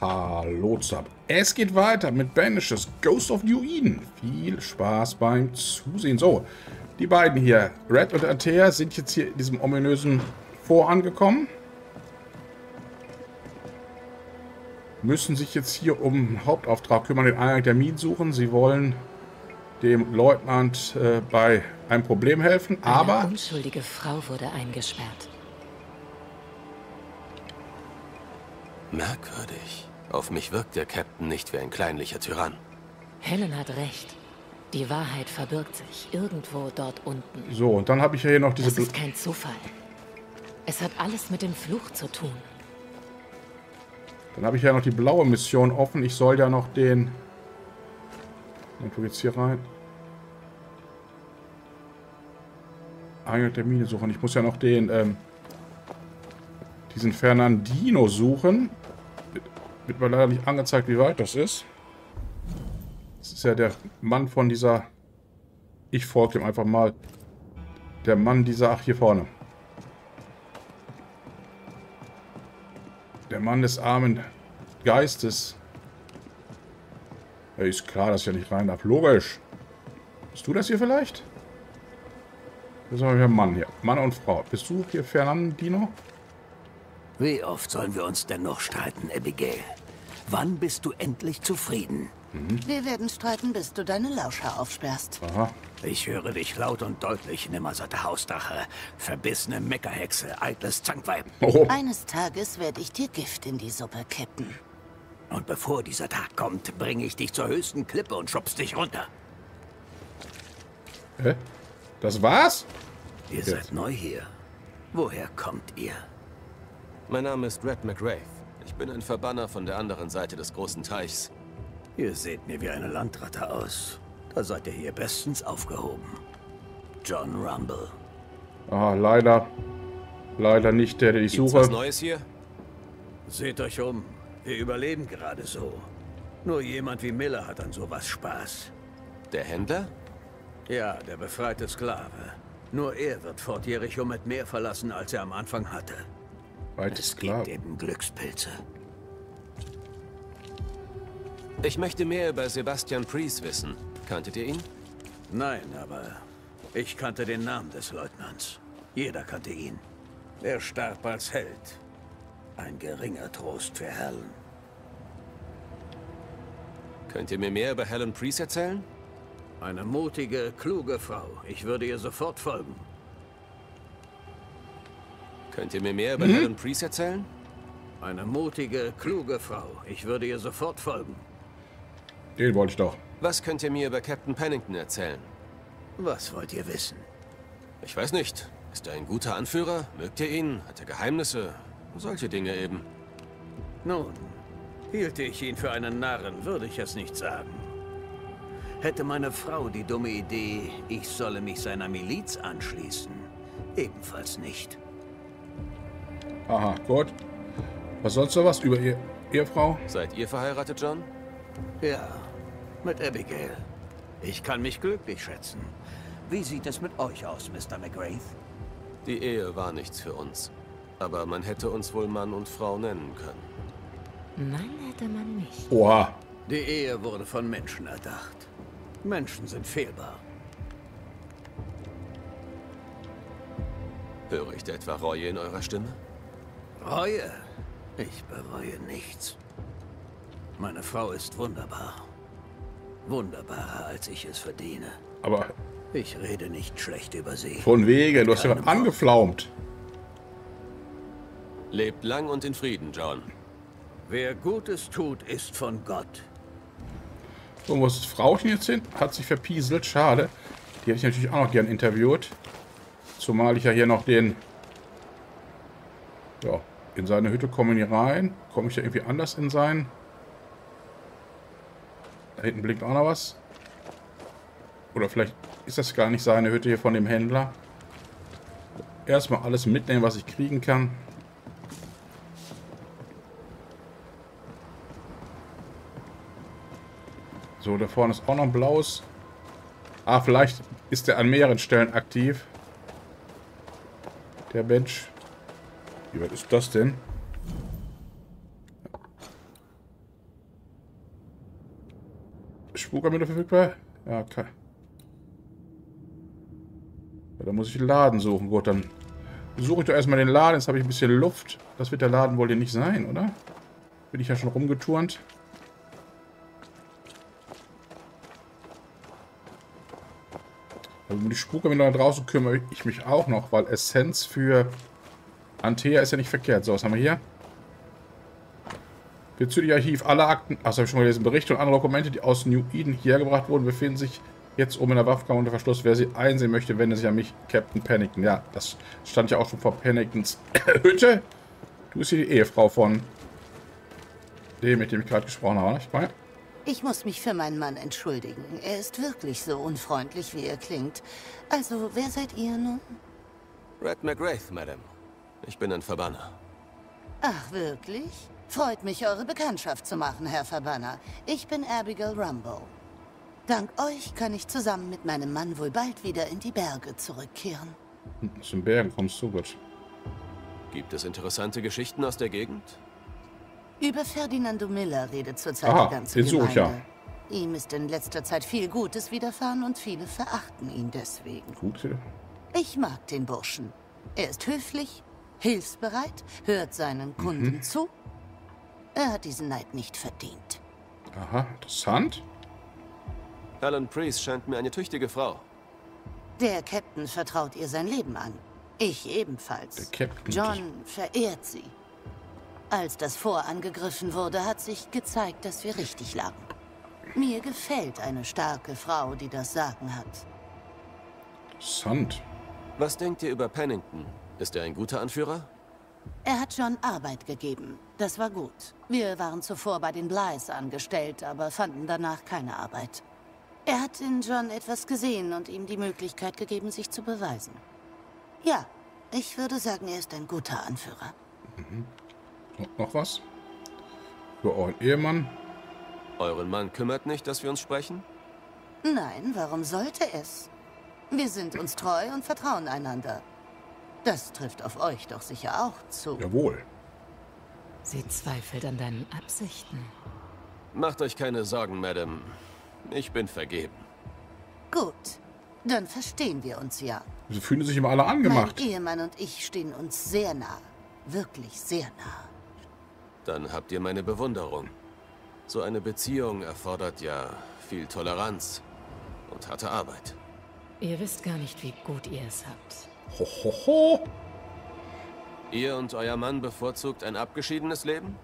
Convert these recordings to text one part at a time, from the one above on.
Hallo zusammen. Es geht weiter mit Banishes Ghost of New Eden. Viel Spaß beim Zusehen. So, die beiden hier, Red und Atea, sind jetzt hier in diesem ominösen Vor angekommen. Müssen sich jetzt hier um den Hauptauftrag kümmern, den Eingang der Minen suchen. Sie wollen dem Leutnant äh, bei einem Problem helfen, Eine aber... unschuldige Frau wurde eingesperrt. Merkwürdig. Auf mich wirkt der Captain nicht wie ein kleinlicher Tyrann. Helen hat recht. Die Wahrheit verbirgt sich irgendwo dort unten. So, und dann habe ich ja hier noch diese... Das ist kein Zufall. Es hat alles mit dem Fluch zu tun. Dann habe ich ja noch die blaue Mission offen. Ich soll ja noch den... Dann guck jetzt hier rein. Eingang der Mine suchen. Ich muss ja noch den, ähm, diesen Fernandino suchen. Wird mir leider nicht angezeigt, wie weit das ist. Das ist ja der Mann von dieser... Ich folge dem einfach mal. Der Mann dieser... Ach, hier vorne. Der Mann des armen Geistes. Ja, ist klar, dass ich ja nicht rein darf. Logisch. Bist du das hier vielleicht? Das ist aber ein Mann hier. Mann und Frau. Bist du hier Fernandino? Wie oft sollen wir uns denn noch streiten, Abigail? Wann bist du endlich zufrieden? Wir werden streiten, bis du deine Lauscher aufsperrst. Aha. Ich höre dich laut und deutlich, nimmersatte Hausdache. Verbissene Meckerhexe, eitles Zankweib. Oh. Eines Tages werde ich dir Gift in die Suppe kippen. Und bevor dieser Tag kommt, bringe ich dich zur höchsten Klippe und schubst dich runter. Hä? Das war's? Ihr seid neu hier. Woher kommt ihr? Mein Name ist Red McRae. Ich bin ein Verbanner von der anderen Seite des großen Teichs. Ihr seht mir wie eine Landratte aus. Da seid ihr hier bestens aufgehoben. John Rumble. Ah, leider. Leider nicht der, den ich Gibt's was suche. Neues hier? Seht euch um. Wir überleben gerade so. Nur jemand wie Miller hat an sowas Spaß. Der Händler? Ja, der befreite Sklave. Nur er wird fortjährig um mit mehr verlassen, als er am Anfang hatte. Weit Es klar. gibt eben Glückspilze. Ich möchte mehr über Sebastian Priest wissen. Kanntet ihr ihn? Nein, aber ich kannte den Namen des Leutnants. Jeder kannte ihn. Er starb als Held. Ein geringer Trost für Helen. Könnt ihr mir mehr über Helen Priest erzählen? Eine mutige, kluge Frau. Ich würde ihr sofort folgen. Könnt ihr mir mehr über Helen Priest erzählen? Eine mutige, kluge Frau. Ich würde ihr sofort folgen. Den wollte ich doch. Was könnt ihr mir über Captain Pennington erzählen? Was wollt ihr wissen? Ich weiß nicht. Ist er ein guter Anführer? Mögt ihr ihn? Hat er Geheimnisse? Solche Dinge eben. Nun, hielte ich ihn für einen Narren, würde ich es nicht sagen. Hätte meine Frau die dumme Idee, ich solle mich seiner Miliz anschließen, ebenfalls nicht. Aha, gut. Was sonst noch was über ihr Ehefrau? Seid ihr verheiratet, John? Ja, mit Abigail. Ich kann mich glücklich schätzen. Wie sieht es mit euch aus, Mr. McGrath? Die Ehe war nichts für uns. Aber man hätte uns wohl Mann und Frau nennen können. Nein, hätte man nicht. Oha. Die Ehe wurde von Menschen erdacht. Menschen sind fehlbar. Höre ich da etwa Reue in eurer Stimme? Reue? Ich bereue nichts. Meine Frau ist wunderbar. Wunderbarer, als ich es verdiene. Aber Ich rede nicht schlecht über sie. von wegen, du hast ja angeflaumt. Lebt lang und in Frieden, John. Wer Gutes tut, ist von Gott. So, wo ist das Frauchen jetzt hin? Hat sich verpieselt, schade. Die hätte ich natürlich auch noch gern interviewt. Zumal ich ja hier noch den... Ja, in seine Hütte komme ich nicht rein. Komme ich da irgendwie anders in sein? Da hinten blinkt auch noch was. Oder vielleicht ist das gar nicht seine Hütte hier von dem Händler. Erstmal alles mitnehmen, was ich kriegen kann. So, da vorne ist auch noch ein blaues. Ah, vielleicht ist er an mehreren Stellen aktiv. Der Mensch. Wie weit ist das denn? Spukermittel verfügbar? Ja, okay. Ja, da muss ich den Laden suchen. Gut, dann suche ich doch erstmal den Laden. Jetzt habe ich ein bisschen Luft. Das wird der Laden wohl hier nicht sein, oder? Bin ich ja schon rumgeturnt. Also um die Spukermittel da draußen kümmere ich mich auch noch, weil Essenz für Antea ist ja nicht verkehrt. So, was haben wir hier? Bezüglich Archiv aller Akten, ach, das habe ich schon mal gelesen, Berichte und andere Dokumente, die aus New Eden hierher gebracht wurden, befinden sich jetzt oben in der Waffenkammer unter Verschluss. Wer sie einsehen möchte, wende sich an mich, Captain Pennington. Ja, das stand ja auch schon vor Penningtons Hütte. Du bist hier die Ehefrau von dem, mit dem ich gerade gesprochen habe, nicht wahr? Ich muss mich für meinen Mann entschuldigen. Er ist wirklich so unfreundlich, wie er klingt. Also, wer seid ihr nun? Red McGrath, Madame. Ich bin ein Verbanner. Ach, wirklich? Freut mich, eure Bekanntschaft zu machen, Herr Verbanner. Ich bin Abigail Rumble. Dank euch kann ich zusammen mit meinem Mann wohl bald wieder in die Berge zurückkehren. Den Bergen kommst du gut. Gibt es interessante Geschichten aus der Gegend? Über Ferdinando Miller redet zurzeit Aha, die ganze den suche Gemeinde. ich ja. Ihm ist in letzter Zeit viel Gutes widerfahren und viele verachten ihn deswegen. Gut hier. Ich mag den Burschen. Er ist höflich, hilfsbereit, hört seinen Kunden Mhm. zu. Er hat diesen Neid nicht verdient. Aha, interessant. Helen Priest scheint mir eine tüchtige Frau. Der Captain vertraut ihr sein Leben an. Ich ebenfalls. Der Captain. John verehrt sie. Als das Fort angegriffen wurde, hat sich gezeigt, dass wir richtig lagen. Mir gefällt eine starke Frau, die das Sagen hat. Interessant. Was denkt ihr über Pennington? Ist er ein guter Anführer? Er hat John Arbeit gegeben. Das war gut. Wir waren zuvor bei den Blythes angestellt, aber fanden danach keine Arbeit. Er hat in John etwas gesehen und ihm die Möglichkeit gegeben, sich zu beweisen. Ja, ich würde sagen, er ist ein guter Anführer. So, noch was? Für euren Ehemann. Euren Mann kümmert nicht, dass wir uns sprechen? Nein, warum sollte es? Wir sind uns treu und vertrauen einander. Das trifft auf euch doch sicher auch zu. Jawohl. Sie zweifelt an deinen Absichten. Macht euch keine Sorgen, Madame. Ich bin vergeben. Gut, dann verstehen wir uns ja. Wieso fühlen sich immer alle angemacht? Mein Ehemann und ich stehen uns sehr nah. Wirklich sehr nah. Dann habt ihr meine Bewunderung. So eine Beziehung erfordert ja viel Toleranz und harte Arbeit. Ihr wisst gar nicht, wie gut ihr es habt. Ho, ho, ho. Ihr und euer Mann bevorzugt ein abgeschiedenes Leben?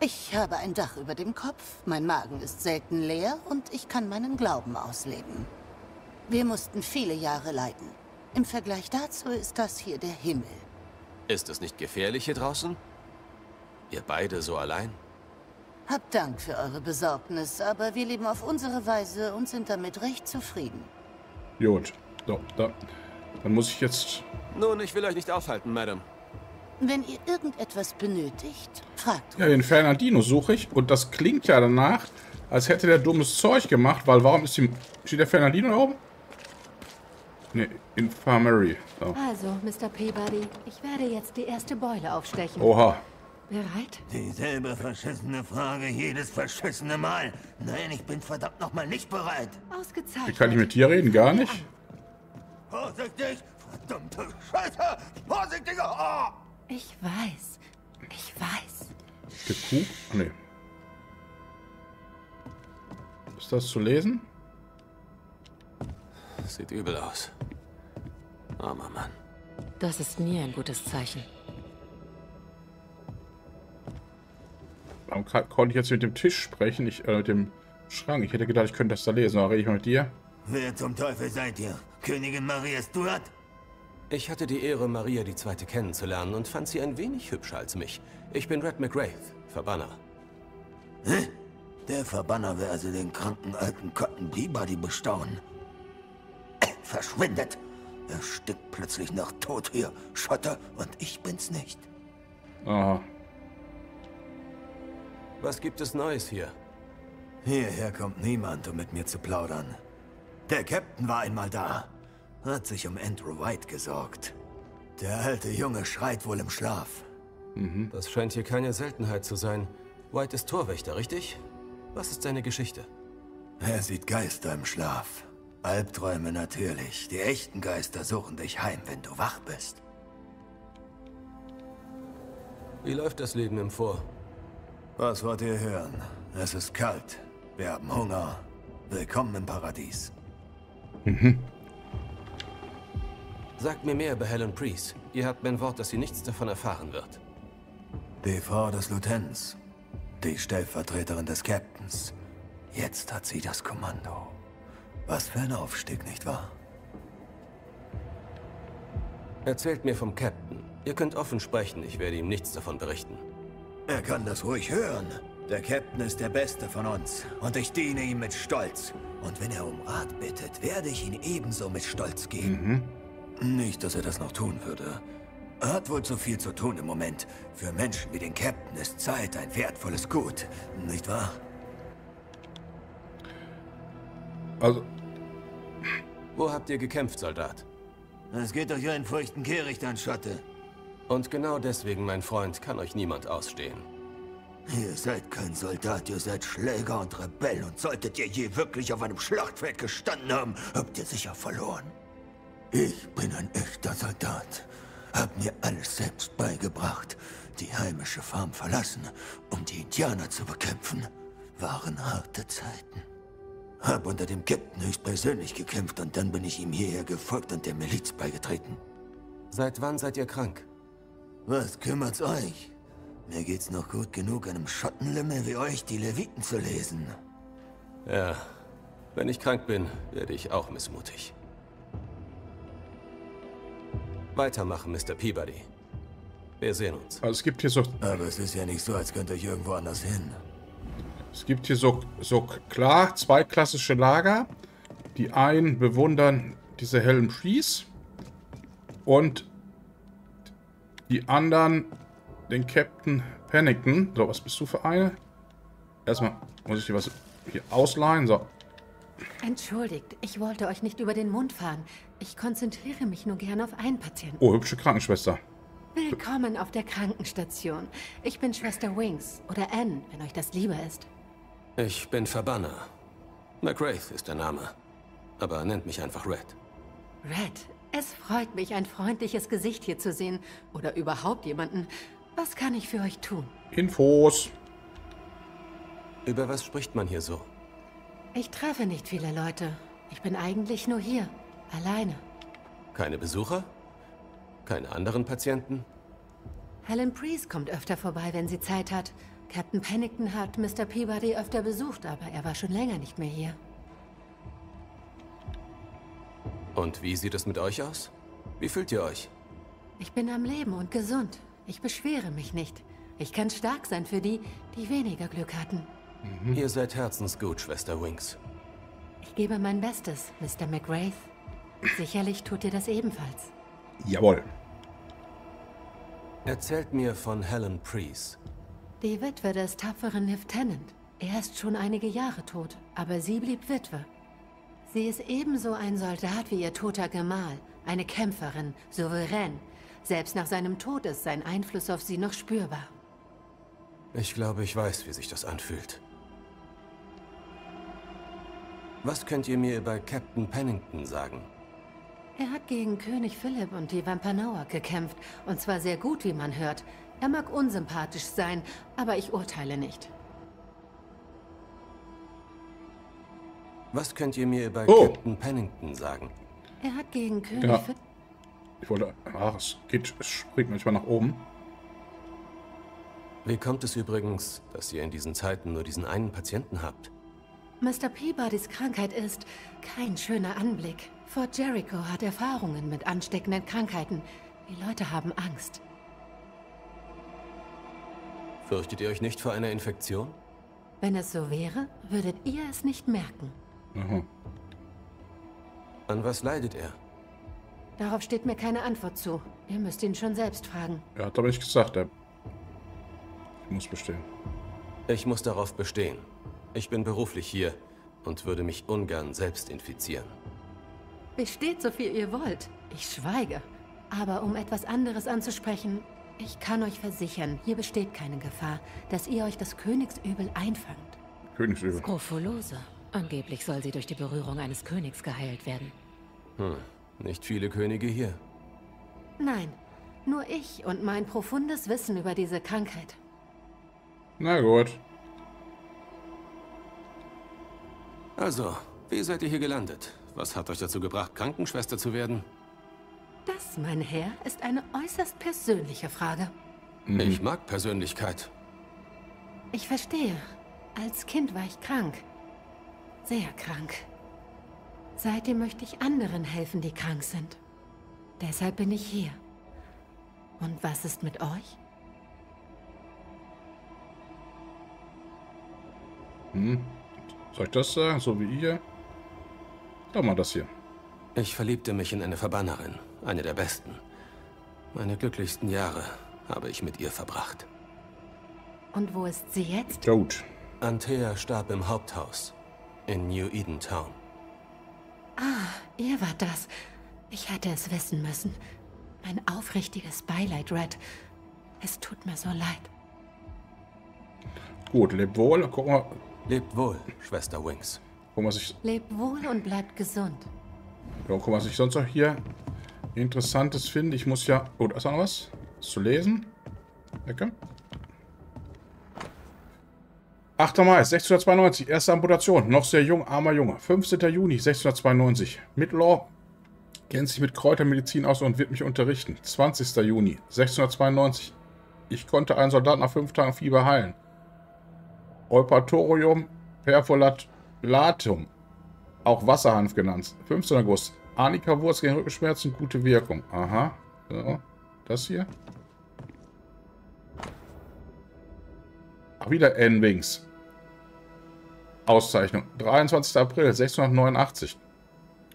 Ich habe ein Dach über dem Kopf, mein Magen ist selten leer und ich kann meinen Glauben ausleben. Wir mussten viele Jahre leiden. Im Vergleich dazu ist das hier der Himmel. Ist es nicht gefährlich hier draußen? Ihr beide so allein? Habt Dank für eure Besorgnis, aber wir leben auf unsere Weise und sind damit recht zufrieden. Gut. So, da. Dann muss ich jetzt... Nun, ich will euch nicht aufhalten, Madame. Wenn ihr irgendetwas benötigt, fragt Ja, den Fernandino suche ich. Und das klingt ja danach, als hätte der dummes Zeug gemacht. Weil warum ist die... Steht der Fernandino da oben? Ne, Infirmary. So. Also, Mr. Peabody, ich werde jetzt die erste Beule aufstechen. Oha. Bereit? Dieselbe verschissene Frage jedes verschissene Mal. Nein, ich bin verdammt nochmal nicht bereit. Wie Ausgezeichnet. kann ich mit dir reden? Gar nicht. Vorsichtig! Verdammte Scheiße! Vorsichtiger! Oh! Ich weiß. Ich weiß. Der Kuh? Nee. Ist das zu lesen? Sieht übel aus. Armer Mann. Das ist nie ein gutes Zeichen. Warum konnte ich jetzt mit dem Tisch sprechen? Ich, äh, mit dem Schrank. Ich hätte gedacht, ich könnte das da lesen. Aber rede ich mal mit dir? Wer zum Teufel seid ihr? Königin Maria Stuart? Ich hatte die Ehre, Maria die Zweite kennenzulernen und fand sie ein wenig hübscher als mich. Ich bin Red McGrath, Verbanner. Der Verbanner will also den kranken alten Cotton Peabody bestaunen. Verschwindet! Er stinkt plötzlich nach Tod hier, Schotter, und ich bin's nicht. Aha. Was gibt es Neues hier? Hierher kommt niemand, um mit mir zu plaudern. Der Captain war einmal da. Hat sich um Andrew White gesorgt. Der alte Junge schreit wohl im Schlaf. Das scheint hier keine Seltenheit zu sein. White ist Torwächter, richtig? Was ist seine Geschichte? Er sieht Geister im Schlaf. Albträume natürlich. Die echten Geister suchen dich heim, wenn du wach bist. Wie läuft das Leben im Vor? Was wollt ihr hören? Es ist kalt. Wir haben Hunger. Willkommen im Paradies. Sagt mir mehr über Helen Priest. Ihr habt mein Wort, dass sie nichts davon erfahren wird. Die Frau des Lieutenants. Die Stellvertreterin des Captains. Jetzt hat sie das Kommando. Was für ein Aufstieg, nicht wahr? Erzählt mir vom Captain. Ihr könnt offen sprechen, ich werde ihm nichts davon berichten. Er kann das ruhig hören. Der Captain ist der Beste von uns und ich diene ihm mit Stolz. Und wenn er um Rat bittet, werde ich ihn ebenso mit Stolz geben. Nicht, dass er das noch tun würde. Er hat wohl zu viel zu tun im Moment. Für Menschen wie den Captain ist Zeit ein wertvolles Gut, nicht wahr? Also, Wo habt ihr gekämpft, Soldat? Es geht euch einen feuchten Kehricht an, Schotte. Und genau deswegen, mein Freund, kann euch niemand ausstehen. Ihr seid kein Soldat, ihr seid Schläger und Rebell. Und solltet ihr je wirklich auf einem Schlachtfeld gestanden haben, habt ihr sicher verloren. Ich bin ein echter Soldat. Hab mir alles selbst beigebracht. Die heimische Farm verlassen, um die Indianer zu bekämpfen. Waren harte Zeiten. Hab unter dem Captain höchstpersönlich gekämpft und dann bin ich ihm hierher gefolgt und der Miliz beigetreten. Seit wann seid ihr krank? Was kümmert's euch? Mir geht's noch gut genug, einem Schottenlümmel wie euch die Leviten zu lesen. Ja, wenn ich krank bin, werde ich auch missmutig. Weitermachen, Mr. Peabody. Wir sehen uns. also es gibt hier so, Aber es ist ja nicht so, als könnt ihr euch irgendwo anders hin. es gibt hier so, so klar zwei klassische Lager. Die einen bewundern diese hellen Trees und die anderen den Captain Pennington. So, was bist du für eine? Erstmal muss ich dir was hier ausleihen. So, Entschuldigt, ich wollte euch nicht über den Mund fahren. Ich konzentriere mich nur gern auf einen Patienten. oh, hübsche Krankenschwester. Willkommen auf der Krankenstation. Ich bin Schwester Wings oder Anne, wenn euch das lieber ist. Ich bin Verbanner. McWraith ist der Name. Aber nennt mich einfach Red. Red, es freut mich, ein freundliches Gesicht hier zu sehen. Oder überhaupt jemanden. Was kann ich für euch tun? Infos. Über was spricht man hier so? Ich treffe nicht viele Leute. Ich bin eigentlich nur hier. Alleine. Keine Besucher? Keine anderen Patienten? Helen Priest kommt öfter vorbei, wenn sie Zeit hat. Captain Pennington hat Mr. Peabody öfter besucht, aber er war schon länger nicht mehr hier. Und wie sieht es mit euch aus? Wie fühlt ihr euch? Ich bin am Leben und gesund. Ich beschwere mich nicht. Ich kann stark sein für die, die weniger Glück hatten. Ihr seid herzensgut, Schwester Wings. Ich gebe mein Bestes, Mr. McWraith. Sicherlich tut ihr das ebenfalls. Jawohl. Erzählt mir von Helen Priest. Die Witwe des tapferen Lieutenant. Er ist schon einige Jahre tot, aber sie blieb Witwe. Sie ist ebenso ein Soldat wie ihr toter Gemahl, eine Kämpferin, souverän. Selbst nach seinem Tod ist sein Einfluss auf sie noch spürbar. Ich glaube, ich weiß, wie sich das anfühlt. Was könnt ihr mir über Captain Pennington sagen? Er hat gegen König Philipp und die Wampanoag gekämpft, und zwar sehr gut, wie man hört. Er mag unsympathisch sein, aber ich urteile nicht. Was könnt ihr mir über Oh. Captain Pennington sagen? Er hat gegen König Ja. Philipp... Ich wollte. Ach, es geht, es springt manchmal nach oben. Wie kommt es übrigens, dass ihr in diesen Zeiten nur diesen einen Patienten habt? Mr. Peabodys Krankheit ist kein schöner Anblick. Fort Jericho hat Erfahrungen mit ansteckenden Krankheiten. Die Leute haben Angst. Fürchtet ihr euch nicht vor einer Infektion? Wenn es so wäre, würdet ihr es nicht merken. Aha. An was leidet er? Darauf steht mir keine Antwort zu. Ihr müsst ihn schon selbst fragen. Er hat aber nicht gesagt, er. Ich muss bestehen. Ich muss darauf bestehen. Ich bin beruflich hier und würde mich ungern selbst infizieren. Besteht so viel ihr wollt. Ich schweige. Aber um etwas anderes anzusprechen, ich kann euch versichern, hier besteht keine Gefahr, dass ihr euch das Königsübel einfangt. Königsübel. Skrofulose. Angeblich soll sie durch die Berührung eines Königs geheilt werden. Hm, nicht viele Könige hier. Nein, nur ich und mein profundes Wissen über diese Krankheit. Na gut. Also, wie seid ihr hier gelandet? Was hat euch dazu gebracht, Krankenschwester zu werden? Das, mein Herr, ist eine äußerst persönliche Frage. Ich mag Persönlichkeit. Ich verstehe. Als Kind war ich krank. Sehr krank. Seitdem möchte ich anderen helfen, die krank sind. Deshalb bin ich hier. Und was ist mit euch? Soll ich das sagen? So wie ihr? Doch mal das hier. Ich verliebte mich in eine Verbannerin, eine der besten. Meine glücklichsten Jahre habe ich mit ihr verbracht. Und wo ist sie jetzt? Gut. Antea starb im Haupthaus in New Eden Town. Ihr wart das. Ich hätte es wissen müssen. Mein aufrichtiges Beileid, Red. Es tut mir so leid. Gut, lebt wohl. Gucken wir, Lebt wohl, Schwester Wings. gucken, was ich, Lebt wohl und bleibt gesund. ja, gucken, was ich sonst noch hier Interessantes finde. Ich muss ja... Oh, da ist auch noch was. Was zu lesen. Ecke. 8. Mai 1692, erste Amputation. Noch sehr jung, armer Junge. 15. Juni 1692. Midlaw kennt sich mit Kräutermedizin aus und wird mich unterrichten. 20. Juni 1692. Ich konnte einen Soldaten nach fünf Tagen Fieber heilen. Eupatorium perfolatum, auch Wasserhanf genannt. 15. August. Arnika-Wurz gegen Rückenschmerzen, gute Wirkung. Aha. So. Das hier. Ach, wieder N-Wings. Auszeichnung. 23. April 1689.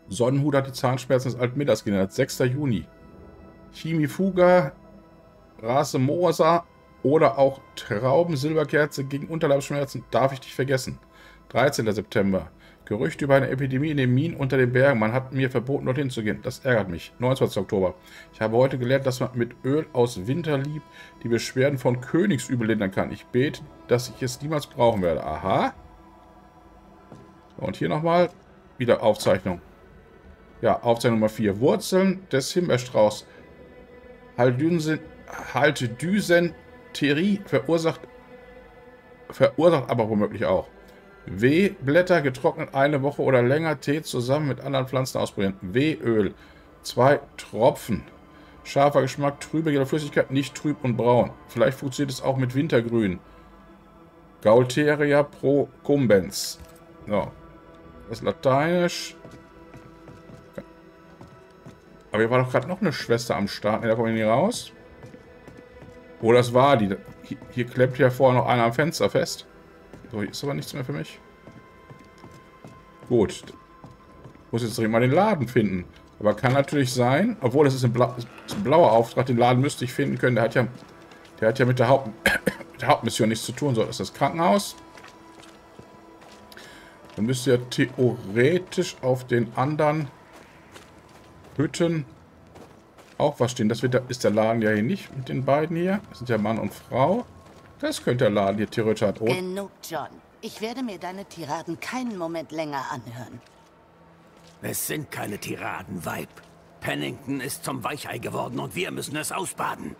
Sonnenhut hat die Zahnschmerzen des alten Mitters genannt. 6. Juni. Chimifuga, Racemosa oder auch Traubensilberkerze gegen Unterleibsschmerzen darf ich dich vergessen. 13. September. Gerüchte über eine Epidemie in den Minen unter den Bergen. Man hat mir verboten, dorthin zu gehen. Das ärgert mich. 29. Oktober. Ich habe heute gelernt, dass man mit Öl aus Winterlieb die Beschwerden von Königsübel lindern kann. Ich bete, dass ich es niemals brauchen werde. Aha. Und hier nochmal. Wieder Aufzeichnung. Ja, Aufzeichnung Nummer 4. Wurzeln des Himbeerstrauß. Haldünsen, Haltdüsenterie verursacht, verursacht aber womöglich auch. W-Blätter getrocknet eine Woche oder länger Tee zusammen mit anderen Pflanzen ausprobieren. W-Öl. Zwei Tropfen. Scharfer Geschmack, trübe gelbe Flüssigkeit, nicht trüb und braun. Vielleicht funktioniert es auch mit Wintergrün. Gaulteria procumbens. So. Das lateinisch. Aber hier war doch gerade noch eine Schwester am Start. Ne, da kommen wir nicht raus. Oh, das war die. Hier, klemmt ja vorher noch einer am Fenster fest. So, hier ist aber nichts mehr für mich. Gut. Muss jetzt dringend mal den Laden finden. Aber kann natürlich sein, obwohl es ist, ein, ist ein blauer Auftrag, den Laden müsste ich finden können. Der hat ja, der hat ja mit der, Haupt mit der Hauptmission nichts zu tun. So, das ist das Krankenhaus. Dann müsste ja theoretisch auf den anderen Hütten auch was stehen. Das wird ist der Laden ja hier nicht mit den beiden hier. Das sind ja Mann und Frau. Das könnte der Laden hier theoretisch hat. Oh, Genug, John. Ich werde mir deine Tiraden keinen Moment länger anhören. Es sind keine Tiraden, Weib. Pennington ist zum Weichei geworden und wir müssen es ausbaden.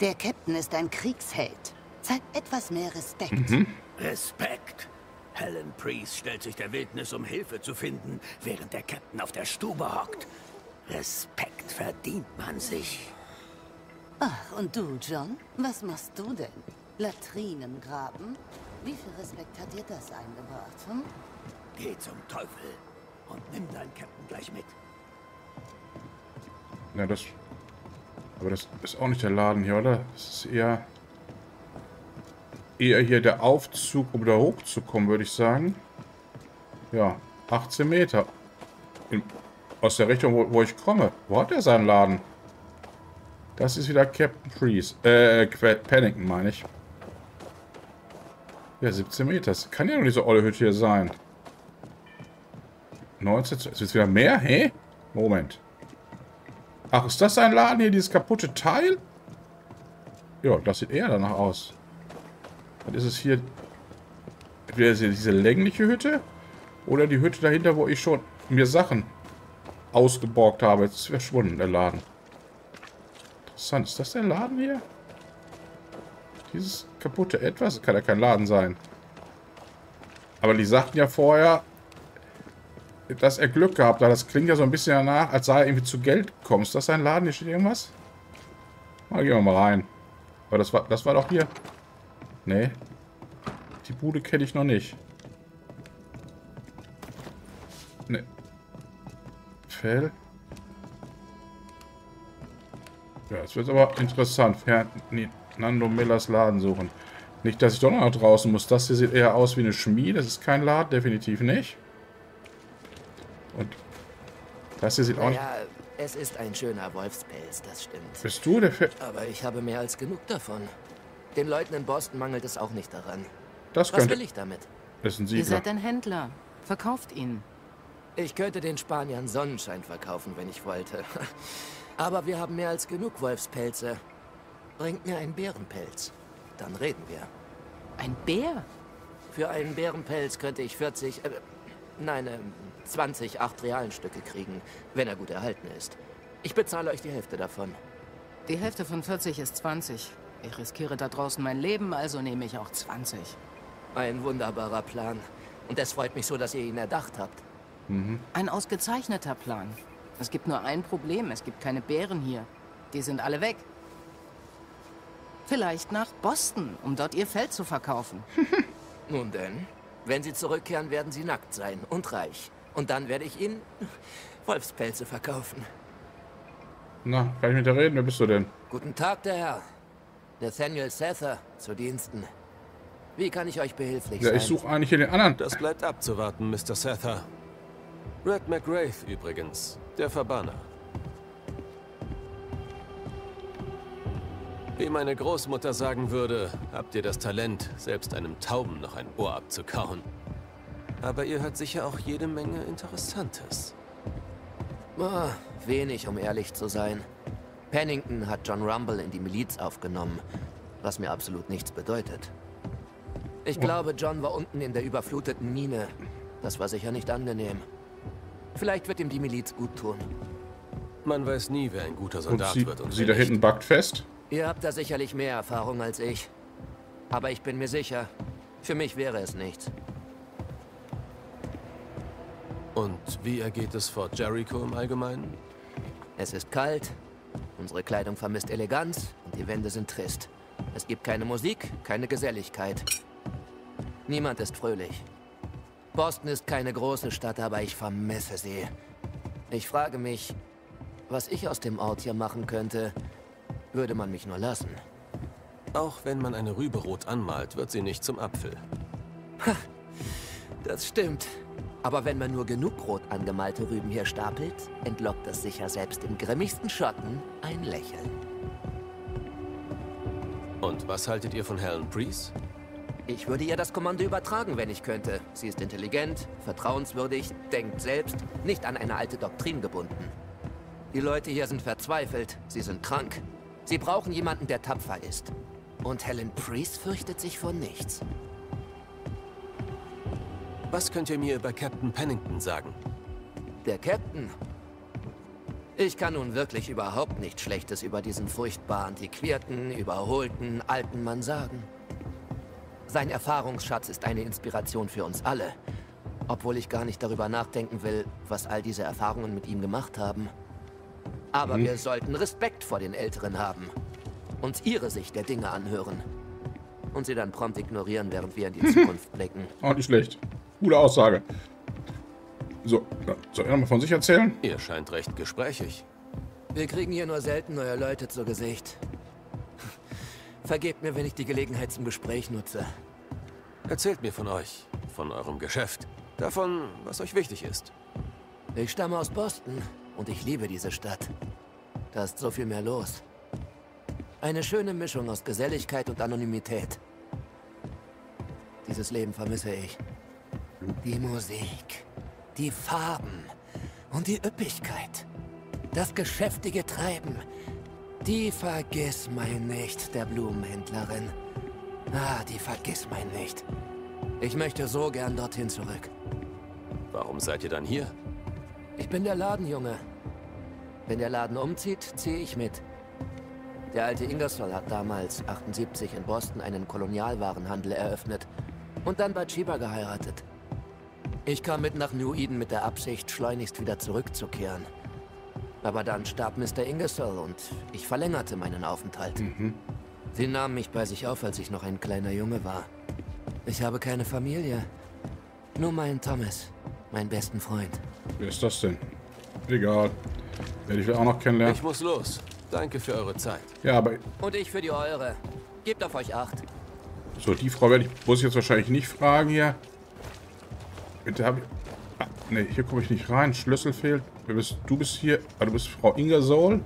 Der Captain ist ein Kriegsheld. Zeig etwas mehr Respekt. Respekt. Helen Priest stellt sich der Wildnis, um Hilfe zu finden, während der Captain auf der Stube hockt. Respekt verdient man sich. Ach, und du, John? Was machst du denn? Latrinen graben? Wie viel Respekt hat dir das eingebracht, hm? Geh zum Teufel und nimm deinen Captain gleich mit. Ja, das. Aber das ist auch nicht der Laden hier, oder? Das ist eher. Eher hier der Aufzug, um da hochzukommen, würde ich sagen. Ja, 18 Meter. In, aus der Richtung, wo, wo ich komme. Wo hat er seinen Laden? Das ist wieder Captain Priest. Äh, Pennington, meine ich. Ja, 17 Meter. Das kann ja noch so olle Hütte hier sein. 19. Ist jetzt wieder mehr? Hä? Moment. Ach, ist das ein Laden hier, dieses kaputte Teil? Ja, das sieht eher danach aus. Dann ist es hier... Entweder diese längliche Hütte. Oder die Hütte dahinter, wo ich schon mir Sachen ausgeborgt habe. Jetzt ist verschwunden, der Laden. Interessant. Ist das der Laden hier? Dieses kaputte Etwas? Kann ja kein Laden sein. Aber die sagten ja vorher, dass er Glück gehabt hat. Das klingt ja so ein bisschen danach, als sei er irgendwie zu Geld gekommen. Ist das sein Laden? Hier steht irgendwas? Mal gehen wir mal rein. Aber das war, das war doch hier. Nee. Die Bude kenne ich noch nicht. Nee. Fell. Ja, jetzt wird aber interessant. Fernando Millers Laden suchen. Nicht, dass ich doch noch nach draußen muss. Das hier sieht eher aus wie eine Schmiede. Das ist kein Laden, definitiv nicht. Und das hier sieht auch Ja, es ist ein schöner Wolfspelz, das stimmt. Bist du der Fe Aber ich habe mehr als genug davon. Den Leuten in Boston mangelt es auch nicht daran. Das Was könnte... will ich damit? Ist ein Ihr seid ein Händler. Verkauft ihn. Ich könnte den Spaniern Sonnenschein verkaufen, wenn ich wollte. Aber wir haben mehr als genug Wolfspelze. Bringt mir einen Bärenpelz. Dann reden wir. Ein Bär? Für einen Bärenpelz könnte ich 40, äh, nein, äh, 20 acht realen Stücke kriegen, wenn er gut erhalten ist. Ich bezahle euch die Hälfte davon. Die Hälfte von 40 ist 20. Ich riskiere da draußen mein Leben, also nehme ich auch 20. Ein wunderbarer Plan. Und es freut mich so, dass ihr ihn erdacht habt. Ein ausgezeichneter Plan. Es gibt nur ein Problem. Es gibt keine Bären hier. Die sind alle weg. Vielleicht nach Boston, um dort ihr Feld zu verkaufen. Nun denn, wenn sie zurückkehren, werden sie nackt sein und reich. Und dann werde ich ihnen Wolfspelze verkaufen. Na, kann ich mit dir reden? Wer bist du denn? Guten Tag, der Herr. Nathaniel Sether, zu Diensten. Wie kann ich euch behilflich Ja, sein? ich suche eigentlich hier den anderen. Das bleibt abzuwarten, Mr. Sether. Red McGrath übrigens, der Verbanner. Wie meine Großmutter sagen würde, habt ihr das Talent, selbst einem Tauben noch ein Ohr abzukauen. Aber ihr hört sicher auch jede Menge Interessantes. Ah, wenig, um ehrlich zu sein. Pennington hat John Rumble in die Miliz aufgenommen, was mir absolut nichts bedeutet. Ich glaube, John war unten in der überfluteten Mine. Das war sicher nicht angenehm. Vielleicht wird ihm die Miliz gut tun. Man weiß nie, wer ein guter Und Soldat sie, wird und sie da nicht. hinten backt fest. Ihr habt da sicherlich mehr Erfahrung als ich. Aber ich bin mir sicher, für mich wäre es nichts. Und wie ergeht es Fort Jericho im Allgemeinen? Es ist kalt, unsere Kleidung vermisst Eleganz und die Wände sind trist. Es gibt keine Musik, keine Geselligkeit. Niemand ist fröhlich. Boston ist keine große Stadt, aber ich vermisse sie. Ich frage mich, was ich aus dem Ort hier machen könnte, würde man mich nur lassen. Auch wenn man eine Rübe rot anmalt, wird sie nicht zum Apfel. Das stimmt. Aber wenn man nur genug rot angemalte Rüben hier stapelt, entlockt das sicher selbst im grimmigsten Schotten ein Lächeln. Und was haltet ihr von Helen Priest? Ich würde ihr das Kommando übertragen, wenn ich könnte. Sie ist intelligent, vertrauenswürdig, denkt selbst, nicht an eine alte Doktrin gebunden. Die Leute hier sind verzweifelt, sie sind krank. Sie brauchen jemanden, der tapfer ist. Und Helen Priest fürchtet sich vor nichts. Was könnt ihr mir über Captain Pennington sagen? Der Captain. Ich kann nun wirklich überhaupt nichts Schlechtes über diesen furchtbar antiquierten, überholten, alten Mann sagen. Sein Erfahrungsschatz ist eine Inspiration für uns alle. Obwohl ich gar nicht darüber nachdenken will, was all diese Erfahrungen mit ihm gemacht haben. Aber wir sollten Respekt vor den Älteren haben. Uns ihre Sicht der Dinge anhören. Und sie dann prompt ignorieren, während wir in die Zukunft blicken. Auch nicht schlecht. Gute Aussage. So, soll er nochmal von sich erzählen? Ihr scheint recht gesprächig. Wir kriegen hier nur selten neue Leute zu Gesicht. Vergebt mir, wenn ich die Gelegenheit zum Gespräch nutze. Erzählt mir von euch, von eurem Geschäft, davon, was euch wichtig ist. Ich stamme aus Boston und ich liebe diese Stadt. Da ist so viel mehr los. Eine schöne Mischung aus Geselligkeit und Anonymität. Dieses Leben vermisse ich. Die Musik, die Farben und die Üppigkeit. Das geschäftige Treiben. Die vergiss mein nicht, der Blumenhändlerin. Ah, die vergiss mein nicht. Ich möchte so gern dorthin zurück. Warum seid ihr dann hier? Ich bin der Ladenjunge. Wenn der Laden umzieht, ziehe ich mit. Der alte Ingersoll hat damals, 78, in Boston einen Kolonialwarenhandel eröffnet und dann bei Chiba geheiratet. Ich kam mit nach New Eden mit der Absicht, schleunigst wieder zurückzukehren. Aber dann starb Mr. Ingersoll und ich verlängerte meinen Aufenthalt. Sie nahmen mich bei sich auf, als ich noch ein kleiner Junge war. Ich habe keine Familie. Nur meinen Thomas, meinen besten Freund. Wer ist das denn? Egal. Werde ich auch noch kennenlernen. Ich muss los. Danke für eure Zeit. Ja, aber Und ich für die eure. Gebt auf euch acht. so, die Frau werde ich, muss ich jetzt wahrscheinlich nicht fragen hier. Bitte habe ich... Ah, nee, hier komme ich nicht rein. Schlüssel fehlt. Bist, du bist hier... Ah, du bist Frau Ingersoll.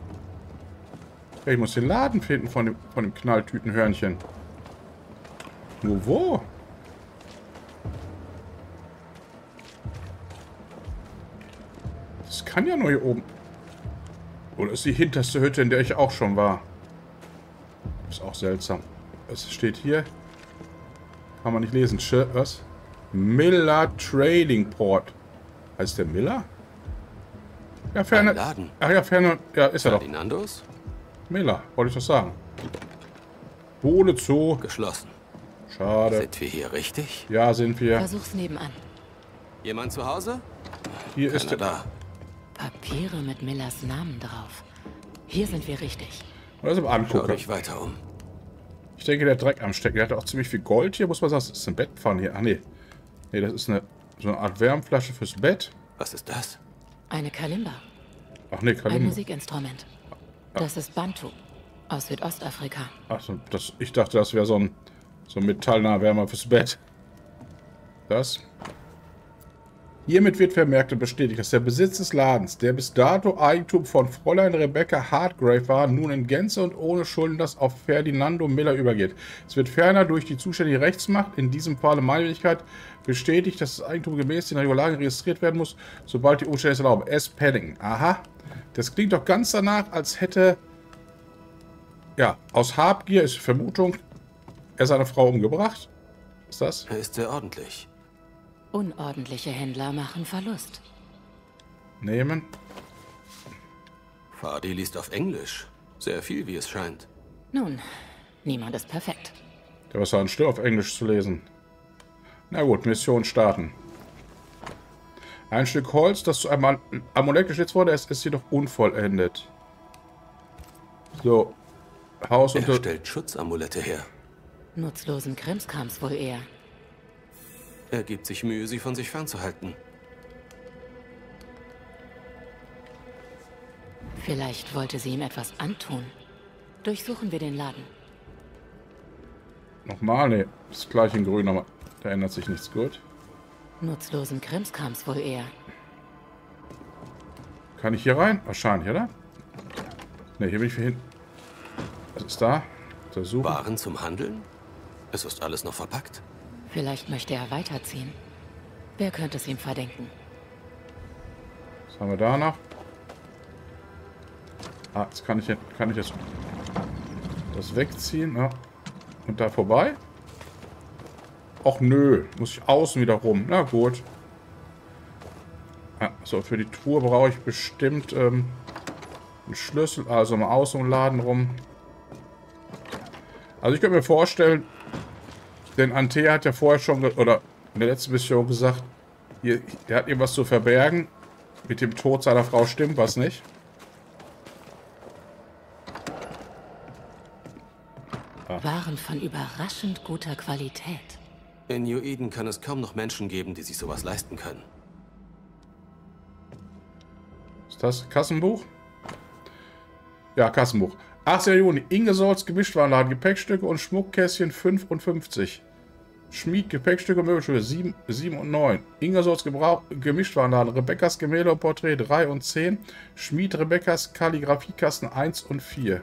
Ich muss den Laden finden von dem, von dem Knalltütenhörnchen. Nur wo? Das kann ja nur hier oben. Oder ist die hinterste Hütte, in der ich auch schon war? Ist auch seltsam. Was steht hier? Kann man nicht lesen. Sch was? Miller Trading Port. Heißt der Miller? Ja. Laden. Ach ja, ferner. Ja, ist er doch. Ferdinandos? Miller, wollte ich doch sagen. Bohle Zoo. Geschlossen. Schade. Sind wir hier richtig? Ja, sind wir. Versuch's nebenan. Jemand zu Hause? Hier ist Keiner der. da. Papiere mit Millers Namen drauf. Hier sind wir richtig. Ist Schau angucken. dich weiter um. Ich denke, der Dreck am Stecken. Der hat auch ziemlich viel Gold hier, muss man sagen. Das ist ein Bettpfanne hier. Ach nee. Nee, das ist eine so eine Art Wärmflasche fürs Bett. Was ist das? Eine Kalimba. Ach nee, Ein Kalim. Musikinstrument. Das ist Bantu. Aus Südostafrika. Achso, das, ich dachte, das wäre so ein, so ein metallner Wärmer fürs Bett. Das. Hiermit wird vermerkt und bestätigt, dass der Besitz des Ladens, der bis dato Eigentum von Fräulein Rebecca Hartgrave war, nun in Gänze und ohne Schulden das auf Ferdinando Miller übergeht. Es wird ferner durch die zuständige Rechtsmacht, in diesem Falle meine Wenigkeit, bestätigt, dass das Eigentum gemäß den Regularien registriert werden muss, sobald die Umstände es erlauben. S. Paddington. Aha. Das klingt doch ganz danach, als hätte ja, aus Habgier ist Vermutung, er seine Frau umgebracht. Ist das? Er ist sehr ordentlich. Unordentliche Händler machen Verlust. Nehmen. Fadi liest auf Englisch. Sehr viel, wie es scheint. Nun, niemand ist perfekt. Der war ein auf Englisch zu lesen. Na gut, Mission starten. Ein Stück Holz, das zu einem Am- Amulett geschnitzt wurde, ist, ist jedoch unvollendet. So. Haus Er unter... stellt Schutzamulette her. Nutzlosen Krimskrams wohl eher. Er gibt sich Mühe, sie von sich fernzuhalten. Vielleicht wollte sie ihm etwas antun. Durchsuchen wir den Laden. Nochmal? Nee, ist gleich in grün, aber da ändert sich nichts. Gut. Nutzlosen Krimskrams wohl eher. Kann ich hier rein? Wahrscheinlich, oder? Ne, hier bin ich für hin. Was ist da? Untersuchen. Waren zum Handeln? Es ist alles noch verpackt. Vielleicht möchte er weiterziehen. Wer könnte es ihm verdenken? Was haben wir da noch? Ah, jetzt kann ich, jetzt- kann ich jetzt das wegziehen. Ja. Und da vorbei? Och nö, muss ich außen wieder rum. Na gut. Ah, so, für die Truhe brauche ich bestimmt ähm, einen Schlüssel. Also mal außen um den Laden rum. Also ich könnte mir vorstellen, denn Ante hat ja vorher schon, oder in der letzten Mission gesagt, hier, er hat irgendwas zu verbergen. Mit dem Tod seiner Frau stimmt was nicht. Waren von überraschend guter Qualität. In New Eden kann es kaum noch Menschen geben, die sich sowas leisten können. Ist das Kassenbuch? Ja, Kassenbuch. 18. Juni. Ingesolls Gemischtwarenladen. Gepäckstücke und Schmuckkästchen 55. Schmied Gepäckstücke und Möbelstücke 7, 7 und 9. Ingersolls Gebrauch, Gemischtwarenladen. Rebekkas Gemälde und Porträt 3 und 10. Schmied Rebekkas Kalligrafiekasten 1 und 4.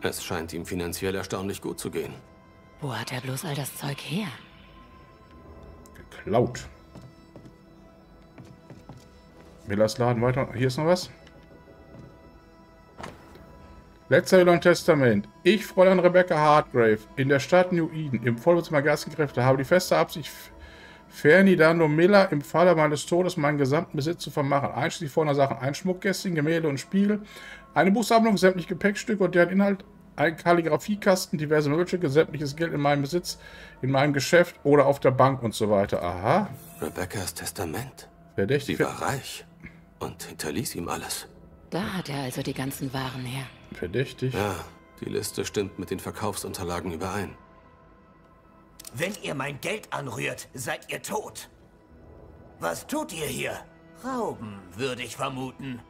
Es scheint ihm finanziell erstaunlich gut zu gehen. Wo hat er bloß all das Zeug her? Geklaut. Millers Laden weiter. Hier ist noch was. Letzter Neuen Testament. Ich, Fräulein Rebecca Hartgrave, in der Stadt New Eden, im Vollbesitz meiner geistigen Kräfte, habe die feste Absicht, Ferdinando Miller im Falle meines Todes meinen gesamten Besitz zu vermachen, einschließlich von Sachen ein Schmuckkästchen, Gemälde und Spiegel, eine Buchsammlung, sämtliche Gepäckstücke und deren Inhalt, ein Kalligrafiekasten, diverse Möbelstücke, sämtliches Geld in meinem Besitz, in meinem Geschäft oder auf der Bank und so weiter. Aha. Rebecca's Testament. Verdächtig. Sie war reich und hinterließ ihm alles. Da hat er also die ganzen Waren her. Verdächtig. Ja, die Liste stimmt mit den Verkaufsunterlagen überein. Wenn ihr mein Geld anrührt, seid ihr tot. Was tut ihr hier? Rauben, würde ich vermuten.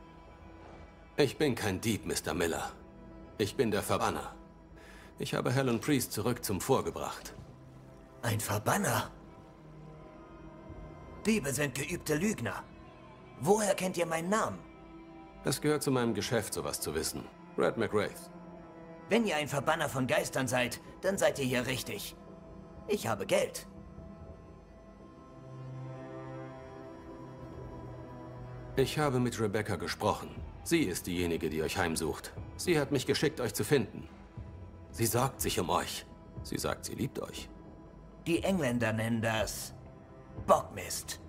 Ich bin kein Dieb, Mr. Miller. Ich bin der Verbanner. Ich habe Helen Priest zurück zum Vorgebracht. Ein Verbanner? Diebe sind geübte Lügner. Woher kennt ihr meinen Namen? Es gehört zu meinem Geschäft, sowas zu wissen. Red McWraith. Wenn ihr ein Verbanner von Geistern seid, dann seid ihr hier richtig. Ich habe Geld. Ich habe mit Rebecca gesprochen. Sie ist diejenige, die euch heimsucht. Sie hat mich geschickt, euch zu finden. Sie sorgt sich um euch. Sie sagt, sie liebt euch. Die Engländer nennen das Bockmist.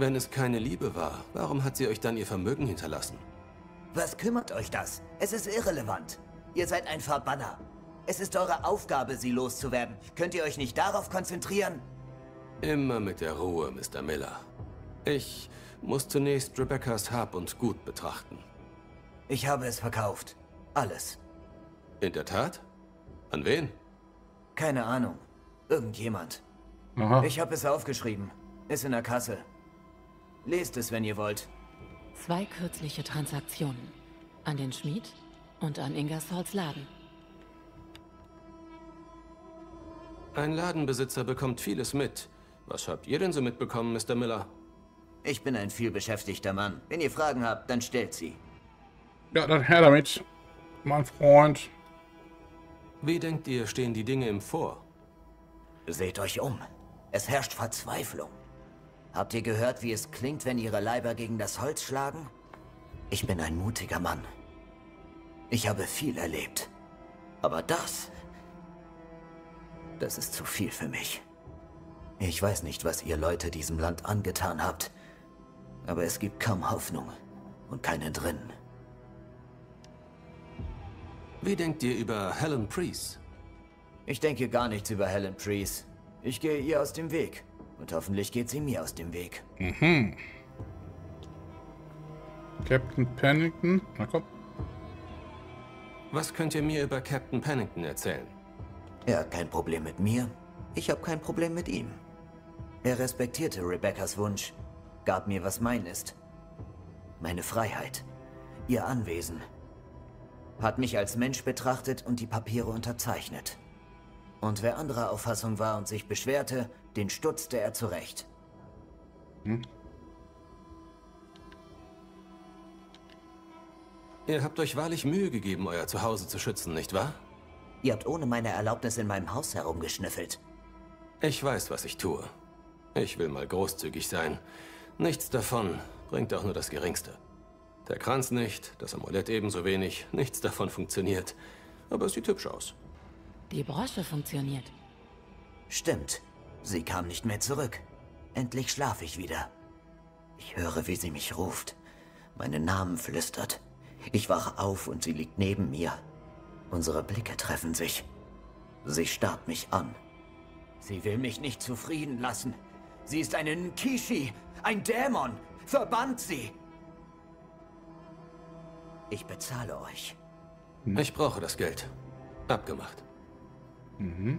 Wenn es keine Liebe war, warum hat sie euch dann ihr Vermögen hinterlassen? Was kümmert euch das? Es ist irrelevant. Ihr seid ein Verbanner. Es ist eure Aufgabe, sie loszuwerden. Könnt ihr euch nicht darauf konzentrieren? Immer mit der Ruhe, Mr. Miller. Ich muss zunächst Rebeccas Hab und Gut betrachten. Ich habe es verkauft. Alles. In der Tat? An wen? Keine Ahnung. Irgendjemand. Aha. Ich habe es aufgeschrieben. Ist in der Kasse. Lest es, wenn ihr wollt. Zwei kürzliche Transaktionen. An den Schmied und an Ingersolls Laden. Ein Ladenbesitzer bekommt vieles mit. Was habt ihr denn so mitbekommen, Mr. Miller? Ich bin ein vielbeschäftigter Mann. Wenn ihr Fragen habt, dann stellt sie. Ja, dann her damit, mein Freund. Wie denkt ihr, stehen die Dinge im Vor? Seht euch um. Es herrscht Verzweiflung. Habt ihr gehört, wie es klingt, wenn ihre Leiber gegen das Holz schlagen? Ich bin ein mutiger Mann. Ich habe viel erlebt. Aber das... Das ist zu viel für mich. Ich weiß nicht, was ihr Leute diesem Land angetan habt. Aber es gibt kaum Hoffnung und keine drin. Wie denkt ihr über Helen Priest? Ich denke gar nichts über Helen Priest. Ich gehe ihr aus dem Weg. Und hoffentlich geht sie mir aus dem Weg. Mhm. Captain Pennington. Na komm. Was könnt ihr mir über Captain Pennington erzählen? Er hat kein Problem mit mir. Ich habe kein Problem mit ihm. Er respektierte Rebeccas Wunsch, gab mir, was mein ist. Meine Freiheit. Ihr Anwesen. Hat mich als Mensch betrachtet und die Papiere unterzeichnet. Und wer anderer Auffassung war und sich beschwerte, den stutzte er zurecht. Hm? Ihr habt euch wahrlich Mühe gegeben, euer Zuhause zu schützen, nicht wahr? Ihr habt ohne meine Erlaubnis in meinem Haus herumgeschnüffelt. Ich weiß, was ich tue. Ich will mal großzügig sein. Nichts davon bringt auch nur das Geringste. Der Kranz nicht, das Amulett ebenso wenig. Nichts davon funktioniert. Aber es sieht hübsch aus. Die Brosche funktioniert. Stimmt. Sie kam nicht mehr zurück. Endlich schlafe ich wieder. Ich höre, wie sie mich ruft. Meinen Namen flüstert. Ich wache auf und sie liegt neben mir. Unsere Blicke treffen sich. Sie starrt mich an. Sie will mich nicht zufrieden lassen. Sie ist eine Nkishi, ein Dämon. Verbannt sie! Ich bezahle euch. Ich brauche das Geld. Abgemacht. Mhm.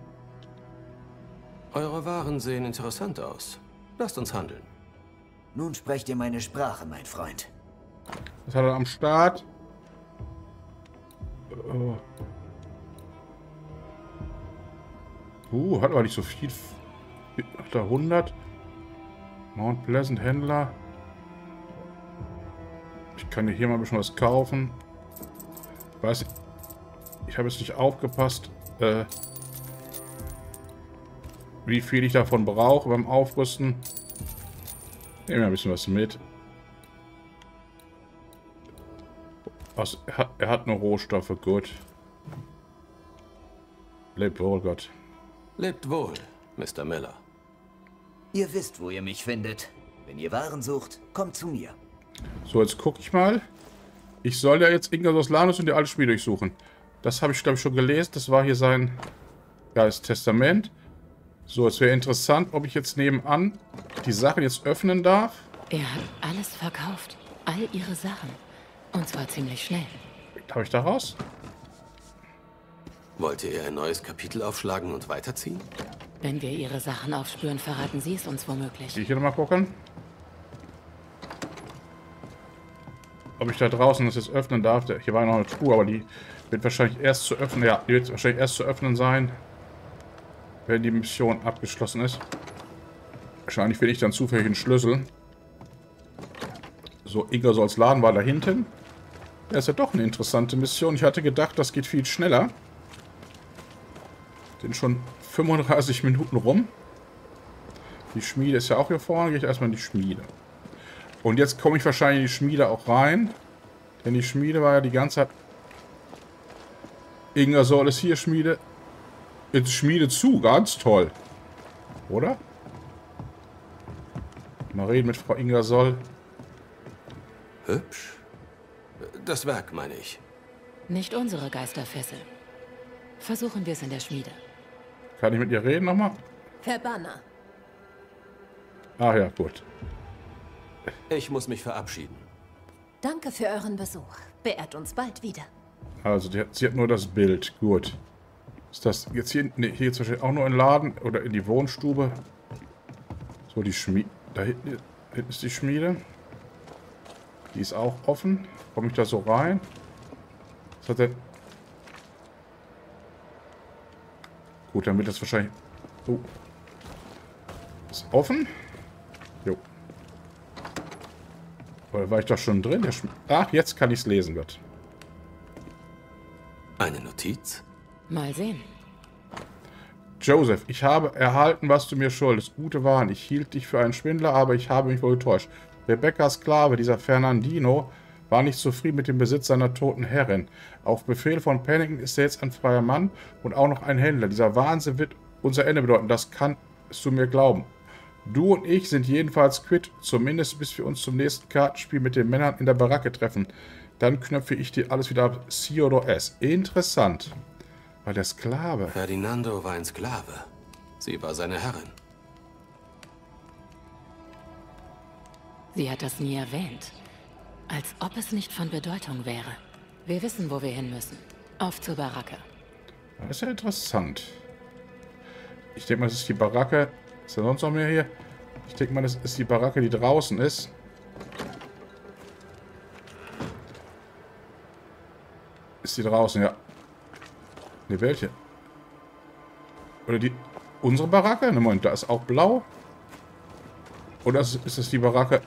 Eure Waren sehen interessant aus. Lasst uns handeln. Nun sprecht ihr meine Sprache, mein Freund. Was hat er am Start? Oh. Uh, hat aber nicht so viel. Hat er 100? Mount Pleasant Händler. Ich kann hier mal ein bisschen was kaufen. Ich weiß nicht. Ich habe jetzt nicht aufgepasst, äh, wie viel ich davon brauche beim Aufrüsten. Nehmen wir ein bisschen was mit. Was, er, hat, er hat nur Rohstoffe, gut. Lebt wohl, Gott. Lebt wohl, Mr. Miller. Ihr wisst, wo ihr mich findet. Wenn ihr Waren sucht, kommt zu mir. So, jetzt gucke ich mal. Ich soll ja jetzt Ingersos Lanus und die alte Spiel durchsuchen. Das habe ich, glaube ich, schon gelesen. Das war hier sein ja, das Testament. So, es wäre interessant, ob ich jetzt nebenan die Sachen jetzt öffnen darf. Er hat alles verkauft. All ihre Sachen. Und zwar ziemlich schnell. Darf ich da raus? Wollt ihr ein neues Kapitel aufschlagen und weiterziehen? Wenn wir ihre Sachen aufspüren, verraten sie es uns womöglich. Gehe ich hier nochmal gucken? Ob ich da draußen das jetzt öffnen darf. Hier war noch eine Truhe, aber die wird wahrscheinlich erst zu öffnen. Ja, die wird wahrscheinlich erst zu öffnen sein, wenn die Mission abgeschlossen ist. Wahrscheinlich finde ich dann zufällig einen Schlüssel. So, Ingersolls Laden war da hinten. Das ist ja doch eine interessante Mission. Ich hatte gedacht, das geht viel schneller. Sind schon 35 Minuten rum. Die Schmiede ist ja auch hier vorne. Gehe ich erstmal in die Schmiede. Und jetzt komme ich wahrscheinlich in die Schmiede auch rein. Denn die Schmiede war ja die ganze Zeit... Ingersoll ist hier Schmiede. Jetzt Schmiede zu. Ganz toll. Oder? Mal reden mit Frau Ingersoll. Hübsch. Das Werk, meine ich. Nicht unsere Geisterfessel. Versuchen wir es in der Schmiede. Kann ich mit ihr reden nochmal? Verbanner. Ach ja, gut. Ich muss mich verabschieden. Danke für euren Besuch. Beehrt uns bald wieder. Also, die hat, sie hat nur das Bild. Gut. Ist das jetzt hier... Ne, hier jetzt wahrscheinlich auch nur in den Laden oder in die Wohnstube. So, die Schmiede... Da hinten, hinten ist die Schmiede. Die ist auch offen. Komme ich da so rein? Was hat der... Gut, wird das wahrscheinlich... Oh. Ist offen? Jo. Oder war ich doch schon drin? Ach, jetzt kann ich es lesen, Gott. Eine Notiz? Mal sehen. Joseph, ich habe erhalten, was du mir schuldest. Gute Waren. Ich hielt dich für einen Schwindler, aber ich habe mich wohl getäuscht. Rebecca's Sklave, dieser Fernandino, war nicht zufrieden mit dem Besitz seiner toten Herrin. Auf Befehl von Pennington ist er jetzt ein freier Mann und auch noch ein Händler. Dieser Wahnsinn wird unser Ende bedeuten. Das kannst du mir glauben. Du und ich sind jedenfalls quitt, zumindest bis wir uns zum nächsten Kartenspiel mit den Männern in der Baracke treffen. Dann knöpfe ich dir alles wieder ab. C oder S. Interessant. Weil der Sklave... Ferdinando war ein Sklave. Sie war seine Herrin. Sie hat das nie erwähnt. Als ob es nicht von Bedeutung wäre. Wir wissen, wo wir hin müssen. Auf zur Baracke. Das ist ja interessant. Ich denke mal, das ist die Baracke. Ist da sonst noch mehr hier? Ich denke mal, das ist die Baracke, die draußen ist. Ist die draußen, ja. Ne, welche? Oder die... Unsere Baracke? Ne, Moment, da ist auch blau. Oder ist, ist das die Baracke,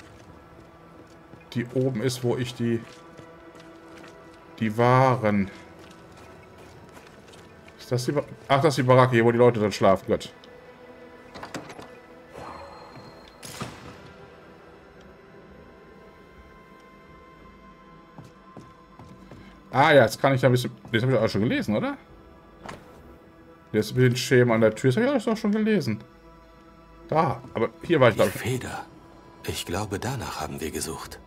die oben ist, wo ich die... Die Waren... Ist das die... Ach, das ist die Baracke hier, wo die Leute drin schlafen. Gott. Ah ja, jetzt kann ich da ein bisschen... Das habe ich auch schon gelesen, oder? Jetzt mit den Schemen an der Tür. Das habe ich auch schon gelesen. Da, aber hier war ich, glaube ich. Feder. Ich glaube, danach haben wir gesucht.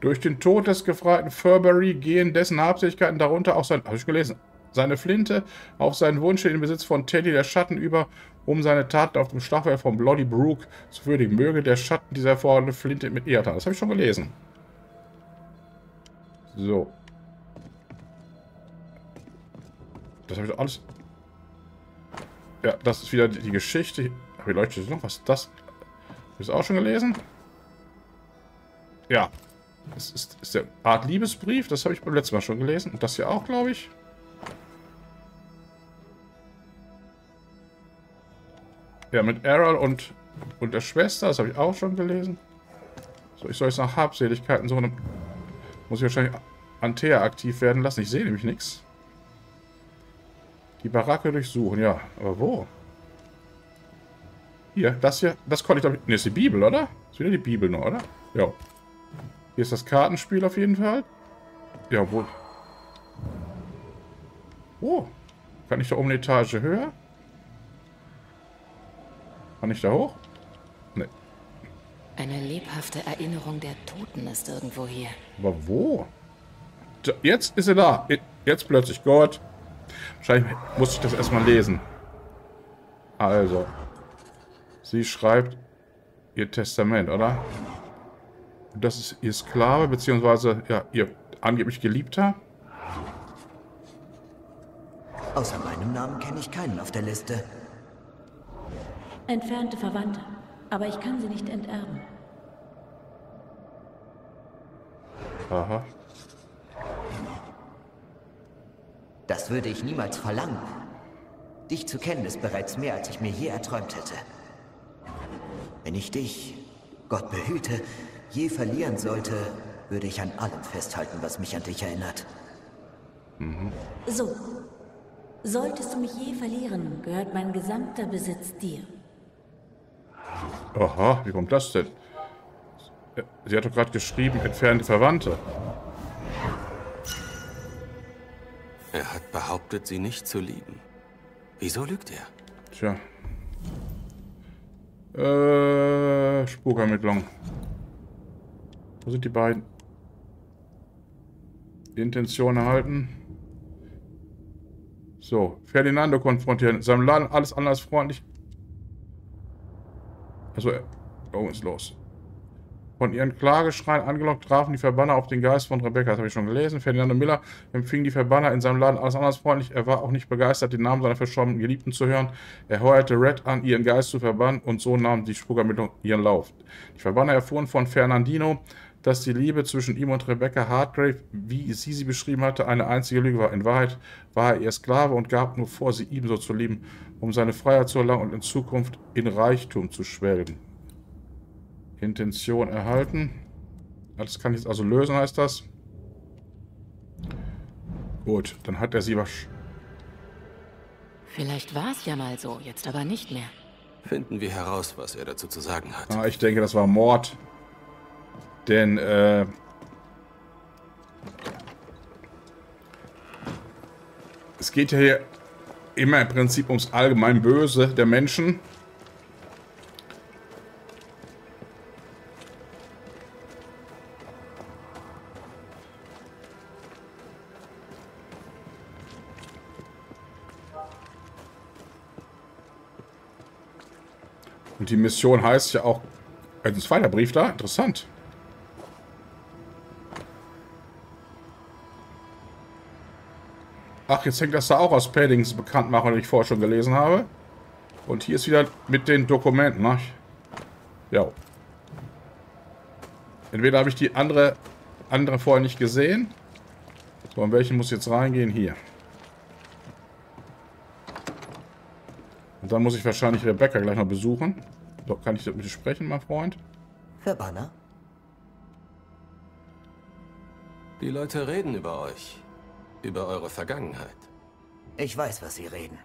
Durch den Tod des gefreiten Furbury gehen dessen Habseligkeiten darunter auch sein... Habe ich gelesen. Seine Flinte auf seinen Wunsch in den Besitz von Teddy der Schatten über, um seine Taten auf dem Schlachtfeld von Bloody Brook zu würdigen. Möge der Schatten dieser hervorragende Flinte mit ihr Das habe ich schon gelesen. So. Das habe ich alles... Ja, das ist wieder die Geschichte. Wie leuchtet das noch? Was das? Du das auch schon gelesen? Ja. Das ist, ist der Art Liebesbrief. Das habe ich beim letzten Mal schon gelesen. Und das hier auch, glaube ich. Ja, mit Errol und, und der Schwester. Das habe ich auch schon gelesen. So, ich soll jetzt nach Habseligkeiten suchen. Muss ich wahrscheinlich Antea aktiv werden lassen. Ich sehe nämlich nichts. Die Baracke durchsuchen, ja. Aber wo? Hier, das hier, das konnte ich glaube ich... Ne, ist die Bibel, oder? Ist wieder die Bibel nur, oder? Ja. Hier ist das Kartenspiel auf jeden Fall. Ja, wohl. Oh, kann ich da oben eine Etage höher? Kann ich da hoch? Nee. Eine lebhafte Erinnerung der Toten ist irgendwo hier. Aber wo? Da, jetzt ist er da. Jetzt plötzlich. Gott. Wahrscheinlich muss ich das erstmal lesen. Also. Sie schreibt ihr Testament, oder? Das ist ihr Sklave, beziehungsweise ja, ihr angeblich Geliebter. Außer meinem Namen kenne ich keinen auf der Liste. Entfernte Verwandte, aber ich kann sie nicht enterben. Aha. Das würde ich niemals verlangen. Dich zu kennen ist bereits mehr, als ich mir je erträumt hätte. Wenn ich dich, Gott behüte, je verlieren sollte, würde ich an allem festhalten, was mich an dich erinnert. Mhm. So. Solltest du mich je verlieren, gehört mein gesamter Besitz dir. Aha, wie kommt das denn? Sie hat doch gerade geschrieben, entfernte Verwandte. Er hat behauptet, sie nicht zu lieben. Wieso lügt er? Tja. Äh, Spukermittlung. Wo sind die beiden? Intention erhalten. So, Ferdinando konfrontieren. In seinem Laden alles anders freundlich. Also, oh, ist los. Von ihren Klageschreien angelockt trafen die Verbanner auf den Geist von Rebecca. Das habe ich schon gelesen. Ferdinando Miller empfing die Verbanner in seinem Laden alles anders freundlich. Er war auch nicht begeistert, den Namen seiner verstorbenen Geliebten zu hören. Er heuerte Red an, ihren Geist zu verbannen und so nahm die Spukermittlung ihren Lauf. Die Verbanner erfuhren von Fernandino, dass die Liebe zwischen ihm und Rebecca Hartgrave, wie sie sie beschrieben hatte, eine einzige Lüge war. In Wahrheit war er ihr Sklave und gab nur vor, sie ebenso zu lieben, um seine Freiheit zu erlangen und in Zukunft in Reichtum zu schwelgen. Intention erhalten. Das kann ich jetzt also lösen, heißt das. Gut, dann hat er sie was. Vielleicht war es ja mal so, jetzt aber nicht mehr. Finden wir heraus, was er dazu zu sagen hat. Ah, ich denke, das war Mord. Denn, äh... Es geht ja hier immer im Prinzip ums allgemein Böse der Menschen. Und die Mission heißt ja auch... Ein zweiter Brief da? Interessant. Ach, jetzt hängt das da auch aus Paddings bekannt machen, die ich vorher schon gelesen habe. Und hier ist wieder mit den Dokumenten, ne? Ja. Entweder habe ich die andere, andere vorher nicht gesehen. So, und welchen muss jetzt reingehen? Hier. Und dann muss ich wahrscheinlich Rebecca gleich noch besuchen. Doch, kann ich mit dir sprechen, mein Freund? Verbanner? Die Leute reden über euch. Über eure Vergangenheit. Ich weiß, was sie reden.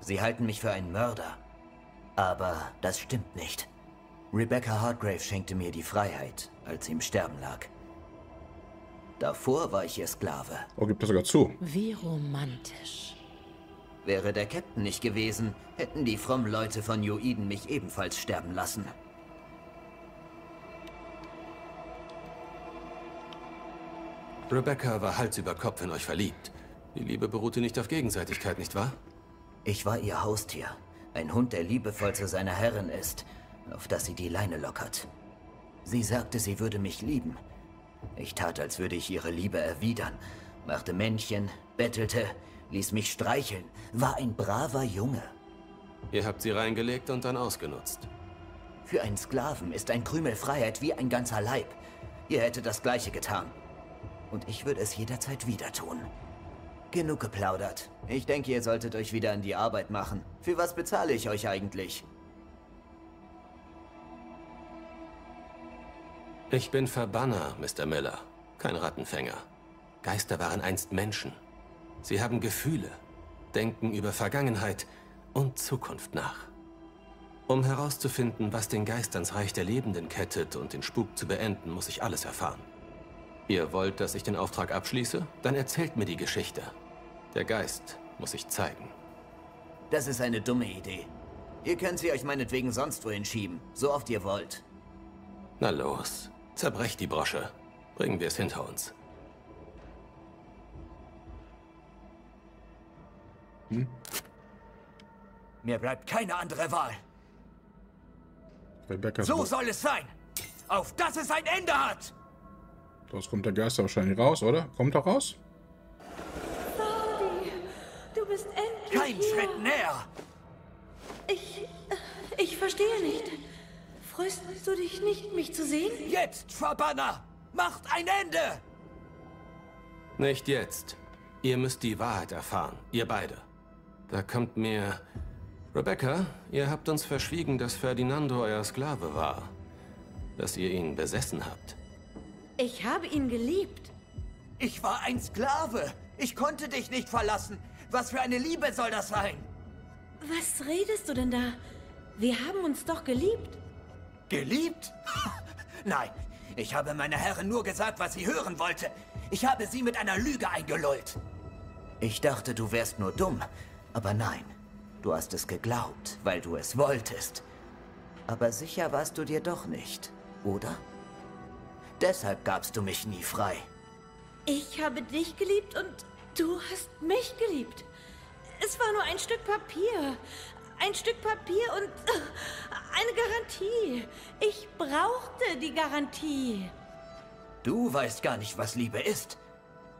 Sie halten mich für einen Mörder. Aber das stimmt nicht. Rebecca Hartgrave schenkte mir die Freiheit, als sie im Sterben lag. Davor war ich ihr Sklave. Oh, gibt das sogar zu. Wie romantisch. Wäre der Captain nicht gewesen, hätten die frommen Leute von Joiden mich ebenfalls sterben lassen. Rebecca war Hals über Kopf in euch verliebt. Die Liebe beruhte nicht auf Gegenseitigkeit, nicht wahr? Ich war ihr Haustier. Ein Hund, der liebevoll zu seiner Herrin ist, auf das sie die Leine lockert. Sie sagte, sie würde mich lieben. Ich tat, als würde ich ihre Liebe erwidern, machte Männchen, bettelte, ließ mich streicheln, war ein braver Junge. Ihr habt sie reingelegt und dann ausgenutzt. Für einen Sklaven ist ein Krümel Freiheit wie ein ganzer Leib. Ihr hättet das Gleiche getan. Und ich würde es jederzeit wieder tun. Genug geplaudert. Ich denke, ihr solltet euch wieder an die Arbeit machen. Für was bezahle ich euch eigentlich? Ich bin Verbanner, Mr. Miller. Kein Rattenfänger. Geister waren einst Menschen. Sie haben Gefühle, denken über Vergangenheit und Zukunft nach. Um herauszufinden, was den Geist ans Reich der Lebenden kettet und den Spuk zu beenden, muss ich alles erfahren. Ihr wollt, dass ich den Auftrag abschließe? Dann erzählt mir die Geschichte. Der Geist muss ich zeigen. Das ist eine dumme Idee. Ihr könnt sie euch meinetwegen sonst wohin schieben, so oft ihr wollt. Na los, zerbrecht die Brosche. Bringen wir es hinter uns. Hm? Mir bleibt keine andere Wahl. Rebecca so soll es sein. Auf dass es ein Ende hat. Daraus kommt der Geister wahrscheinlich raus, oder? Kommt er raus? Fabi, du bist endlich Kein hier. Schritt näher. Ich... Ich verstehe nicht. Freust du dich nicht, mich zu sehen? Jetzt, Verbanner! Macht ein Ende! Nicht jetzt. Ihr müsst die Wahrheit erfahren. Ihr beide. Da kommt mir... Rebecca, ihr habt uns verschwiegen, dass Ferdinando euer Sklave war. Dass ihr ihn besessen habt. Ich habe ihn geliebt. Ich war ein Sklave. Ich konnte dich nicht verlassen. Was für eine Liebe soll das sein? Was redest du denn da? Wir haben uns doch geliebt. Geliebt? Nein, ich habe meiner Herrin nur gesagt, was sie hören wollte. Ich habe sie mit einer Lüge eingelullt. Ich dachte, du wärst nur dumm. Aber nein, du hast es geglaubt, weil du es wolltest. Aber sicher warst du dir doch nicht, oder? Deshalb gabst du mich nie frei. Ich habe dich geliebt und du hast mich geliebt. Es war nur ein Stück Papier. Ein Stück Papier und äh, eine Garantie. Ich brauchte die Garantie. Du weißt gar nicht, was Liebe ist.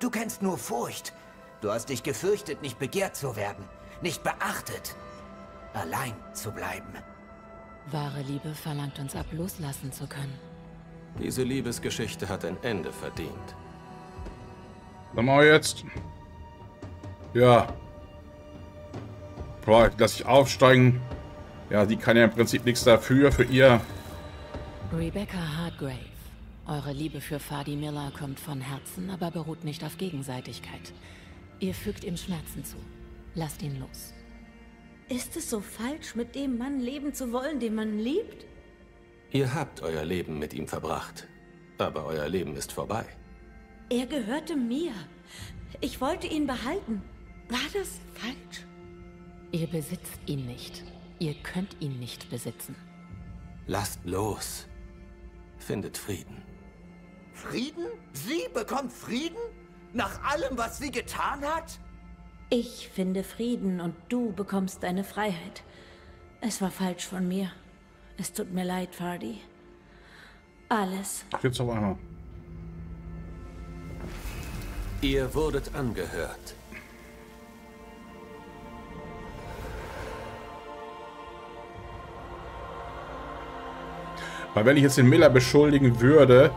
Du kennst nur Furcht. Du hast dich gefürchtet, nicht begehrt zu werden, nicht beachtet, allein zu bleiben. Wahre Liebe verlangt uns ab, loslassen zu können. Diese Liebesgeschichte hat ein Ende verdient. Dann machen wir jetzt. Ja. Boah, lass ich aufsteigen. Ja, die kann ja im Prinzip nichts dafür, für ihr. Rebecca Hardgrave. Eure Liebe für Fadi Miller kommt von Herzen, aber beruht nicht auf Gegenseitigkeit. Ihr fügt ihm Schmerzen zu. Lasst ihn los. Ist es so falsch, mit dem Mann leben zu wollen, den man liebt? Ihr habt euer Leben mit ihm verbracht. Aber euer Leben ist vorbei. Er gehörte mir. Ich wollte ihn behalten. War das falsch? Ihr besitzt ihn nicht. Ihr könnt ihn nicht besitzen. Lasst los. Findet Frieden. Frieden? Sie bekommt Frieden? Nach allem, was sie getan hat? Ich finde Frieden und du bekommst deine Freiheit. Es war falsch von mir. Es tut mir leid, Fardy. Alles. Jetzt auf einmal. Ihr wurdet angehört. Weil wenn ich jetzt den Miller beschuldigen würde,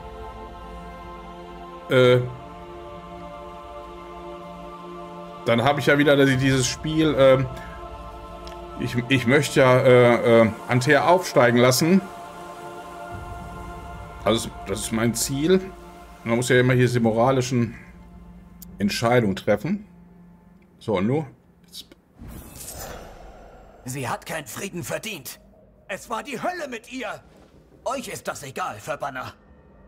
äh, dann habe ich ja wieder dieses Spiel, äh, ich, ich möchte ja äh, äh, Antea aufsteigen lassen. Also das ist mein Ziel. Man muss ja immer hier diese moralischen Entscheidungen treffen. So, und nun? Sie hat keinen Frieden verdient. Es war die Hölle mit ihr. Euch ist das egal, Verbanner.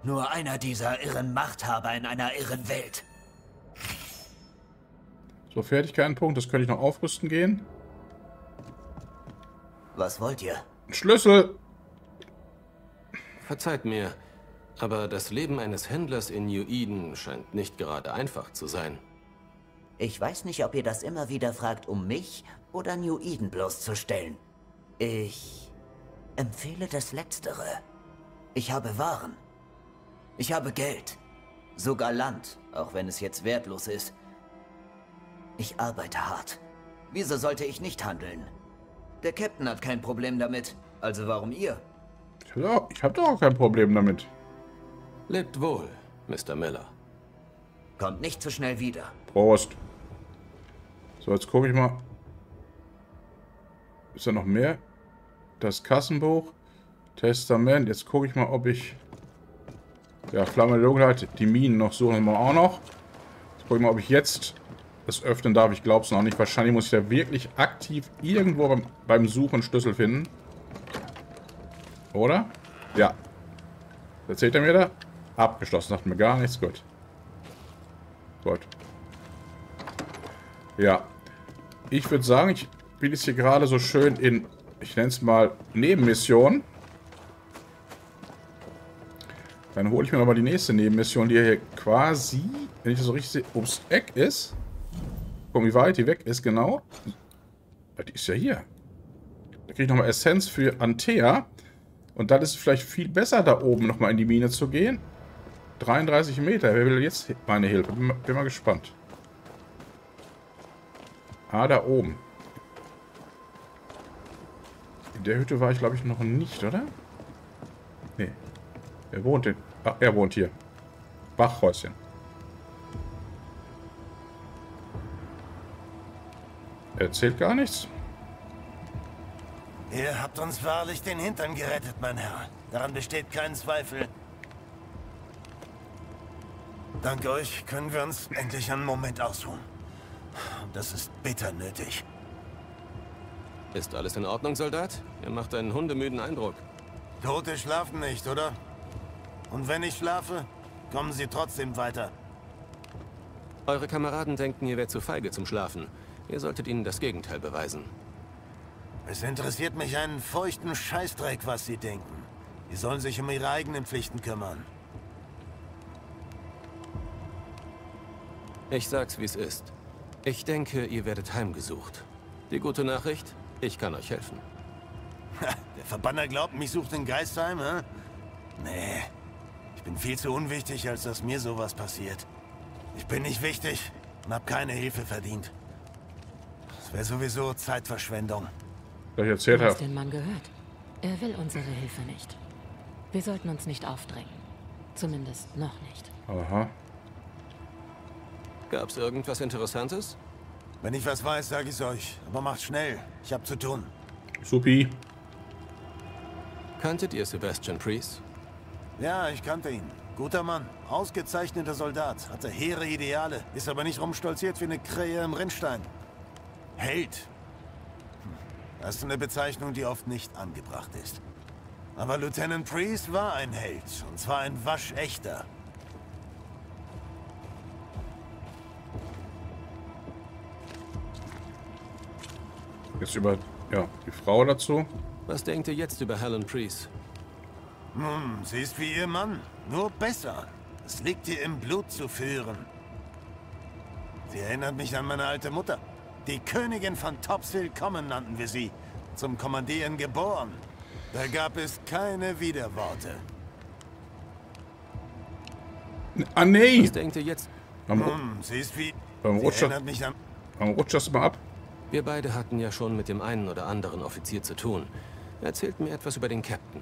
Nur einer dieser irren Machthaber in einer irren Welt. So, Fertigkeitenpunkt. Das könnte ich noch aufrüsten gehen. Was wollt ihr? Schlüssel! Verzeiht mir, aber das Leben eines Händlers in New Eden scheint nicht gerade einfach zu sein. Ich weiß nicht, ob ihr das immer wieder fragt, um mich oder New Eden bloßzustellen. Ich empfehle das Letztere. Ich habe Waren. Ich habe Geld. Sogar Land, auch wenn es jetzt wertlos ist. Ich arbeite hart. Wieso sollte ich nicht handeln? Der Captain hat kein Problem damit. Also warum ihr? Ja, ich habe doch auch kein Problem damit. Lebt wohl, Mr. Miller. Kommt nicht zu schnell wieder. Prost. So, jetzt gucke ich mal. Ist da noch mehr? Das Kassenbuch. Testament. Jetzt gucke ich mal, ob ich... Ja, Flamme der Dunkelheit. Die Minen noch suchen wir auch noch. Jetzt gucke ich mal, ob ich jetzt das öffnen darf. Ich glaube es noch nicht. Wahrscheinlich muss ich da wirklich aktiv irgendwo beim, beim Suchen Schlüssel finden. Oder? Ja. Erzählt er mir da? Abgeschlossen. Sagt mir gar nichts. Gut. Gut. Ja. ich würde sagen, ich bin jetzt hier gerade so schön in, ich nenne es mal, Nebenmission. Dann hole ich mir nochmal die nächste Nebenmission, die hier quasi, wenn ich das so richtig sehe, ums Eck ist. Guck, wie weit die weg ist, genau. Ja, die ist ja hier. Da kriege ich nochmal Essenz für Antea. Und dann ist es vielleicht viel besser, da oben nochmal in die Mine zu gehen. 33 Meter. Wer will jetzt meine Hilfe? Bin, bin mal gespannt. Ah, da oben. In der Hütte war ich, glaube ich, noch nicht, oder? Nee. Er wohnt in... Ach, er wohnt hier. Bachhäuschen. Erzählt gar nichts. Ihr habt uns wahrlich den Hintern gerettet, mein Herr. Daran besteht kein Zweifel. Dank euch können wir uns endlich einen Moment ausruhen. Das ist bitter nötig. Ist alles in Ordnung, Soldat? Ihr macht einen hundemüden Eindruck. Tote schlafen nicht, oder? Und wenn ich schlafe, kommen sie trotzdem weiter. Eure Kameraden denken, ihr wärt zu feige zum Schlafen. Ihr solltet ihnen das Gegenteil beweisen. Es interessiert mich einen feuchten Scheißdreck, was sie denken. Sie sollen sich um ihre eigenen Pflichten kümmern. Ich sag's, wie es ist. Ich denke, ihr werdet heimgesucht. Die gute Nachricht, ich kann euch helfen. Der Verbanner glaubt, mich sucht in Geistheim, hä? Nee. Ich bin viel zu unwichtig, als dass mir sowas passiert. Ich bin nicht wichtig und hab keine Hilfe verdient. Das wäre sowieso Zeitverschwendung. Ich erzählt Du hast habe. den Mann gehört. Er will unsere Hilfe nicht. Wir sollten uns nicht aufdrängen. Zumindest noch nicht. Aha. Gab's irgendwas Interessantes? Wenn ich was weiß, sag ich's euch. Aber macht schnell. Ich hab zu tun. Supi. Kanntet ihr Sebastian Priest? Ja, ich kannte ihn. Guter Mann. Ausgezeichneter Soldat. Hatte hehre Ideale. Ist aber nicht rumstolziert wie eine Krähe im Rinnstein. Held. Hm, Das ist eine Bezeichnung, die oft nicht angebracht ist. Aber Lieutenant Priest war ein Held. Und zwar ein waschechter. Jetzt über ja, die Frau dazu. Was denkt ihr jetzt über Helen Priest? Nun, sie ist wie ihr Mann. Nur besser. Es liegt ihr im Blut zu führen. Sie erinnert mich an meine alte Mutter. Die Königin von Topsville Common nannten wir sie. Zum Kommandieren geboren. Da gab es keine Widerworte. Ah, nee! Was denkt ihr jetzt? Warum, Nun, sie ist wie... warum, Sie rutscht das, mich an... warum rutscht das immer ab? Wir beide hatten ja schon mit dem einen oder anderen Offizier zu tun. Erzählt mir etwas über den Captain.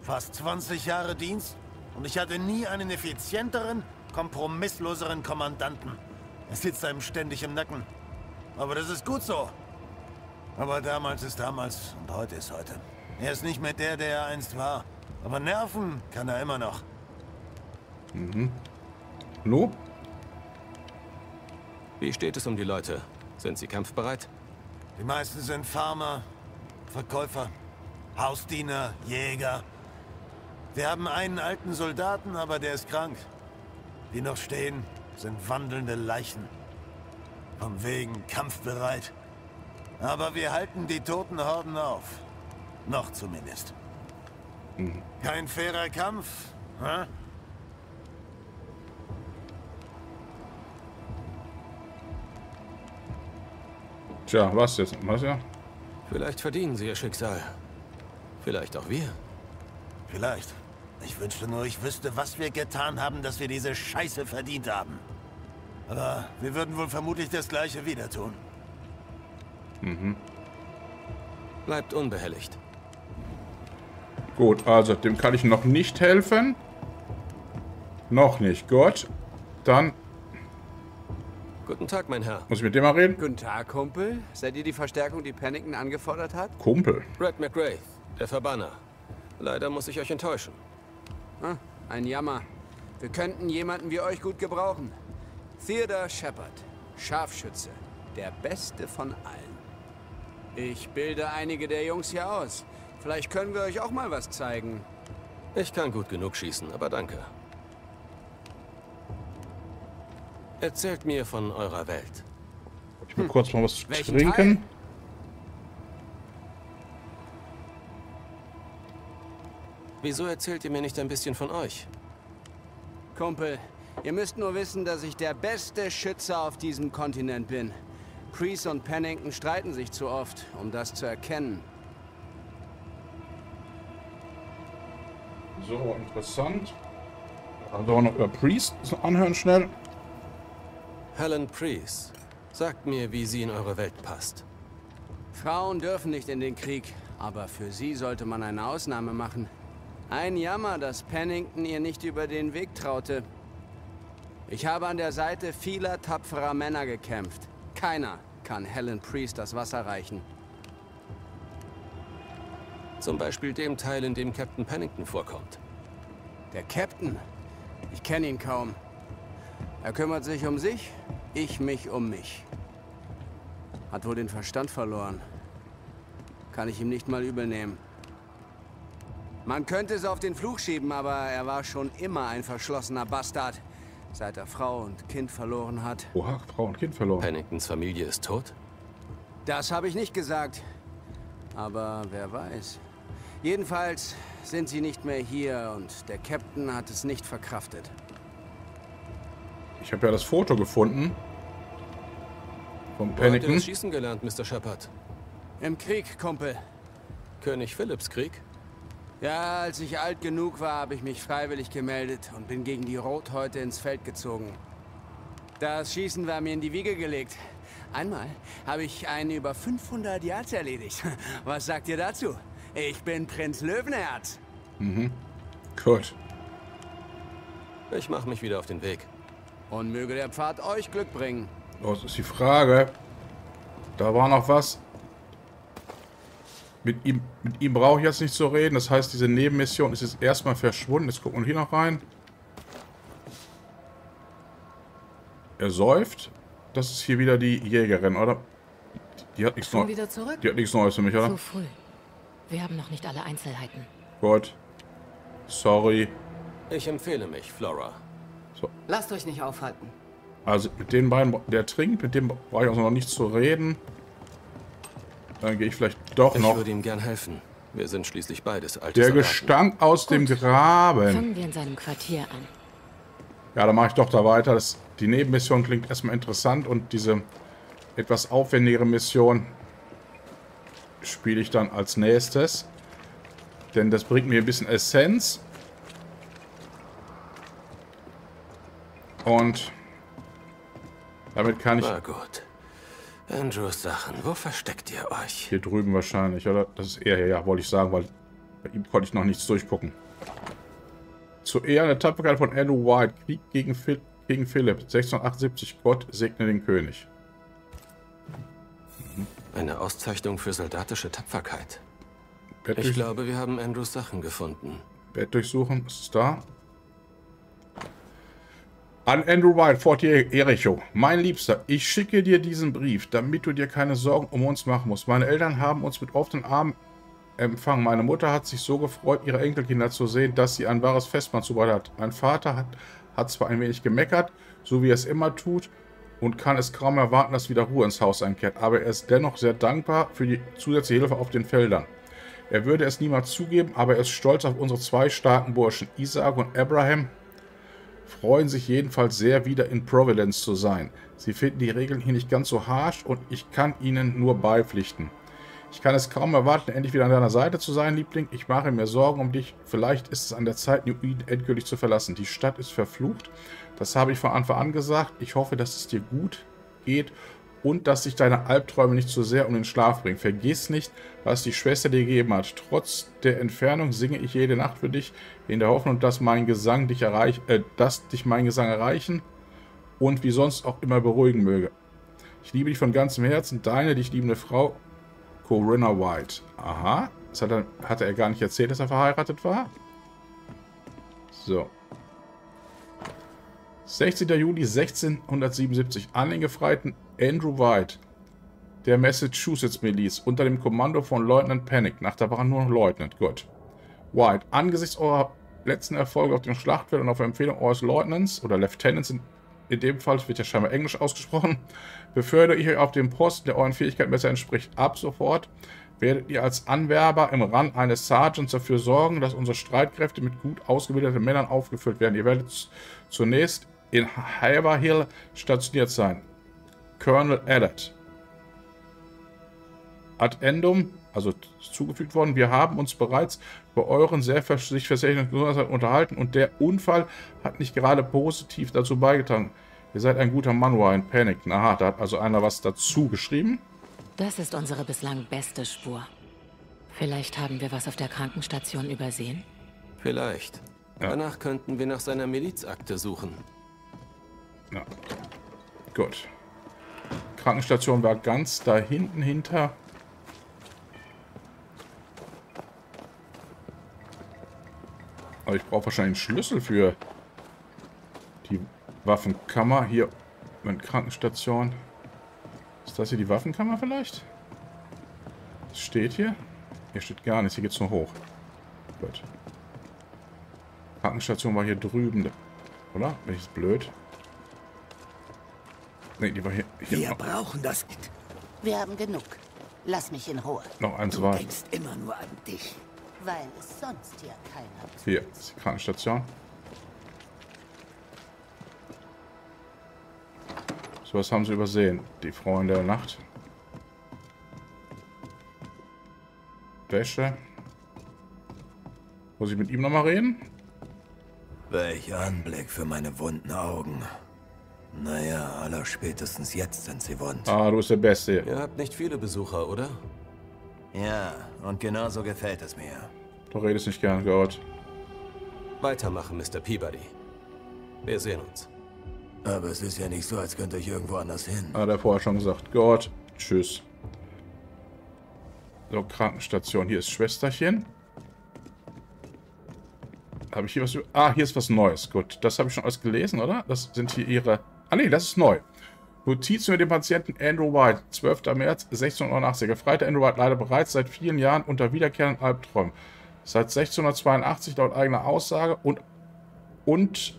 Fast 20 Jahre Dienst und ich hatte nie einen effizienteren, kompromissloseren Kommandanten. Er sitzt einem ständig im Nacken. Aber das ist gut so. Aber damals ist damals und heute ist heute. Er ist nicht mehr der, der er einst war. Aber nerven kann er immer noch. No? Wie steht es um die Leute? Sind sie kampfbereit? Die meisten sind Farmer, Verkäufer, Hausdiener, Jäger. Wir haben einen alten Soldaten, aber der ist krank. Die noch stehen, sind wandelnde Leichen. Von wegen kampfbereit. Aber wir halten die toten Horden auf. Noch zumindest. Kein fairer Kampf, hä? Tja, was jetzt? Was ja? Vielleicht verdienen sie ihr Schicksal. Vielleicht auch wir. Vielleicht. Ich wünschte nur, ich wüsste, was wir getan haben, dass wir diese Scheiße verdient haben. Aber wir würden wohl vermutlich das Gleiche wieder tun. Bleibt unbehelligt. Gut, also dem kann ich noch nicht helfen. Noch nicht. Gut. Dann Guten Tag, mein Herr. muss ich mit dem mal reden. Guten Tag, Kumpel. Seid ihr die Verstärkung, die Pennington angefordert hat? Kumpel. Red McGrath, der Verbanner. Leider muss ich euch enttäuschen. Ah, ein Jammer. Wir könnten jemanden wie euch gut gebrauchen. Theodore Shepard, Scharfschütze, der beste von allen. Ich bilde einige der Jungs hier aus. Vielleicht können wir euch auch mal was zeigen. Ich kann gut genug schießen, aber danke. Erzählt mir von eurer Welt. Ich will kurz mal was zu Welchen trinken. Teil? Wieso erzählt ihr mir nicht ein bisschen von euch? Kumpel, ihr müsst nur wissen, dass ich der beste Schütze auf diesem Kontinent bin. Priest und Pennington streiten sich zu oft, um das zu erkennen. So, interessant. Also noch über Priest anhören schnell. Helen Priest, sagt mir, wie sie in eure Welt passt. Frauen dürfen nicht in den Krieg, aber für sie sollte man eine Ausnahme machen. Ein Jammer, dass Pennington ihr nicht über den Weg traute. Ich habe an der Seite vieler tapferer Männer gekämpft. Keiner kann Helen Priest das Wasser reichen. Zum Beispiel dem Teil, in dem Captain Pennington vorkommt. Der Captain? Ich kenne ihn kaum. Er kümmert sich um sich, ich mich um mich. Hat wohl den Verstand verloren. Kann ich ihm nicht mal übel nehmen. Man könnte es auf den Fluch schieben, aber er war schon immer ein verschlossener Bastard. Seit er Frau und Kind verloren hat. Oha, Frau und Kind verloren. Penningtons Familie ist tot? Das habe ich nicht gesagt. Aber wer weiß. Jedenfalls sind sie nicht mehr hier und der Captain hat es nicht verkraftet. Ich habe ja das Foto gefunden. Vom Wo habt ihr Pennington. das Schießen gelernt, Mr. Shepard? Im Krieg, Kumpel. König Philipps Krieg? Ja, als ich alt genug war, habe ich mich freiwillig gemeldet und bin gegen die Rothäute ins Feld gezogen. Das Schießen war mir in die Wiege gelegt. Einmal habe ich einen über 500 Yards erledigt. Was sagt ihr dazu? Ich bin Prinz Löwenherz. Mhm. Gut. Ich mache mich wieder auf den Weg. Und möge der Pfad euch Glück bringen. Das ist die Frage. Da war noch was. Mit ihm, mit ihm brauche ich jetzt nicht zu reden. Das heißt, diese Nebenmission ist jetzt erstmal verschwunden. Jetzt gucken wir hier noch rein. Er säuft. Das ist hier wieder die Jägerin, oder? Die hat nichts Neues. wieder zurück? Die hat nichts Neues für mich, oder? Zu früh. Wir haben noch nicht alle Einzelheiten. Gut. Sorry. Ich empfehle mich, Flora. Lasst euch nicht aufhalten. Also mit den beiden, der trinkt, mit dem brauche ich also noch nichts zu reden. Dann gehe ich vielleicht doch Ich noch. würde ihm gern helfen. Wir sind schließlich beides alte Der Soldaten. Gestank aus dem Graben. Fangen wir in seinem Quartier an. Ja, dann mache ich doch da weiter. Das, die Nebenmission klingt erstmal interessant und diese etwas aufwendigere Mission spiele ich dann als nächstes. Denn das bringt mir ein bisschen Essenz. Und damit kann ich Na gut. Andrews Sachen, wo versteckt ihr euch? hier drüben wahrscheinlich, oder? Das ist eher ja, wollte ich sagen, weil bei ihm konnte ich noch nichts durchgucken. Zu Ehren der Tapferkeit von Andrew White, Krieg gegen, Phil gegen Philipp, 1678, Gott segne den König. Eine Auszeichnung für soldatische Tapferkeit. Bett, Ich glaube, wir haben Andrews Sachen gefunden. Bett durchsuchen, ist da? An Andrew White, Fort Jericho. Mein Liebster, ich schicke dir diesen Brief, damit du dir keine Sorgen um uns machen musst. Meine Eltern haben uns mit offenen Armen empfangen. Meine Mutter hat sich so gefreut, ihre Enkelkinder zu sehen, dass sie ein wahres Festmahl zubereitet hat. Mein Vater hat, hat zwar ein wenig gemeckert, so wie er es immer tut, und kann es kaum erwarten, dass wieder Ruhe ins Haus einkehrt, aber er ist dennoch sehr dankbar für die zusätzliche Hilfe auf den Feldern. Er würde es niemals zugeben, aber er ist stolz auf unsere zwei starken Burschen, Isaac und Abraham, freuen sich jedenfalls sehr, wieder in Providence zu sein. Sie finden die Regeln hier nicht ganz so harsch und ich kann ihnen nur beipflichten. Ich kann es kaum erwarten, endlich wieder an deiner Seite zu sein, Liebling. Ich mache mir Sorgen um dich. Vielleicht ist es an der Zeit, New Eden endgültig zu verlassen. Die Stadt ist verflucht. Das habe ich von Anfang an gesagt. Ich hoffe, dass es dir gut geht und dass sich deine Albträume nicht zu sehr um den Schlaf bringen. Vergiss nicht, was die Schwester dir gegeben hat. Trotz der Entfernung singe ich jede Nacht für dich, in der Hoffnung, dass mein Gesang dich erreich, äh, dass dich mein Gesang erreichen und wie sonst auch immer beruhigen möge. Ich liebe dich von ganzem Herzen, deine dich liebende Frau Corinna White. Aha, das hat er, hatte er gar nicht erzählt, dass er verheiratet war. So. 16. Juli 1677. An den Gefreiten Andrew White der Massachusetts-Miliz unter dem Kommando von Leutnant Panic. Nach da waren nur noch Leutnant. Gut. White, angesichts eurer letzten Erfolge auf dem Schlachtfeld und auf Empfehlung eures Leutnants oder Lieutenants in, in dem Fall wird ja scheinbar Englisch ausgesprochen, befördere ich euch auf den Posten, der euren Fähigkeiten besser entspricht. Ab sofort werdet ihr als Anwerber im Rang eines Sergeants dafür sorgen, dass unsere Streitkräfte mit gut ausgebildeten Männern aufgefüllt werden. Ihr werdet zunächst in Haverhill stationiert sein. Colonel Allard. Addendum, also zugefügt worden, wir haben uns bereits bei euren sehr sich versicherten Gesundheit unterhalten und der Unfall hat nicht gerade positiv dazu beigetragen. Ihr seid ein guter Mann, Ryan Panic. Aha, da hat also einer was dazu geschrieben. Das ist unsere bislang beste Spur. Vielleicht haben wir was auf der Krankenstation übersehen? Vielleicht. Ja. Danach könnten wir nach seiner Milizakte suchen. Ja. Gut. Krankenstation war ganz da hinten hinter. Aber ich brauche wahrscheinlich einen Schlüssel für die Waffenkammer. Hier, meine Krankenstation. Ist das hier die Waffenkammer vielleicht? Das steht hier? Hier steht gar nichts. Hier geht es nur hoch. Gut. Krankenstation war hier drüben. Oder? Ich blöd? Ne, die war hier. hier Wir noch. brauchen das nicht. Wir haben genug. Lass mich in Ruhe. Noch eins war. Du denkst immer nur an dich. Weil es sonst hier keiner tut. Hier ist die Krankenstation. So was haben sie übersehen. Die Freunde der Nacht. Wäsche. Muss ich mit ihm nochmal reden? Welch Anblick für meine wunden Augen. Naja, aller spätestens jetzt sind sie wund. Ah, du bist der Beste. Ihr habt nicht viele Besucher, oder? Ja, und genau so gefällt es mir. Du redest nicht gern, Gott. Weitermachen, Mr. Peabody. Wir sehen uns. Aber es ist ja nicht so, als könnte ich irgendwo anders hin. Ah, der vorher schon gesagt. Gott, tschüss. So, Krankenstation. Hier ist Schwesterchen. Habe ich hier was... Ah, hier ist was Neues. Gut, das habe ich schon alles gelesen, oder? Das sind hier ihre... Ah, nee, das ist neu. Notiz über den Patienten Andrew White, 12. März 1689. Gefreiter Andrew White leider bereits seit vielen Jahren unter wiederkehrenden Albträumen. Seit 1682 laut eigener Aussage und, und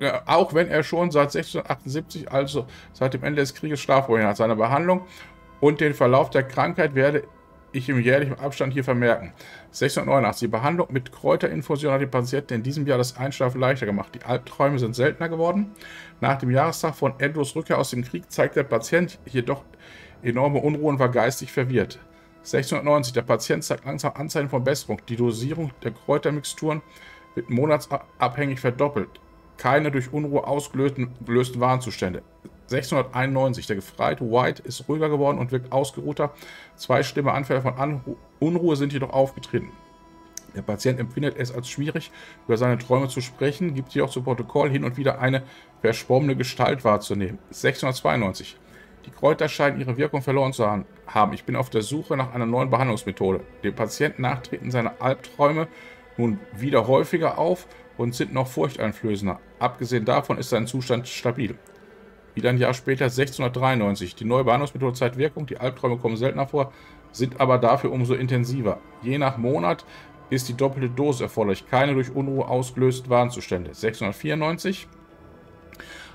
ja, auch wenn er schon seit 1678, also seit dem Ende des Krieges, Strafruhe hat. Seine Behandlung und den Verlauf der Krankheit werde ich im jährlichen Abstand hier vermerken. 689. Die Behandlung mit Kräuterinfusion hat den Patienten in diesem Jahr das Einschlafen leichter gemacht. Die Albträume sind seltener geworden. Nach dem Jahrestag von Andrews Rückkehr aus dem Krieg zeigt der Patient jedoch enorme Unruhe und war geistig verwirrt. 690. Der Patient zeigt langsam Anzeichen von Besserung. Die Dosierung der Kräutermixturen wird monatsabhängig verdoppelt. Keine durch Unruhe ausgelösten Warnzustände. 691. Der Gefreite White ist ruhiger geworden und wirkt ausgeruhter. Zwei schlimme Anfälle von Anru Unruhe sind jedoch aufgetreten. Der Patient empfindet es als schwierig, über seine Träume zu sprechen, gibt jedoch zu Protokoll hin und wieder eine verschwommene Gestalt wahrzunehmen. 692. Die Kräuter scheinen ihre Wirkung verloren zu haben. Ich bin auf der Suche nach einer neuen Behandlungsmethode. Dem Patienten nachtreten seine Albträume nun wieder häufiger auf und sind noch furchteinflößender. Abgesehen davon ist sein Zustand stabil. Wieder ein Jahr später, 1693. Die neue Behandlungsmethode zeigt Wirkung, die Albträume kommen seltener vor, sind aber dafür umso intensiver. Je nach Monat ist die doppelte Dose erforderlich, keine durch Unruhe ausgelösten Warnzustände. 694.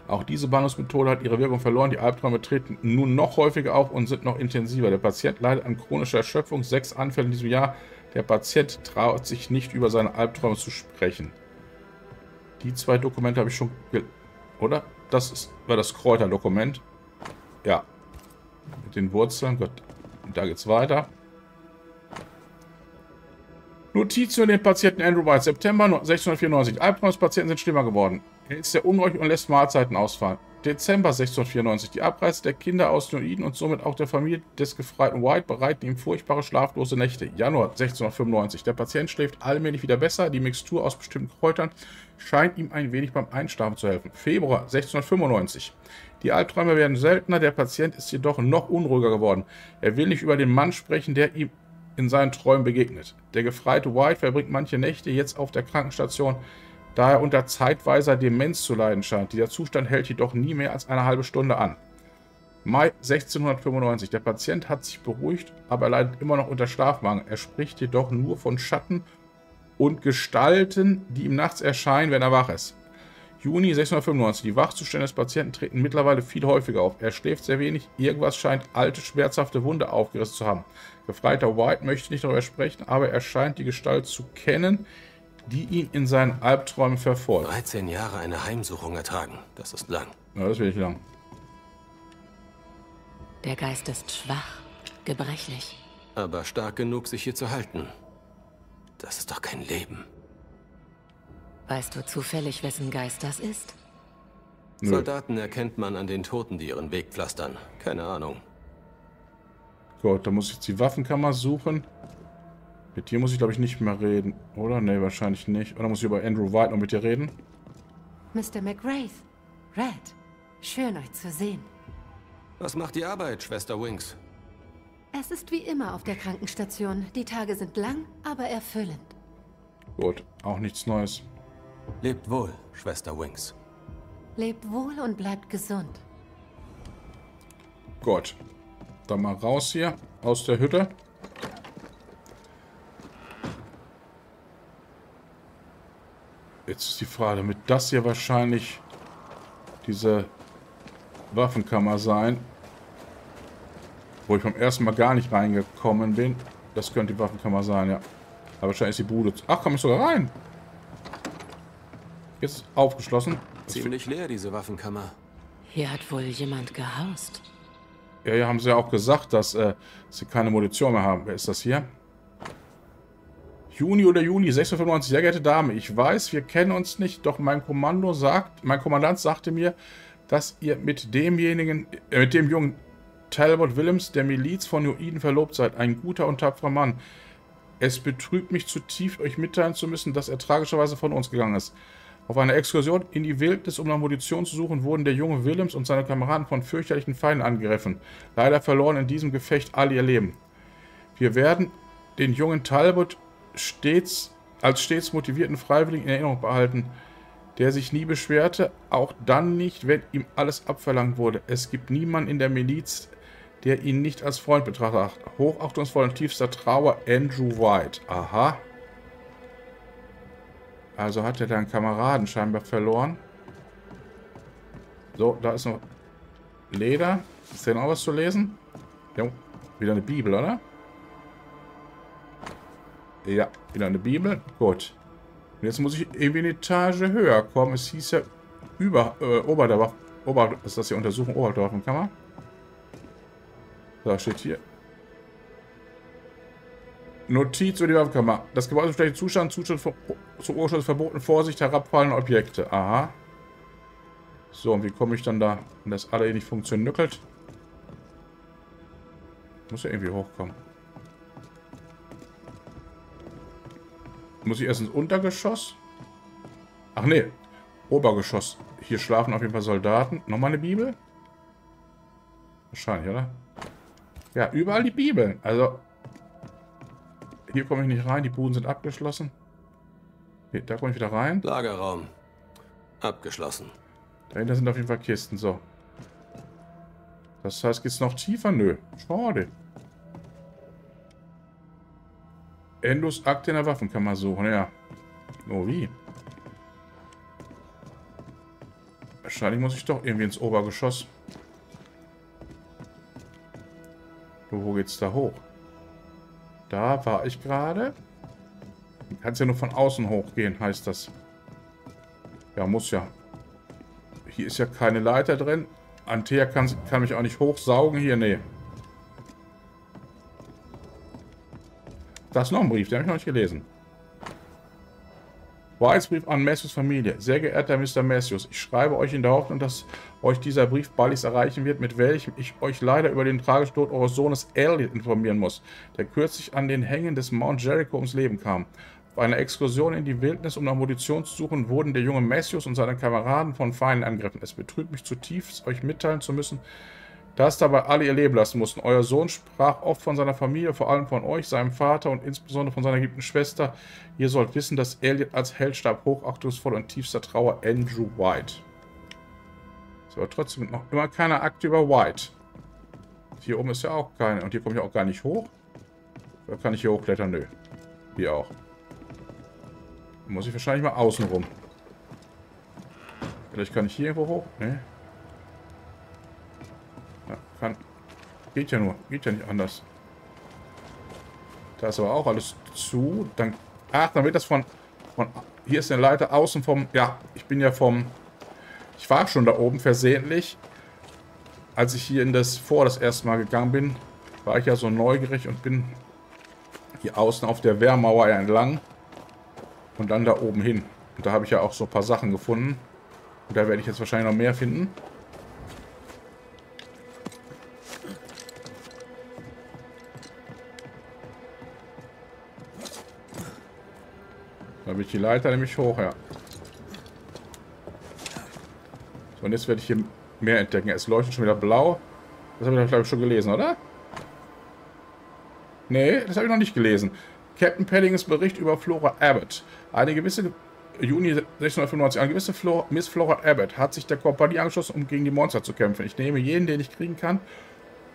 Auch diese Behandlungsmethode hat ihre Wirkung verloren. Die Albträume treten nun noch häufiger auf und sind noch intensiver. Der Patient leidet an chronischer Erschöpfung. Sechs Anfälle in diesem Jahr. Der Patient traut sich nicht über seine Albträume zu sprechen. Die zwei Dokumente habe ich schon... Oder? Das ist, war das Kräuterdokument. Ja. Mit den Wurzeln. Gut. Und da geht's weiter. Notiz zu den Patienten Andrew White. September 1694. Albtraumspatienten sind schlimmer geworden. Er ist sehr unruhig und lässt Mahlzeiten ausfallen. Dezember 1694. Die Abreise der Kinder aus Neoiden und somit auch der Familie des gefreiten White bereiten ihm furchtbare schlaflose Nächte. Januar 1695. Der Patient schläft allmählich wieder besser. Die Mixtur aus bestimmten Kräutern scheint ihm ein wenig beim Einschlafen zu helfen. Februar 1695. Die Albträume werden seltener, der Patient ist jedoch noch unruhiger geworden. Er will nicht über den Mann sprechen, der ihm in seinen Träumen begegnet. Der gefreite White verbringt manche Nächte jetzt auf der Krankenstation da er unter zeitweiser Demenz zu leiden scheint. Dieser Zustand hält jedoch nie mehr als eine halbe Stunde an. Mai 1695. Der Patient hat sich beruhigt, aber er leidet immer noch unter Schlafmangel. Er spricht jedoch nur von Schatten und Gestalten, die ihm nachts erscheinen, wenn er wach ist. Juni 695. Die Wachzustände des Patienten treten mittlerweile viel häufiger auf. Er schläft sehr wenig. Irgendwas scheint alte, schmerzhafte Wunde aufgerissen zu haben. Gefreiter White möchte nicht darüber sprechen, aber er scheint die Gestalt zu kennen, die ihn in seinen Albträumen verfolgt. 13 Jahre eine Heimsuchung ertragen. Das ist lang. Ja, das will ich lang. Der Geist ist schwach, gebrechlich. Aber stark genug, sich hier zu halten. Das ist doch kein Leben. Weißt du zufällig, wessen Geist das ist? Nö. Soldaten erkennt man an den Toten, die ihren Weg pflastern. Keine Ahnung. Gut, da muss ich jetzt die Waffenkammer suchen. Mit dir muss ich, glaube ich, nicht mehr reden. Oder? Ne, wahrscheinlich nicht. Oder muss ich über Andrew White noch mit dir reden? Mr. McGrath. Red. Schön, euch zu sehen. Was macht die Arbeit, Schwester Wings? Es ist wie immer auf der Krankenstation. Die Tage sind lang, aber erfüllend. Gut, auch nichts Neues. Lebt wohl, Schwester Wings. Lebt wohl und bleibt gesund. Gut. Dann mal raus hier aus der Hütte. Jetzt ist die Frage, damit das hier wahrscheinlich diese Waffenkammer sein, wo ich beim ersten Mal gar nicht reingekommen bin. Das könnte die Waffenkammer sein, ja. Aber wahrscheinlich ist die Bude... Ach, komm ich sogar rein. Jetzt aufgeschlossen. Ziemlich leer, diese Waffenkammer. Hier hat wohl jemand gehaust. Ja, ja, haben sie ja auch gesagt, dass äh, sie keine Munition mehr haben. Wer ist das hier? Juni oder Juni 695. Sehr geehrte Dame, ich weiß, wir kennen uns nicht, doch mein Kommando sagt, mein Kommandant sagte mir, dass ihr mit demjenigen, äh, mit dem jungen Talbot Willems der Miliz von New verlobt seid. Ein guter und tapferer Mann. Es betrübt mich zutiefst, euch mitteilen zu müssen, dass er tragischerweise von uns gegangen ist. Auf einer Exkursion in die Wildnis, um nach Munition zu suchen, wurden der junge Willems und seine Kameraden von fürchterlichen Feinden angegriffen. Leider verloren in diesem Gefecht alle ihr Leben. Wir werden den jungen Talbot stets als stets motivierten Freiwilligen in Erinnerung behalten, der sich nie beschwerte, auch dann nicht, wenn ihm alles abverlangt wurde. Es gibt niemanden in der Miliz, der ihn nicht als Freund betrachtet. Hochachtungsvoll und tiefster Trauer, Andrew White. Aha. Also hat er da einen Kameraden scheinbar verloren. So, da ist noch Leder. Ist denn auch was zu lesen? Ja, wieder eine Bibel, oder? Ja, wieder eine Bibel. Gut. Und jetzt muss ich irgendwie eine Etage höher kommen. Es hieß ja über, äh, ober der Waffe. Ober, ist das die Untersuchung Waffenkammer? Da steht hier. Notiz über die Waffenkammer. Das Gebäude ist im schlechten Zustand, Zustand zum Urschuss verboten, Vorsicht, herabfallende Objekte. Aha. So, und wie komme ich dann da, wenn das alle nicht funktioniert? Muss ja irgendwie hochkommen. Muss ich erst ins Untergeschoss? Ach nee, Obergeschoss. Hier schlafen auf jeden Fall Soldaten. Nochmal eine Bibel? Wahrscheinlich, oder? Ja, überall die Bibeln. Also, hier komme ich nicht rein. Die Buden sind abgeschlossen. Hier, da komme ich wieder rein. Lagerraum. Abgeschlossen. Dahinter sind auf jeden Fall Kisten. So. Das heißt, geht's noch tiefer? Nö. Schade. Endos Akte in der Waffenkammer suchen, ja. Oh, wie? Wahrscheinlich muss ich doch irgendwie ins Obergeschoss. Wo geht's da hoch? Da war ich gerade. Kann es ja nur von außen hochgehen, heißt das. Ja, muss ja. Hier ist ja keine Leiter drin. Antea kann, kann mich auch nicht hochsaugen. Hier, nee. Da ist noch ein Brief, den habe ich noch nicht gelesen. Whites an Messius Familie. Sehr geehrter Mr. Messius, ich schreibe euch in der Hoffnung, dass euch dieser Brief baldig erreichen wird, mit welchem ich euch leider über den tragischen Tod eures Sohnes Elliot informieren muss, der kürzlich an den Hängen des Mount Jericho ums Leben kam. Auf einer Exkursion in die Wildnis, um nach Munition zu suchen, wurden der junge Messius und seine Kameraden von Feinden angegriffen. Es betrübt mich zutiefst, euch mitteilen zu müssen, dass dabei alle ihr Leben lassen mussten. Euer Sohn sprach oft von seiner Familie, vor allem von euch, seinem Vater und insbesondere von seiner geliebten Schwester. Ihr sollt wissen, dass Elliot als Held starb, hochachtungsvoll und tiefster Trauer Andrew White. Aber trotzdem noch immer keine Akte über White. Hier oben ist ja auch keine. Und hier komme ich auch gar nicht hoch. Oder kann ich hier hochklettern? Nö. Hier auch. Muss ich wahrscheinlich mal außen rum. Vielleicht kann ich hier irgendwo hoch. Ne. Ja, kann. Geht ja nur. Geht ja nicht anders. Da ist aber auch alles zu. Dann. Ach, dann wird das von. von hier ist eine Leiter außen vom. Ja, ich bin ja vom. Ich war schon da oben versehentlich. Als ich hier in das vor das erste Mal gegangen bin, war ich ja so neugierig und bin hier außen auf der Wehrmauer entlang und dann da oben hin. Und da habe ich ja auch so ein paar Sachen gefunden. Und da werde ich jetzt wahrscheinlich noch mehr finden. Da habe ich die Leiter nämlich hoch, ja. Und jetzt werde ich hier mehr entdecken. Es leuchtet schon wieder blau. Das habe ich, glaube ich, schon gelesen, oder? Nee, das habe ich noch nicht gelesen. Captain Paddingtons Bericht über Flora Abbott. Eine gewisse Juni 1695, eine gewisse Flora, Miss Flora Abbott hat sich der Kompanie angeschlossen, um gegen die Monster zu kämpfen. Ich nehme jeden, den ich kriegen kann.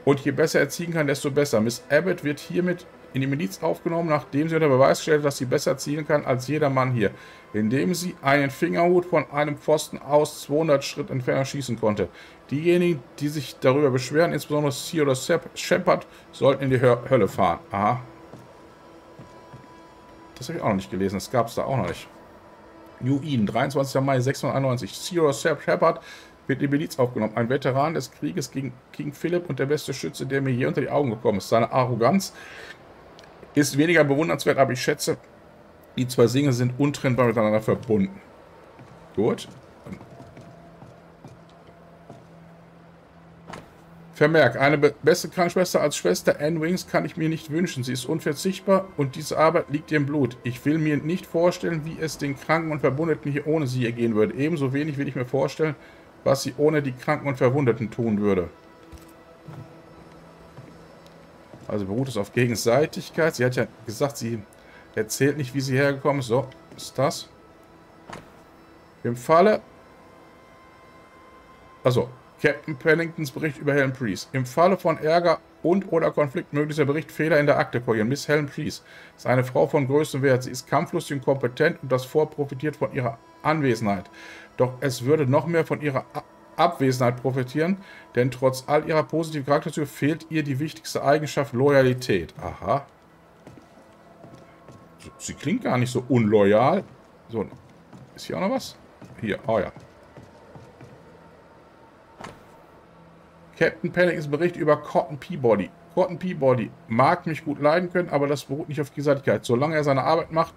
Und je besser er ziehen kann, desto besser. Miss Abbott wird hiermit in die Miliz aufgenommen, nachdem sie unter Beweis stellt, dass sie besser zielen kann als jeder Mann hier. Indem sie einen Fingerhut von einem Pfosten aus 200 Schritt entfernt schießen konnte. Diejenigen, die sich darüber beschweren, insbesondere Sie oder Shepard, sollten in die Hölle fahren. Aha. Das habe ich auch noch nicht gelesen. Das gab es da auch noch nicht. New Eden, 23. Mai 691. Cyril Shepard wird in die Miliz aufgenommen. Ein Veteran des Krieges gegen King Philip und der beste Schütze, der mir je unter die Augen gekommen ist. Seine Arroganz ist weniger bewundernswert, aber ich schätze, die zwei Dinge sind untrennbar miteinander verbunden. Gut. Vermerk, eine beste Krankenschwester als Schwester Anne Wings kann ich mir nicht wünschen. Sie ist unverzichtbar und diese Arbeit liegt ihr im Blut. Ich will mir nicht vorstellen, wie es den Kranken und Verwundeten hier ohne sie ergehen würde. Ebenso wenig will ich mir vorstellen, was sie ohne die Kranken und Verwundeten tun würde. Also beruht es auf Gegenseitigkeit. Sie hat ja gesagt, sie erzählt nicht, wie sie hergekommen ist. So, ist das. Im Falle... Also, Captain Penningtons Bericht über Helen Priest. Im Falle von Ärger und oder Konflikt möglicher Bericht Fehler in der Akte korrigieren. Miss Helen Priest ist eine Frau von größtem Wert. Sie ist kampflustig und kompetent und das Vor profitiert von ihrer Anwesenheit. Doch es würde noch mehr von ihrer Abwesenheit profitieren, denn trotz all ihrer positiven Charakterzüge fehlt ihr die wichtigste Eigenschaft Loyalität. Aha. Sie klingt gar nicht so unloyal. So, ist hier auch noch was? Hier, oh ja. Captain Penningtons Bericht über Cotton Peabody. Cotton Peabody mag mich gut leiden können, aber das beruht nicht auf Gegenseitigkeit. Solange er seine Arbeit macht,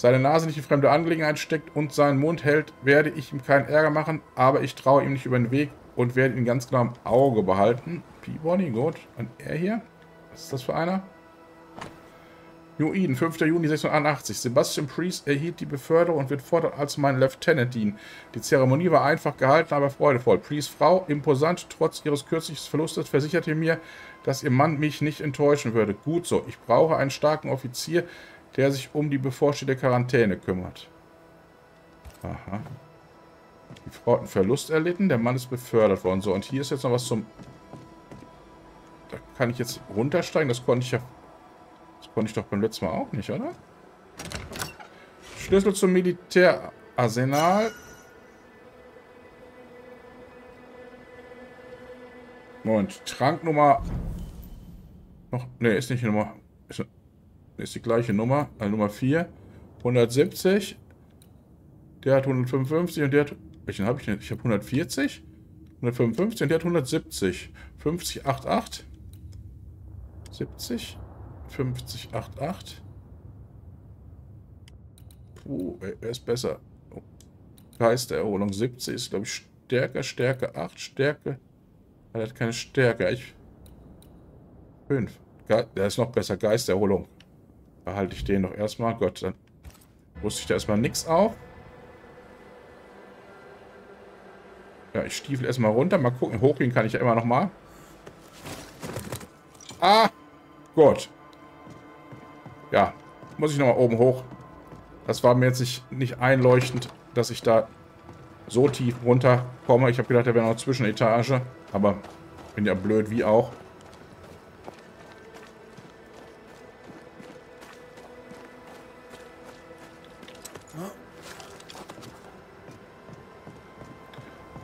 seine Nase nicht in fremde Angelegenheit steckt und seinen Mund hält, werde ich ihm keinen Ärger machen, aber ich traue ihm nicht über den Weg und werde ihn ganz genau im Auge behalten. Peabody, gut. Und er hier? Was ist das für einer? Eden, 5. Juni 1681. Sebastian Priest erhielt die Beförderung und wird fortan als mein Lieutenant dienen. Die Zeremonie war einfach gehalten, aber freudevoll. Priests Frau, imposant, trotz ihres kürzlichen Verlustes, versicherte mir, dass ihr Mann mich nicht enttäuschen würde. Gut so, ich brauche einen starken Offizier, der sich um die bevorstehende Quarantäne kümmert. Aha. Die Frau hat einen Verlust erlitten, der Mann ist befördert worden. So, und hier ist jetzt noch was zum... Da kann ich jetzt runtersteigen, das konnte ich ja das konnte ich doch beim letzten Mal auch nicht, oder? Schlüssel zum Militärarsenal. Moment, Tranknummer. Noch, ne, ist nicht Nummer. Ist, ist die gleiche Nummer, also Nummer 4. 170. Der hat 155 und der hat. Welchen habe ich denn? Ich habe 140. 155 und der hat 170. 50, 88. 70. 5088. Puh, wer ist besser? Geistererholung 70 ist, glaube ich, Stärke, Stärke 8, Stärke. Er hat keine Stärke. Ich. 5. Der ist noch besser. Geistererholung. Behalte ich den noch erstmal. Gott, dann wusste ich da erstmal nichts auf. Ja, ich stiefel erstmal runter. Mal gucken. Hochgehen kann ich ja immer noch mal. Ah! Gut. Ja, muss ich nochmal oben hoch. Das war mir jetzt nicht, nicht einleuchtend, dass ich da so tief runterkomme. Ich habe gedacht, da wäre noch eine Zwischenetage. Aber bin ja blöd wie auch.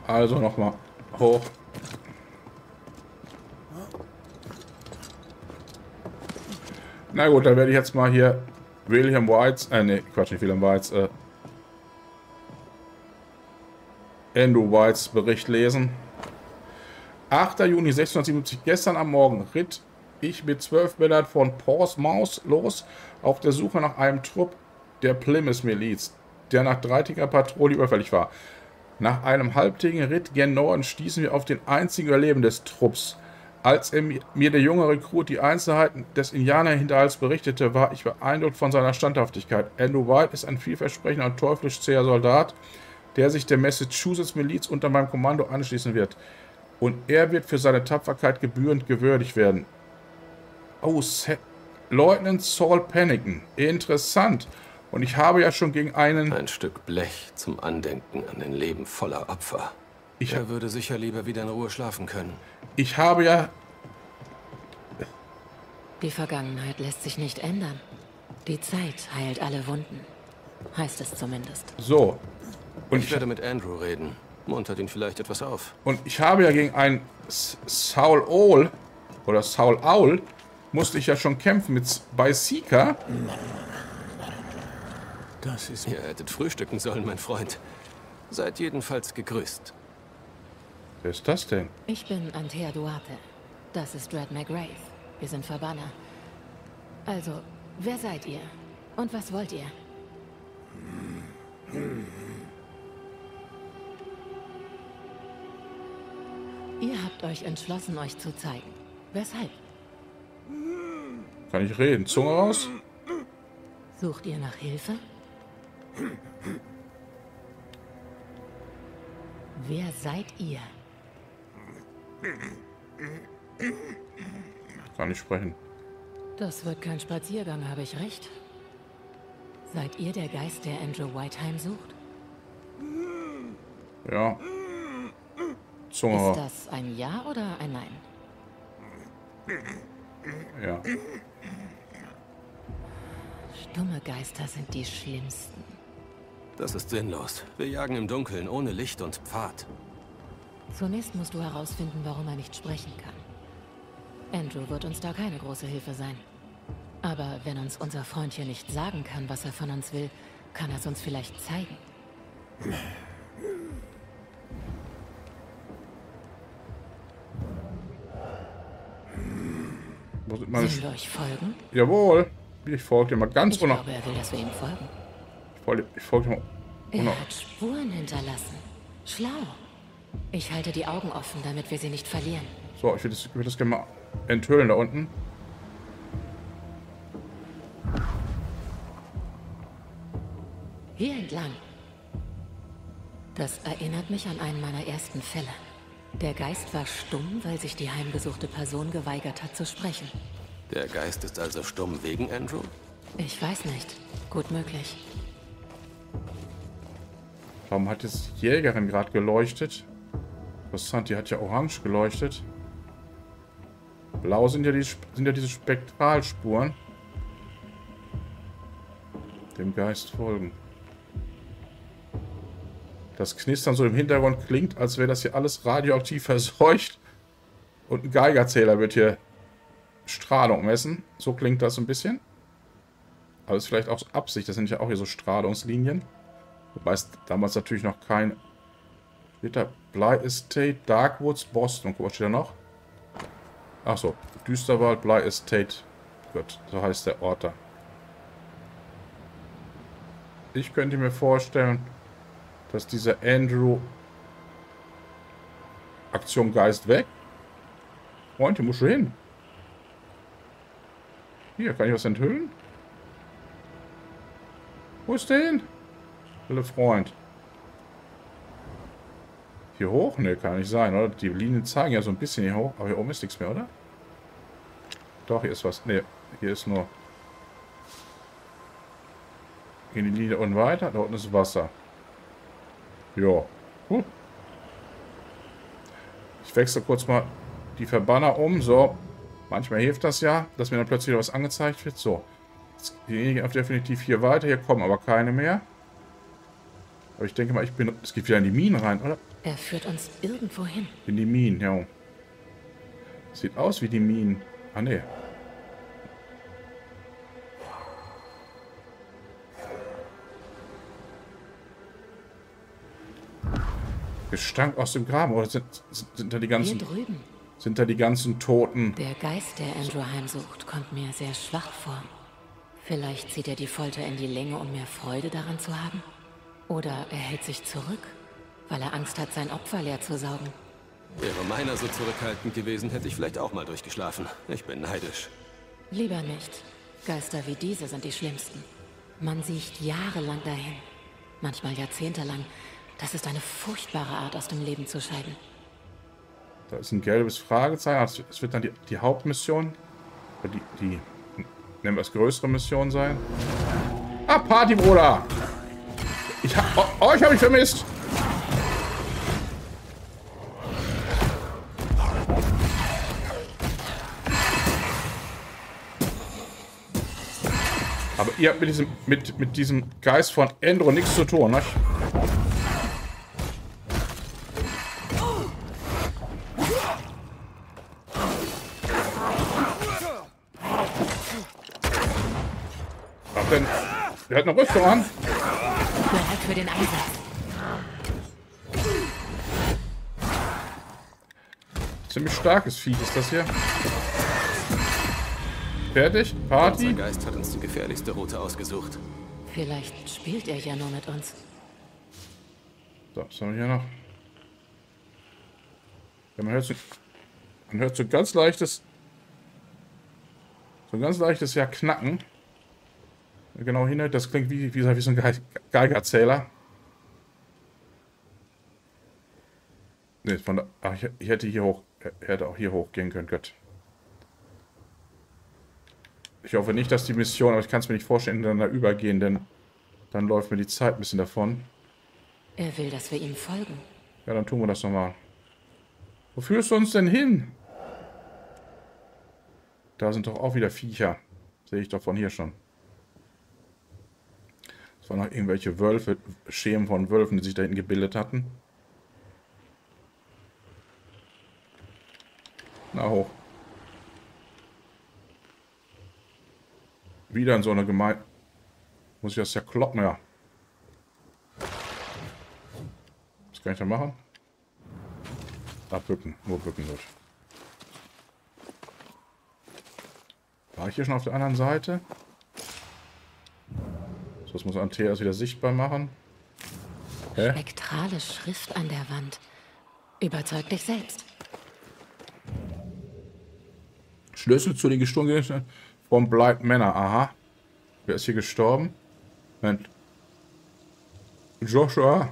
Also nochmal hoch. Na gut, dann werde ich jetzt mal hier William Whites, äh, ne, Quatsch, nicht William Whites, äh, Andrew Whites Bericht lesen. 8. Juni 1677, gestern am Morgen ritt ich mit zwölf Männern von Portsmouth los auf der Suche nach einem Trupp der Plymouth-Miliz, der nach dreitägiger Patrouille überfällig war. Nach einem halbtägigen Ritt gen Norden stießen wir auf den einzigen Überleben des Trupps. Als mir der junge Rekrut die Einzelheiten des Indianerhinterhalts berichtete, war ich beeindruckt von seiner Standhaftigkeit. Andrew White ist ein vielversprechender und teuflisch zäher Soldat, der sich der Massachusetts-Miliz unter meinem Kommando anschließen wird. Und er wird für seine Tapferkeit gebührend gewürdigt werden. Oh, Sa Leutnant Saul Pennington. Interessant. Und ich habe ja schon gegen einen... Ein Stück Blech zum Andenken an ein Leben voller Opfer. Ich er würde sicher lieber wieder in Ruhe schlafen können. Ich habe ja... Die Vergangenheit lässt sich nicht ändern. Die Zeit heilt alle Wunden. Heißt es zumindest. So. Und ich, ich werde mit Andrew reden. Muntert ihn vielleicht etwas auf. Und ich habe ja gegen einen Saul Owl oder Saul Owl musste ich ja schon kämpfen mit bei Sika. Das ist. Ihr hättet frühstücken sollen, mein Freund. Seid jedenfalls gegrüßt. Wer ist das denn? Ich bin Antea Duarte. Das ist Red McGrath. Wir sind Verbanner. Also, wer seid ihr? Und was wollt ihr? Ihr habt euch entschlossen, euch zu zeigen. Weshalb? Kann ich reden? Zunge raus? Sucht ihr nach Hilfe? Wer seid ihr? Kann nicht sprechen. Das wird kein Spaziergang, habe ich recht? Seid ihr der Geist, der Andrew Whiteheim sucht? Ja. Zunge. Ist das ein Ja oder ein Nein? Ja. Stumme Geister sind die schlimmsten. Das ist sinnlos. Wir jagen im Dunkeln, ohne Licht und Pfad. Zunächst musst du herausfinden, warum er nicht sprechen kann. Andrew wird uns da keine große Hilfe sein. Aber wenn uns unser Freund hier nicht sagen kann, was er von uns will, kann er es uns vielleicht zeigen. Sollen wir euch folgen? Jawohl. Ich folge dir mal ganz ich glaube, er will, dass wir ihm folgen. Ich folge, ich folge mal. Er hat Spuren hinterlassen. Schlau. Ich halte die Augen offen, damit wir sie nicht verlieren. So, ich würde das, würd das gerne mal enthüllen da unten. Hier entlang. Das erinnert mich an einen meiner ersten Fälle. Der Geist war stumm, weil sich die heimgesuchte Person geweigert hat zu sprechen. Der Geist ist also stumm wegen Andrew? Ich weiß nicht. Gut möglich. Warum hat jetzt die Jägerin gerade geleuchtet? Interessant, die hat ja orange geleuchtet. Blau sind ja, die, sind ja diese Spektralspuren. Dem Geist folgen. Das Knistern so im Hintergrund klingt, als wäre das hier alles radioaktiv verseucht. Und ein Geigerzähler wird hier Strahlung messen. So klingt das ein bisschen. Aber das ist vielleicht auch Absicht. Das sind ja auch hier so Strahlungslinien. Wobei es damals natürlich noch kein... Später Bly Estate, Darkwoods, Boston. Guck, was steht da noch? Achso, Düsterwald, Bly Estate. Gut, so heißt der Ort da. Ich könnte mir vorstellen, dass dieser Andrew Aktion Geist weg. Freund, hier musst du hin. Hier, kann ich was enthüllen? Wo ist der hin? Hallo Freund. Hier hoch? Ne, kann nicht sein, oder? Die Linien zeigen ja so ein bisschen hier hoch. Aber hier oben ist nichts mehr, oder? Doch, hier ist was. Ne, hier ist nur... Gehen die Linie unten weiter? Da unten ist Wasser. Ja. Huh. Ich wechsle kurz mal die Verbanner um. So. Manchmal hilft das ja, dass mir dann plötzlich was angezeigt wird. So. Jetzt gehen definitiv hier weiter. Hier kommen aber keine mehr. Aber ich denke mal, ich bin... Es geht wieder in die Minen rein, oder? Er führt uns irgendwo hin. In die Minen, ja. Sieht aus wie die Minen. Ah, ne. Gestank aus dem Graben. Oder sind, sind, sind da die ganzen... Hier drüben. Sind da die ganzen Toten? Der Geist, der Andrew heimsucht, kommt mir sehr schwach vor. Vielleicht zieht er die Folter in die Länge, um mehr Freude daran zu haben? Oder er hält sich zurück, weil er Angst hat, sein Opfer leer zu saugen. Wäre meiner so zurückhaltend gewesen, hätte ich vielleicht auch mal durchgeschlafen. Ich bin neidisch. Lieber nicht. Geister wie diese sind die schlimmsten. Man sieht jahrelang dahin. Manchmal jahrzehntelang. Das ist eine furchtbare Art, aus dem Leben zu scheiden. Da ist ein gelbes Fragezeichen. Es wird dann die, die Hauptmission, die, die, nennen wir es größere Mission sein. Ah, Party, Bruder! Ich hab, oh, oh, ich habe mich vermisst! Aber ihr habt mit diesem, mit, mit diesem Geist von Endro nichts zu tun, ne? Ach, denn, der hat eine Rüstung an. Für den Einsatz. Ziemlich starkes Vieh ist das hier. Fertig? Party? Unser Geist hat uns die gefährlichste Route ausgesucht. Vielleicht spielt er ja nur mit uns. So, was haben wir hier noch? Ja, man hört so, man hört so ganz leichtes, so ein ganz leichtes ja Knacken. Genau hin, das klingt wie, wie, wie so ein Geigerzähler. Ne, von der, ach, ich, ich hätte hier hoch, hätte auch hier hochgehen können, Gott. Ich hoffe nicht, dass die Mission, aber ich kann es mir nicht vorstellen, dann da übergehen, denn dann läuft mir die Zeit ein bisschen davon. Er will, dass wir ihm folgen. Ja, dann tun wir das nochmal. Wo führst du uns denn hin? Da sind doch auch wieder Viecher. Sehe ich doch von hier schon. Das waren noch irgendwelche Wölfe, Schemen von Wölfen, die sich da hinten gebildet hatten. Na hoch. Wieder in so einer Gemeinde. Muss ich das ja kloppen, ja. Was kann ich da machen? Abbücken, nur bücken wird. War ich hier schon auf der anderen Seite? So, das muss Anteas wieder sichtbar machen. Hä? Spektrale Schrift an der Wand. Überzeug dich selbst. Schlüssel zu den gestohlenen vom Blight Männer. Aha. Wer ist hier gestorben? Moment. Joshua.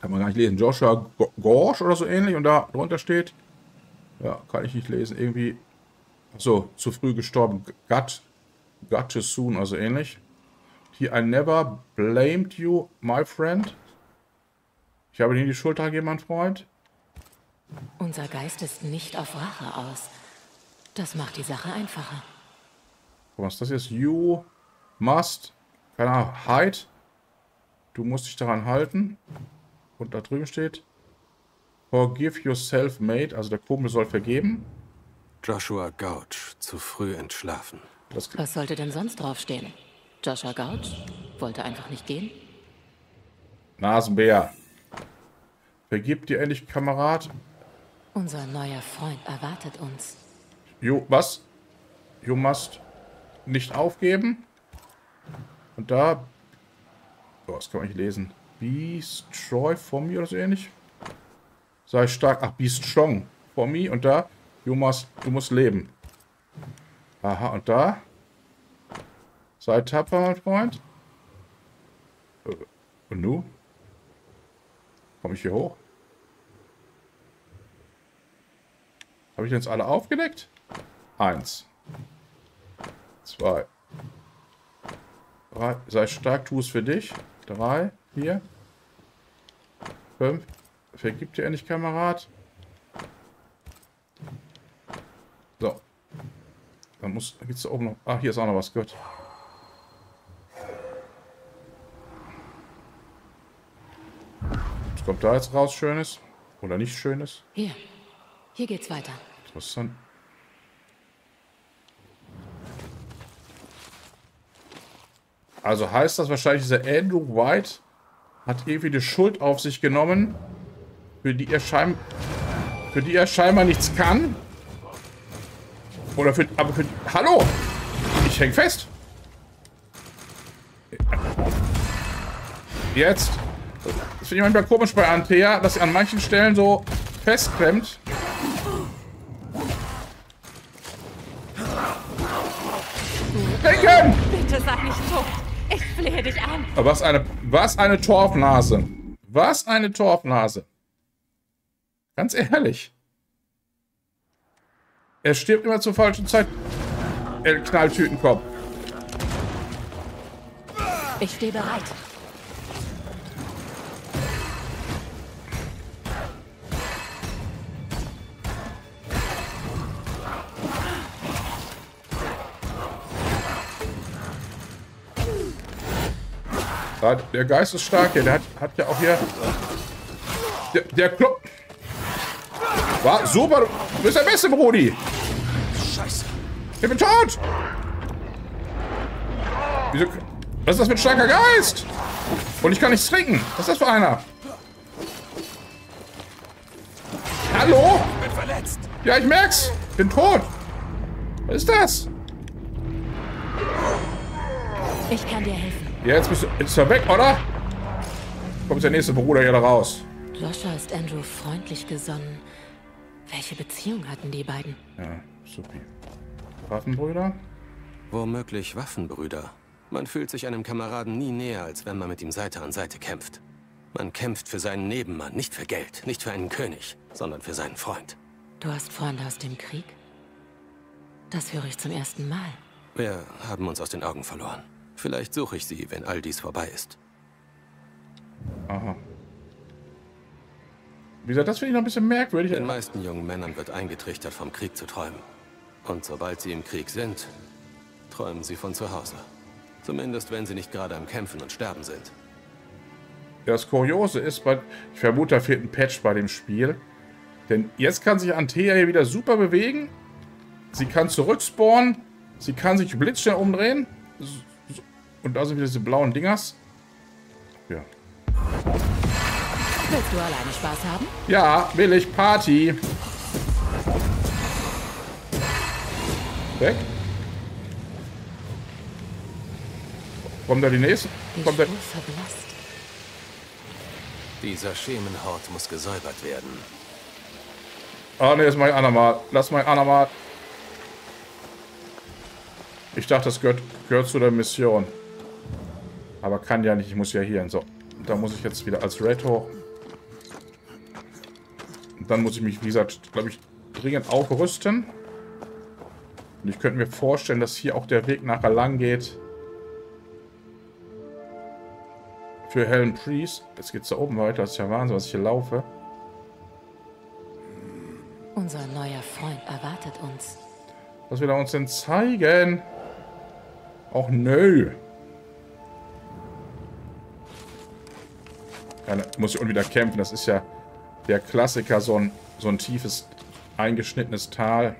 Kann man gar nicht lesen. Joshua Gorsch oder so ähnlich. Und da drunter steht. Ja, kann ich nicht lesen. Irgendwie. So, zu früh gestorben. Too soon, also ähnlich. Hier, I never blamed you, my friend. Ich habe dir die Schuld gegeben, mein Freund. Unser Geist ist nicht auf Rache aus. Das macht die Sache einfacher. Was ist das jetzt? You must, keine Ahnung, hide. Du musst dich daran halten. Und da drüben steht, forgive yourself, mate. Also der Kumpel soll vergeben. Joshua Gouch, zu früh entschlafen. Das Was sollte denn sonst draufstehen? Joshua Gouch wollte einfach nicht gehen? Nasenbär. Vergib dir endlich, Kamerad. Unser neuer Freund erwartet uns. You, was? You must nicht aufgeben. Und da... Oh, das kann man nicht lesen. Be strong for me oder so ähnlich. Sei stark. Ach, be strong for me. Und da... You must, du musst leben. Aha, und da... Sei tapfer, mein Freund. Und nu? Komme ich hier hoch? Habe ich jetzt alle aufgedeckt? Eins. Zwei. Drei. Sei stark, tu es für dich. Drei. Vier. Fünf. Vergib dir endlich, Kamerad. So. Dann muss. Gibt's da oben noch. Ah, hier ist auch noch was. Gut. Was kommt da jetzt raus Schönes? Oder nicht Schönes? Hier. Hier geht's weiter. Interessant. Also heißt das wahrscheinlich, dieser Andrew White hat irgendwie die Schuld auf sich genommen, für die er, schein für die er scheinbar nichts kann. Oder für... Aber für... Hallo! Ich häng fest! Jetzt. Finde ich manchmal komisch bei Antea, dass sie an manchen Stellen so festklemmt. Denken! Bitte sag nicht tot. Ich flehe dich an. Was eine, was eine Torfnase. Was eine Torfnase. Ganz ehrlich. Er stirbt immer zur falschen Zeit. Er Knalltütenkopf. Ich stehe bereit. Ja, der Geist ist stark hier. Der hat, hat ja auch hier... Der, der Club... War super. Du bist der Beste, Brody. Scheiße. Ich bin tot. Wieso... Was ist das mit starker Geist? Und ich kann nichts trinken. Was ist das für einer? Hallo? Ich bin verletzt. Ja, ich merk's. Bin tot. Was ist das? Ich kann dir helfen. Ja, jetzt bist du, jetzt ist er weg, oder? Kommt der nächste Bruder hier da raus. Joshua ist Andrew freundlich gesonnen. Welche Beziehung hatten die beiden? Ja, supi. Waffenbrüder? Womöglich Waffenbrüder. Man fühlt sich einem Kameraden nie näher, als wenn man mit ihm Seite an Seite kämpft. Man kämpft für seinen Nebenmann, nicht für Geld, nicht für einen König, sondern für seinen Freund. Du hast Freunde aus dem Krieg? Das höre ich zum ersten Mal. Wir haben uns aus den Augen verloren. Vielleicht suche ich sie, wenn all dies vorbei ist. Aha. Wie gesagt, das finde ich noch ein bisschen merkwürdig. Den meisten jungen Männern wird eingetrichtert, vom Krieg zu träumen. Und sobald sie im Krieg sind, träumen sie von zu Hause. Zumindest, wenn sie nicht gerade am Kämpfen und Sterben sind. Das Kuriose ist, bei, ich vermute, da fehlt ein Patch bei dem Spiel. Denn jetzt kann sich Antea hier wieder super bewegen. Sie kann zurückspawnen. Sie kann sich blitzschnell umdrehen. Und da sind wieder diese blauen Dingers. Ja. Willst du alleine Spaß haben? Ja, will ich. Party. Weg. Kommt da die nächste? Kommt da. Dieser Schemenhort muss gesäubert werden. Ah, ne, das mach ich andermal. Lass mal andermal. Ich dachte, das gehört, gehört zu der Mission. Aber kann ja nicht, ich muss ja hier hin. So, da muss ich jetzt wieder als Red hoch. Und dann muss ich mich, wie gesagt, glaube ich, dringend aufrüsten. Und ich könnte mir vorstellen, dass hier auch der Weg nachher lang geht. Für Helen Priest. Jetzt geht's da oben weiter. Das ist ja Wahnsinn, was ich hier laufe. Unser neuer Freund erwartet uns. Was will er uns denn zeigen? Auch nö. Da muss ich auch wieder kämpfen. Das ist ja der Klassiker, so ein, so ein tiefes, eingeschnittenes Tal.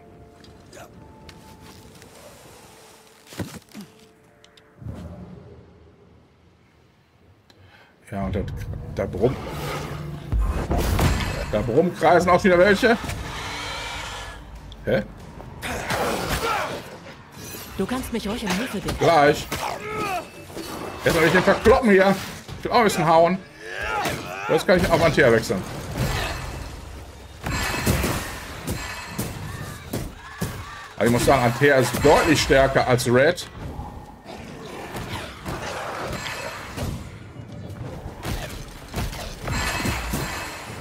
Ja, und da, da drum. Da drum kreisen auch wieder welche. Hä? Du kannst mich ruhig um Hilfe bitten. Gleich. Jetzt soll ich den verkloppen hier. Ich will auch ein bisschen hauen. Das kann ich auf Antea wechseln. Aber ich muss sagen, Antea ist deutlich stärker als Red.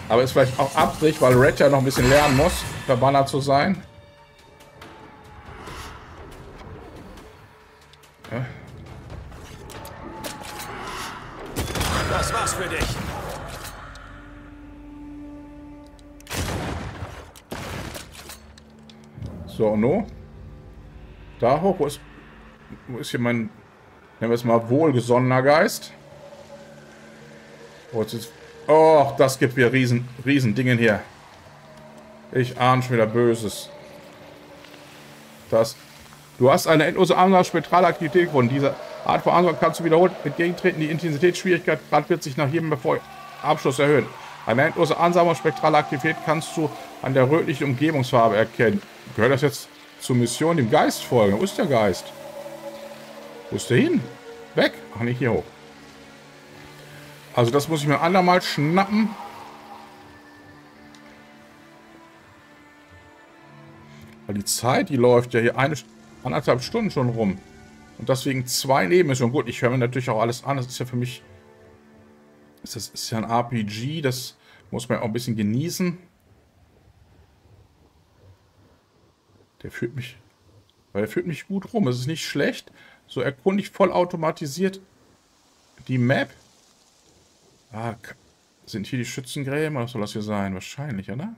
Aber ist vielleicht auch Absicht, weil Red ja noch ein bisschen lernen muss, Verbanner zu sein. Das war's für dich. So, no? Da hoch, wo ist, wo ist hier mein, nennen wir es mal, wohlgesonnener Geist? Oh, ist, Oh, das gibt wieder riesen, riesen Dingen hier. Ich ahne schon wieder Böses. Das. Du hast eine endlose Anzahl spektraler Aktivität gefunden. Diese Art von Anzahl kannst du wiederholt entgegentreten. Die Intensitätsschwierigkeitsgrad wird sich nach jedem Bevor Abschluss erhöhen. Eine endlose Ansammlung spektraler Aktivität kannst du an der rötlichen Umgebungsfarbe erkennen. Gehört das jetzt zur Mission dem Geist folgen? Wo ist der Geist? Wo ist der hin? Weg? Ach, nicht hier hoch. Also das muss ich mir andermal schnappen. Weil die Zeit, die läuft ja hier eine, anderthalb Stunden schon rum. Und deswegen zwei Nebenmissionen. Gut, ich höre mir natürlich auch alles an. Das ist ja für mich... Das ist ja ein RPG. Das muss man auch ein bisschen genießen. Der führt mich... Weil er führt mich gut rum. Es ist nicht schlecht. So erkundig vollautomatisiert die Map. Ah, sind hier die Schützengräben? Was soll das hier sein? Wahrscheinlich, oder?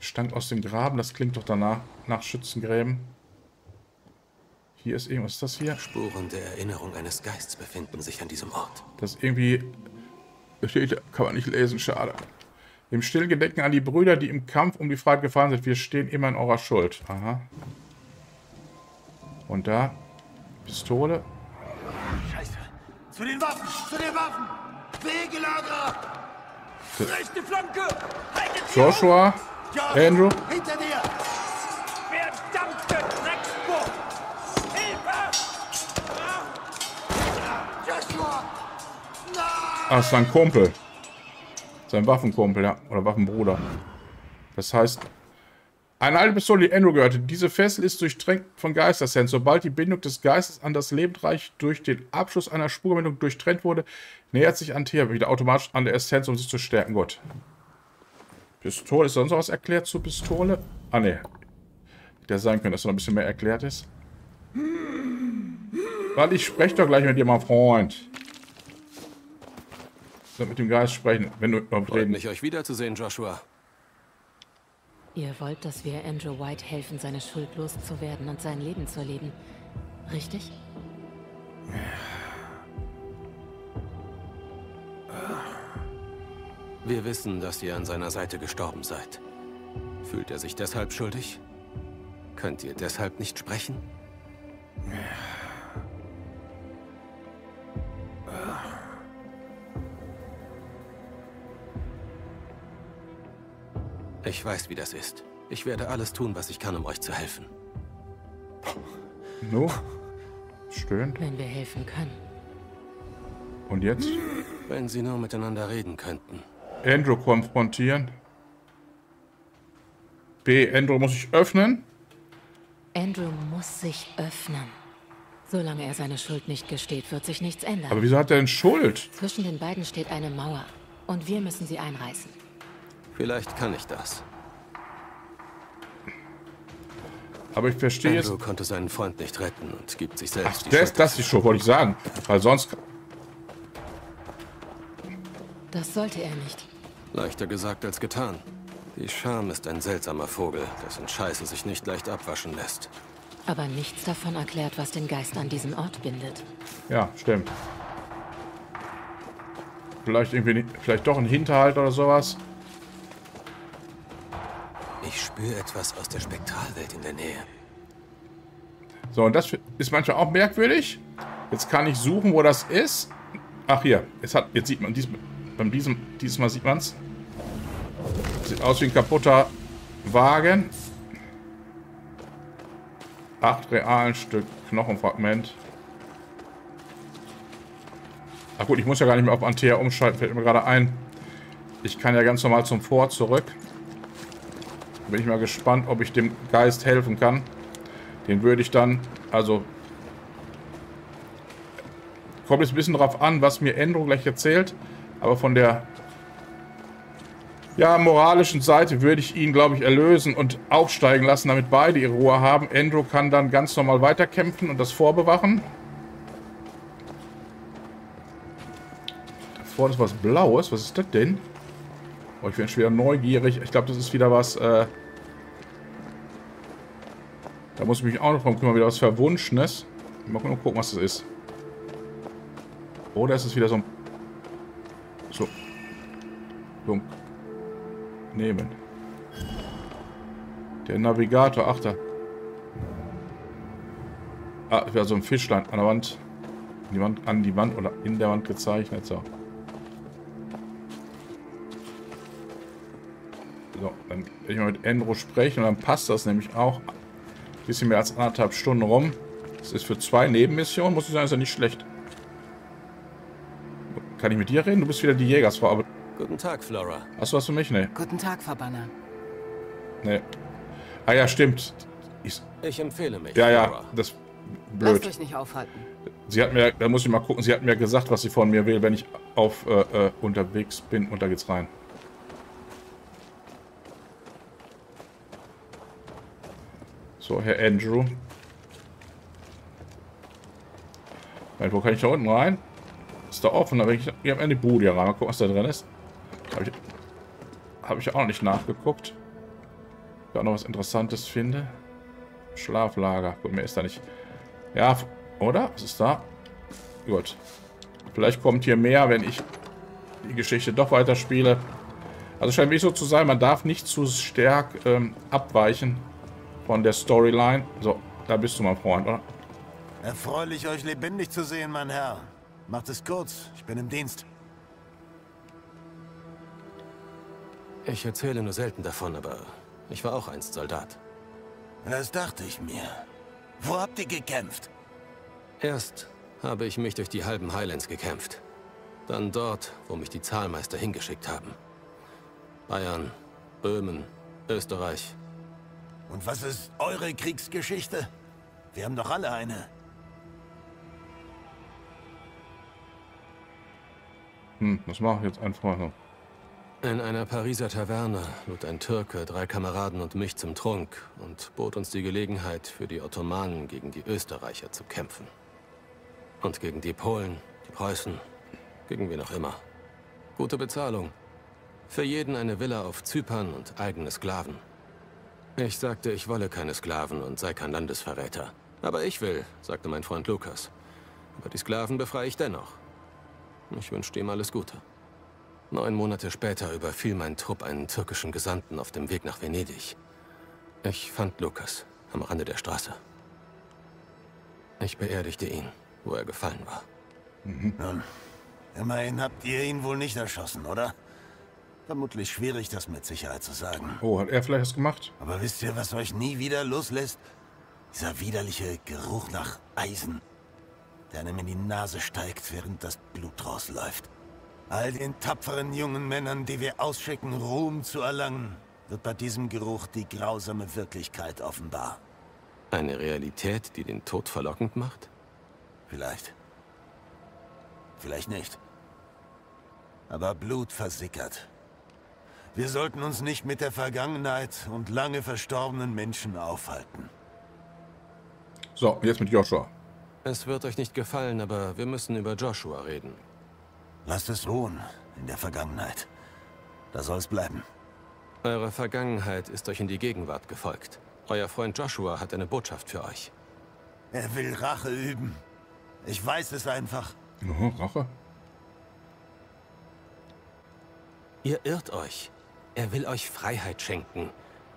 Stank aus dem Graben, das klingt doch danach nach Schützengräben. Hier ist irgendwas. Ist das hier? Spuren der Erinnerung eines Geists befinden sich an diesem Ort. Das irgendwie steht, kann man nicht lesen, schade. Im Stillgedenken an die Brüder, die im Kampf um die Freiheit gefahren sind. Wir stehen immer in eurer Schuld. Aha. Und da Pistole. Scheiße. Zu den Waffen! Zu den Waffen! Wegelager! Rechte Flanke! Haltet Joshua, Andrew. Hinter dir! Verdammte Drecksburg! Hilfe! Joshua! Ah, ist sein Kumpel. Sein Waffenkumpel, ja. Oder Waffenbruder. Das heißt, eine alte Pistole, die Andrew gehörte. Diese Fessel ist durchtränkt von Geistersens. Sobald die Bindung des Geistes an das Lebendreich durch den Abschluss einer Spurverbindung durchtrennt wurde, nähert sich Antea wieder automatisch an der Essenz, um sich zu stärken. Gut. Pistole, ist sonst noch was erklärt zur Pistole? Ah, ne. Der sein könnte, dass noch ein bisschen mehr erklärt ist. Weil ich spreche doch gleich mit dir, mein Freund. Ich soll mit dem Geist sprechen, wenn du überhaupt Freut reden. mich, euch wiederzusehen, Joshua. Ihr wollt, dass wir Andrew White helfen, seine Schuld loszuwerden und sein Leben zu erleben. Richtig? Wir wissen, dass ihr an seiner Seite gestorben seid. Fühlt er sich deshalb schuldig? Könnt ihr deshalb nicht sprechen? Ich weiß, wie das ist. Ich werde alles tun, was ich kann, um euch zu helfen. No. Stöhnt. Wenn wir helfen können. Und jetzt? Wenn sie nur miteinander reden könnten. Andrew konfrontieren. B. Andrew muss sich öffnen. Andrew muss sich öffnen. Solange er seine Schuld nicht gesteht, wird sich nichts ändern. Aber wieso hat er denn Schuld? Zwischen den beiden steht eine Mauer. Und wir müssen sie einreißen. Vielleicht kann ich das. Aber ich verstehe. Andrew konnte seinen Freund nicht retten und gibt sich selbst die Das, Schuld. das ist schon, wollte ich sagen. Weil sonst. Das sollte er nicht. Leichter gesagt als getan. Die Scham ist ein seltsamer Vogel, dessen Scheiße sich nicht leicht abwaschen lässt. Aber nichts davon erklärt, was den Geist an diesen Ort bindet. Ja, stimmt. Vielleicht irgendwie. Vielleicht doch ein Hinterhalt oder sowas. Ich spüre etwas aus der Spektralwelt in der Nähe. So, und das ist manchmal auch merkwürdig. Jetzt kann ich suchen, wo das ist. Ach, hier. Jetzt, hat, jetzt sieht man, dies, beim diesem, dieses Mal sieht man es. Sieht aus wie ein kaputter Wagen. Acht realen Stück Knochenfragment. Ach gut, ich muss ja gar nicht mehr auf Antea umschalten, fällt mir gerade ein. Ich kann ja ganz normal zum Fort zurück. Bin ich mal gespannt, ob ich dem Geist helfen kann. Den würde ich dann, also... Kommt jetzt ein bisschen drauf an, was mir Endro gleich erzählt. Aber von der ja, moralischen Seite würde ich ihn, glaube ich, erlösen und aufsteigen lassen, damit beide ihre Ruhe haben. Endro kann dann ganz normal weiterkämpfen und das vorbewachen. Da vorne ist was Blaues. Was ist das denn? Oh, ich bin schon wieder neugierig. Ich glaube, das ist wieder was... Äh da muss ich mich auch noch drum kümmern. Wieder was Verwunschenes. Mal gucken, was das ist. Oder ist es wieder so ein So. Lunk. Nehmen. Der Navigator, ach da. Ah, wäre so ein Fischlein an der Wand. Die Wand. An die Wand oder in der Wand gezeichnet. So. So, dann werde ich mal mit Endro sprechen und dann passt das nämlich auch. Bisschen mehr als anderthalb Stunden rum. Das ist für zwei Nebenmissionen, muss ich sagen, ist ja nicht schlecht. Kann ich mit dir reden? Du bist wieder die Jägersfrau, aber... Guten Tag, Flora. Hast du was für mich? Nee. Guten Tag, Verbanner. Nee. Ah ja, stimmt. Ich, ich empfehle mich, Ja, ja, Flora. das... Blöd. Lasst euch nicht aufhalten. Sie hat mir, da muss ich mal gucken, sie hat mir gesagt, was sie von mir will, wenn ich auf äh, äh, unterwegs bin. Und da geht's rein. So, Herr Andrew. Moment, wo kann ich da unten rein? Ist da offen, aber ich, ich habe in die Bude hier rein. Mal gucken, was da drin ist. Habe ich, hab ich auch noch nicht nachgeguckt. Ich auch noch was Interessantes finde. Schlaflager. Gut, mehr ist da nicht. Ja, oder? Was ist da? Gut. Vielleicht kommt hier mehr, wenn ich die Geschichte doch weiterspiele. Also scheint wirklich so zu sein, man darf nicht zu stark ähm, abweichen von der Storyline. So, da bist du, mein Freund, oder? Erfreulich, euch lebendig zu sehen, mein Herr. Macht es kurz, ich bin im Dienst. Ich erzähle nur selten davon, aber ich war auch einst Soldat. Das dachte ich mir. Wo habt ihr gekämpft? Erst habe ich mich durch die halben Highlands gekämpft. Dann dort, wo mich die Zahlmeister hingeschickt haben. Bayern, Böhmen, Österreich. Und was ist eure Kriegsgeschichte? Wir haben doch alle eine. Hm, was mache ich jetzt einfach so? In einer Pariser Taverne lud ein Türke drei Kameraden und mich zum Trunk und bot uns die Gelegenheit, für die Ottomanen gegen die Österreicher zu kämpfen. Und gegen die Polen, die Preußen, gegen wen auch immer. Gute Bezahlung. Für jeden eine Villa auf Zypern und eigene Sklaven. Ich sagte, ich wolle keine Sklaven und sei kein Landesverräter. Aber ich will, sagte mein Freund Lukas. Aber die Sklaven befreie ich dennoch. Ich wünschte ihm alles Gute. Neun Monate später überfiel mein Trupp einen türkischen Gesandten auf dem Weg nach Venedig. Ich fand Lukas am Rande der Straße. Ich beerdigte ihn, wo er gefallen war. Immerhin habt ihr ihn wohl nicht erschossen, oder? Vermutlich schwierig, das mit Sicherheit zu sagen. Oh, hat er vielleicht was gemacht? Aber wisst ihr, was euch nie wieder loslässt? Dieser widerliche Geruch nach Eisen, der einem in die Nase steigt, während das Blut rausläuft. All den tapferen jungen Männern, die wir ausschicken, Ruhm zu erlangen, wird bei diesem Geruch die grausame Wirklichkeit offenbar. Eine Realität, die den Tod verlockend macht? Vielleicht. Vielleicht nicht. Aber Blut versickert. Wir sollten uns nicht mit der Vergangenheit und lange verstorbenen Menschen aufhalten. So, jetzt mit Joshua. Es wird euch nicht gefallen, aber wir müssen über Joshua reden. Lasst es ruhen in der Vergangenheit. Da soll es bleiben. Eure Vergangenheit ist euch in die Gegenwart gefolgt. Euer Freund Joshua hat eine Botschaft für euch. Er will Rache üben. Ich weiß es einfach. Oh, Rache? Ihr irrt euch. Er will euch Freiheit schenken.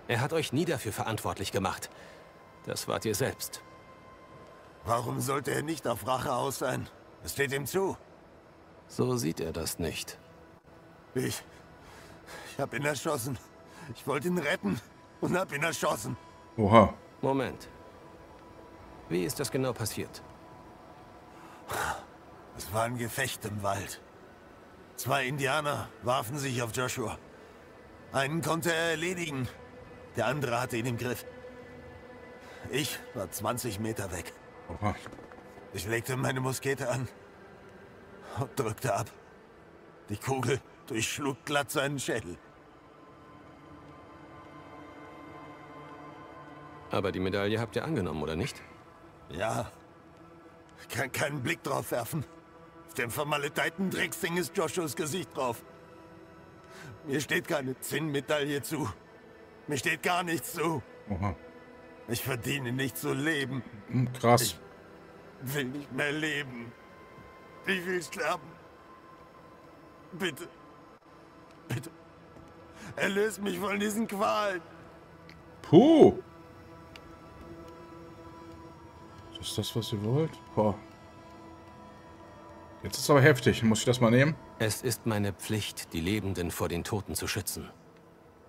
Er hat euch nie dafür verantwortlich gemacht. Das wart ihr selbst. Warum sollte er nicht auf Rache aus sein? Es steht ihm zu. So sieht er das nicht. Ich... Ich hab ihn erschossen. Ich wollte ihn retten und hab ihn erschossen. Oha. Moment. Wie ist das genau passiert? Es war ein Gefecht im Wald. Zwei Indianer warfen sich auf Joshua. Einen konnte er erledigen. Der andere hatte ihn im Griff. Ich war 20 Meter weg. Oha. Ich legte meine Muskete an und drückte ab. Die Kugel durchschlug glatt seinen Schädel. Aber die Medaille habt ihr angenommen, oder nicht? Ja. Ich kann keinen Blick drauf werfen. Auf dem vermaledeiten Drecksding ist Joshuas Gesicht drauf. Mir steht keine Zinnmedaille zu. Mir steht gar nichts zu. Oha. Ich verdiene nicht zu leben. Hm, krass. Ich will nicht mehr leben. Ich will sterben. Bitte. Bitte. Erlöse mich von diesen Qualen. Puh. Ist das, was ihr wollt? Boah. Jetzt ist es aber heftig. Muss ich das mal nehmen? Es ist meine Pflicht, die Lebenden vor den Toten zu schützen.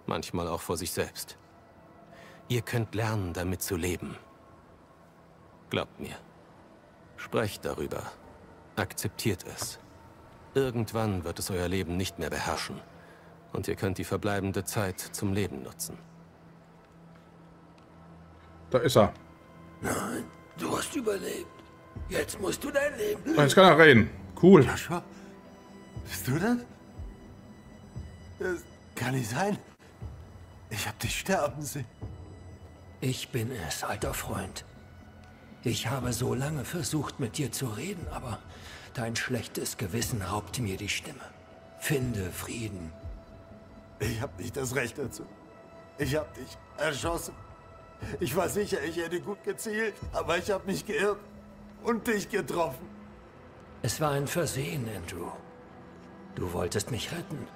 Manchmal auch vor sich selbst. Ihr könnt lernen, damit zu leben. Glaubt mir. Sprecht darüber. Akzeptiert es. Irgendwann wird es euer Leben nicht mehr beherrschen. Und ihr könnt die verbleibende Zeit zum Leben nutzen. Da ist er. Nein, du hast überlebt. Jetzt musst du dein Leben leben. Jetzt kann er reden. Cool. Joshua? Bist du das? Das kann nicht sein. Ich hab dich sterben sehen. Ich bin es, alter Freund. Ich habe so lange versucht, mit dir zu reden, aber dein schlechtes Gewissen raubt mir die Stimme. Finde Frieden. Ich habe nicht das Recht dazu. Ich habe dich erschossen. Ich war sicher, ich hätte gut gezielt, aber ich habe mich geirrt und dich getroffen. Es war ein Versehen, Andrew. Du wolltest mich retten.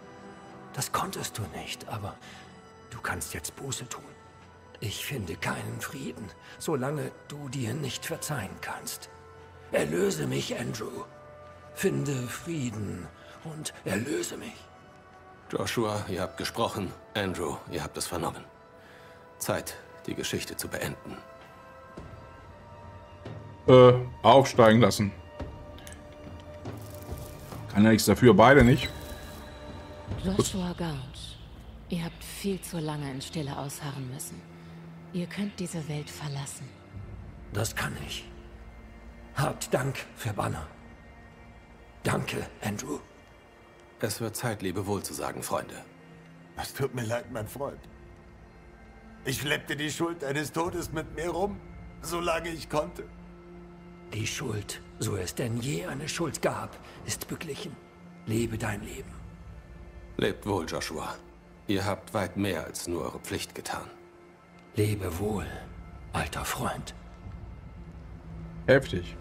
Das konntest du nicht, aber du kannst jetzt Buße tun. Ich finde keinen Frieden, solange du dir nicht verzeihen kannst. Erlöse mich, Andrew. Finde Frieden und erlöse mich. Joshua, ihr habt gesprochen. Andrew, ihr habt es vernommen. Zeit, die Geschichte zu beenden. Äh, aufsteigen lassen. Kann ja nichts dafür, beide nicht. Joshua Gouge, ihr habt viel zu lange in Stille ausharren müssen. Ihr könnt diese Welt verlassen. Das kann ich. Habt Dank, Verbanner. Danke, Andrew. Es wird Zeit, Lebewohl zu sagen, Freunde. Es tut mir leid, mein Freund. Ich schleppte die Schuld deines Todes mit mir rum, solange ich konnte. Die Schuld, so es denn je eine Schuld gab, ist beglichen. Lebe dein Leben. Lebt wohl, Joshua. Ihr habt weit mehr als nur eure Pflicht getan. Lebe wohl, alter Freund. Heftig.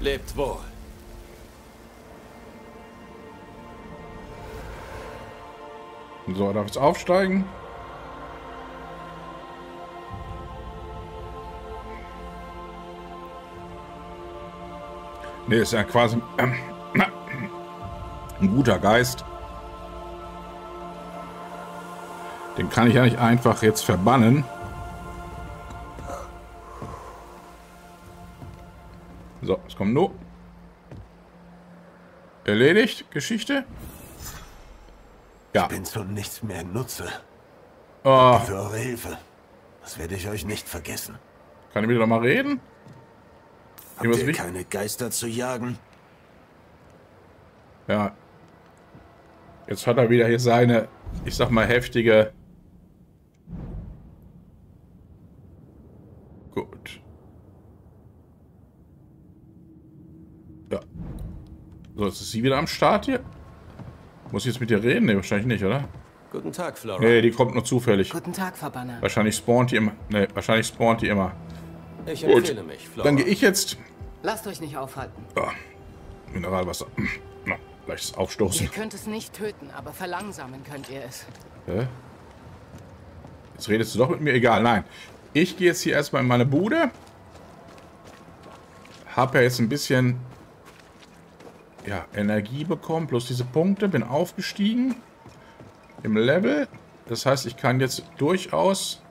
Lebt wohl. So, darf jetzt aufsteigen? Ne, ist ja quasi äh, ein guter Geist. Den kann ich ja nicht einfach jetzt verbannen. So, es kommt nur. Erledigt, Geschichte? Ja. Ich bin zu nichts mehr Nutze. Oh. Für eure Hilfe. Das werde ich euch nicht vergessen. Kann ich wieder mal reden? Habt ihr keine Geister zu jagen? Ja. Jetzt hat er wieder hier seine, ich sag mal, heftige Gut. Ja. So, jetzt ist sie wieder am Start hier. Muss ich jetzt mit dir reden? Ne, wahrscheinlich nicht, oder? Guten Tag, Flora. Nee, die kommt nur zufällig. Guten Tag, Verbanner. Wahrscheinlich spawnt die immer. Ne, wahrscheinlich spawnt die immer. Ich empfehle mich, Flora. Dann gehe ich jetzt. Lasst euch nicht aufhalten. Ja. Mineralwasser. Na, leichtes Aufstoßen. Ihr könnt es nicht töten, aber verlangsamen könnt ihr es. Hä? Jetzt redest du doch mit mir? Egal, nein. Ich gehe jetzt hier erstmal in meine Bude. Habe ja jetzt ein bisschen ja, Energie bekommen, plus diese Punkte. Bin aufgestiegen im Level. Das heißt, ich kann jetzt durchaus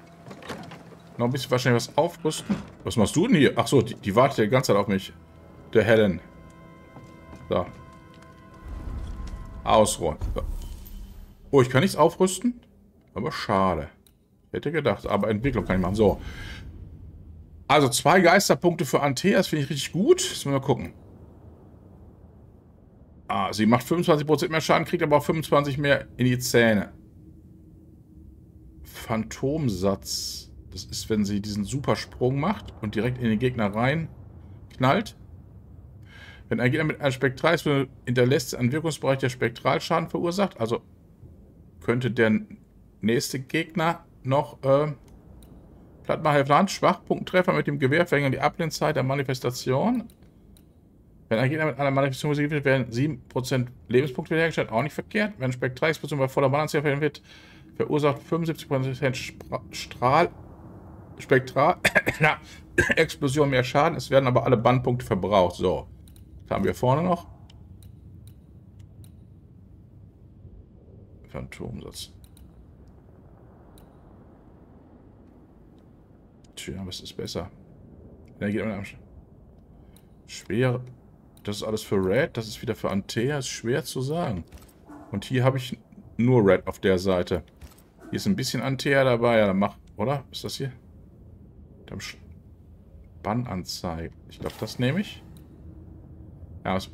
noch ein bisschen wahrscheinlich was aufrüsten. Was machst du denn hier? Ach so, die, die wartet ja die ganze Zeit auf mich. Der Helen. So. Ausräumen. So. Oh, ich kann nichts aufrüsten? Aber schade. Hätte gedacht, aber Entwicklung kann ich machen. So. Also zwei Geisterpunkte für Anteas finde ich richtig gut. Jetzt müssen wir mal gucken. Ah, sie macht 25% mehr Schaden, kriegt aber auch 25 mehr in die Zähne. Phantomsatz. Das ist, wenn sie diesen Supersprung macht und direkt in den Gegner rein knallt. Wenn ein Gegner mit einem Spektral hinterlässt einen Wirkungsbereich, der Spektralschaden verursacht. Also könnte der nächste Gegner noch äh, Plattmacher Schwachpunkttreffer mit dem Gewehr verhängen die Ablehnzeit der Manifestation. Wenn ein Gegner mit einer Manifestation besiegt wird, werden 7% Lebenspunkte wiederhergestellt. Auch nicht verkehrt. Wenn Spektralexplosion bei voller Balance wird, verursacht 75% Strahl. Spektral. Explosion mehr Schaden. Es werden aber alle Bandpunkte verbraucht. So. Was haben wir vorne noch? Phantomsatz. Tja, was ist besser? Energie am Schwer. Das ist alles für Red, das ist wieder für Antea. Ist schwer zu sagen. Und hier habe ich nur Red auf der Seite. Hier ist ein bisschen Antea dabei. Ja, dann mach, oder? ist das hier? Bannanzeige. Ich glaube, das nehme ich. Ja, das,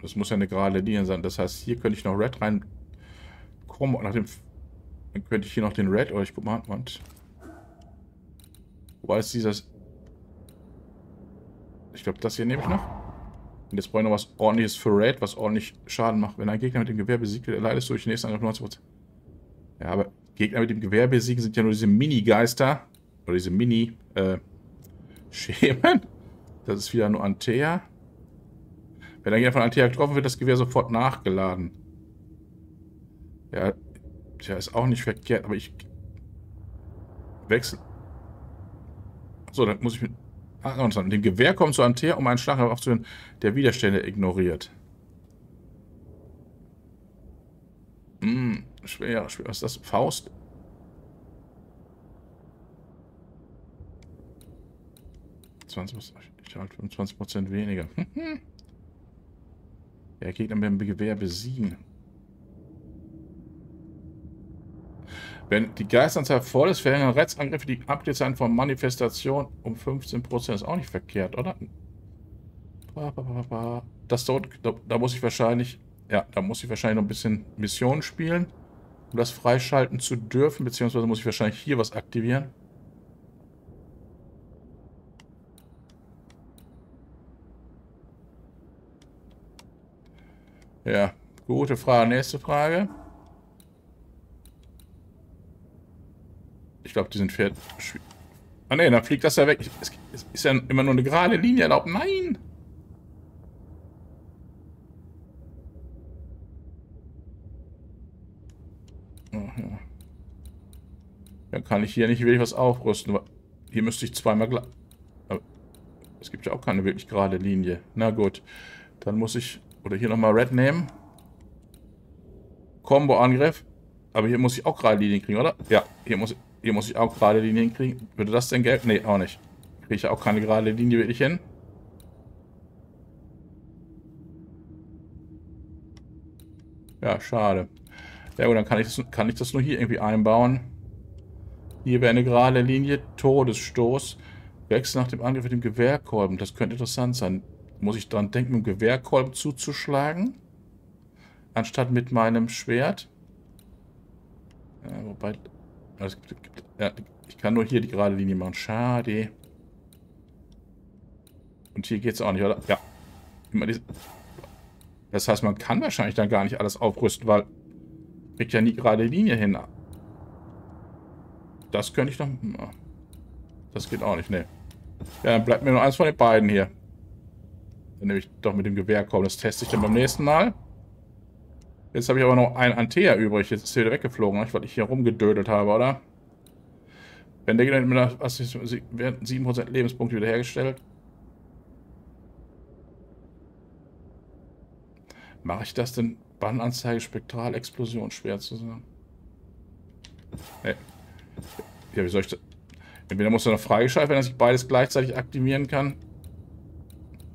das muss ja eine gerade Linie sein. Das heißt, hier könnte ich noch Red rein kommen. Nach dem, dann könnte ich hier noch den Red, oder ich guck mal, und Wobei ist dieses... Ich glaube, das hier nehme ich noch. Und jetzt brauche ich noch was ordentliches für Raid, was ordentlich Schaden macht. Wenn ein Gegner mit dem Gewehr besiegt wird, erleidest du durch den nächsten Angriff 90%. Ja, aber Gegner mit dem Gewehr besiegen sind ja nur diese Mini-Geister. Oder diese Mini-Schemen. Äh, das ist wieder nur Antea. Wenn ein Gegner von Antea getroffen wird, das Gewehr sofort nachgeladen. Ja, tja, ist auch nicht verkehrt, aber ich wechsle so, dann muss ich mit... Ah, mit dem Gewehr kommt zu Teer, um einen Schlag aufzuhören, der Widerstände ignoriert. Hm, schwer, schwer. Was ist das? Faust? Ich halte 25% weniger. ja, Gegner mit dem Gewehr besiegen. Wenn die Geistanzahl voll ist, verhängen Retzangriffe die Abgezeichen von Manifestation um 15%. Ist auch nicht verkehrt, oder? Das dort, da, da, muss ich wahrscheinlich, ja, da muss ich wahrscheinlich noch ein bisschen Mission spielen, um das freischalten zu dürfen, beziehungsweise muss ich wahrscheinlich hier was aktivieren. Ja, gute Frage. Nächste Frage. Ich glaube, die sind Pferd. Ah ne, dann fliegt das ja weg. Es ist ja immer nur eine gerade Linie erlaubt. Nein! Oh, ja. Dann kann ich hier nicht wirklich was aufrüsten. Hier müsste ich zweimal... Es gibt ja auch keine wirklich gerade Linie. Na gut. Dann muss ich... Oder hier nochmal Red nehmen. Combo-Angriff. Aber hier muss ich auch gerade Linien kriegen, oder? Ja, hier muss. Hier muss ich auch gerade Linien hinkriegen. Würde das denn gelten? Nee, auch nicht. Kriege ich auch keine gerade Linie wirklich hin. Ja, schade. Ja gut, dann kann ich das, kann ich das nur hier irgendwie einbauen. Hier wäre eine gerade Linie. Todesstoß. Wechsel nach dem Angriff mit dem Gewehrkolben. Das könnte interessant sein. Muss ich dran denken, mit dem Gewehrkolben zuzuschlagen? Anstatt mit meinem Schwert? Ja, wobei, also, ja, ich kann nur hier die gerade Linie machen. Schade. Und hier geht es auch nicht, oder? Ja. Das heißt, man kann wahrscheinlich dann gar nicht alles aufrüsten, weil kriegt ja nie gerade Linie hin. Das könnte ich noch... Das geht auch nicht, ne. Ja, dann bleibt mir nur eins von den beiden hier. Dann nehme ich doch mit dem Gewehr kommen. Das teste ich dann beim nächsten Mal. Jetzt habe ich aber noch ein Antea übrig. Jetzt ist er wieder weggeflogen, weil ich hier rumgedödelt habe, oder? Wenn der Gegner mit was ist, werden 7% Lebenspunkte wiederhergestellt. Mache ich das denn? Bannanzeige, Spektralexplosion, schwer zu sagen. Nee. Ja, wie soll ich das? Entweder muss er noch freigeschaltet werden, dass ich beides gleichzeitig aktivieren kann.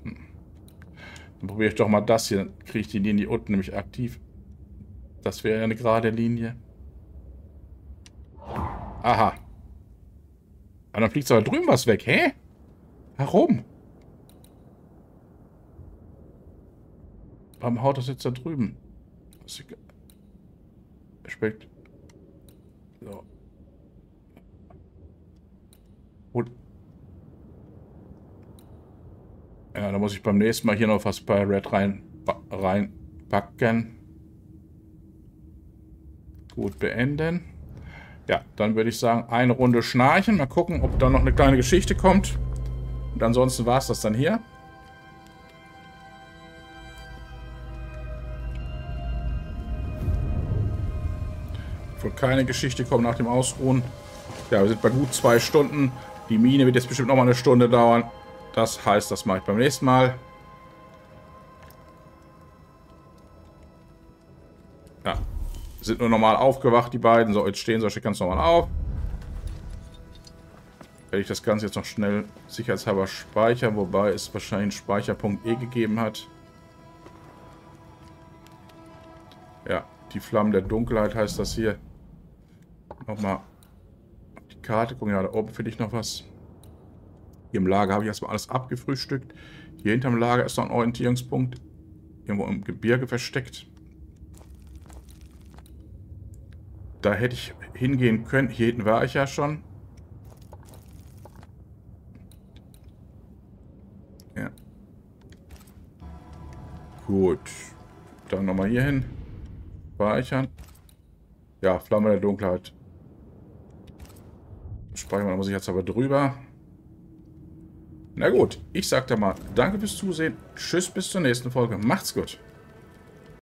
Hm. Dann probiere ich doch mal das hier. Dann kriege ich die Linie unten nämlich aktiv. Das wäre eine gerade Linie. Aha. Aber dann fliegt aber drüben was weg. Hä? Warum? Warum haut das jetzt da drüben? Das ist Respekt. So. Und ja, da muss ich beim nächsten Mal hier noch was bei Red rein reinpacken. Gut, beenden. Ja, dann würde ich sagen, eine Runde schnarchen. Mal gucken, ob da noch eine kleine Geschichte kommt. Und ansonsten war es das dann hier. Wohl keine Geschichte kommt nach dem Ausruhen. Ja, wir sind bei gut zwei Stunden. Die Mine wird jetzt bestimmt noch mal eine Stunde dauern. Das heißt, das mache ich beim nächsten Mal. Ja, sind nur normal aufgewacht, die beiden. So, jetzt stehen sie ganz normal auf. Werde ich das Ganze jetzt noch schnell sicherheitshalber speichern, wobei es wahrscheinlich einen Speicherpunkt E gegeben hat. Ja, die Flammen der Dunkelheit heißt das hier. Nochmal die Karte gucken. Ja, da oben finde ich noch was. Hier im Lager habe ich erstmal alles abgefrühstückt. Hier hinterm Lager ist noch ein Orientierungspunkt. Irgendwo im Gebirge versteckt. Da hätte ich hingehen können. Hier hinten war ich ja schon. Ja. Gut. Dann nochmal hier hin. Speichern. Ja, Flamme der Dunkelheit. Speichern, muss ich jetzt aber drüber. Na gut, ich sag da mal danke fürs Zusehen. Tschüss, bis zur nächsten Folge. Macht's gut.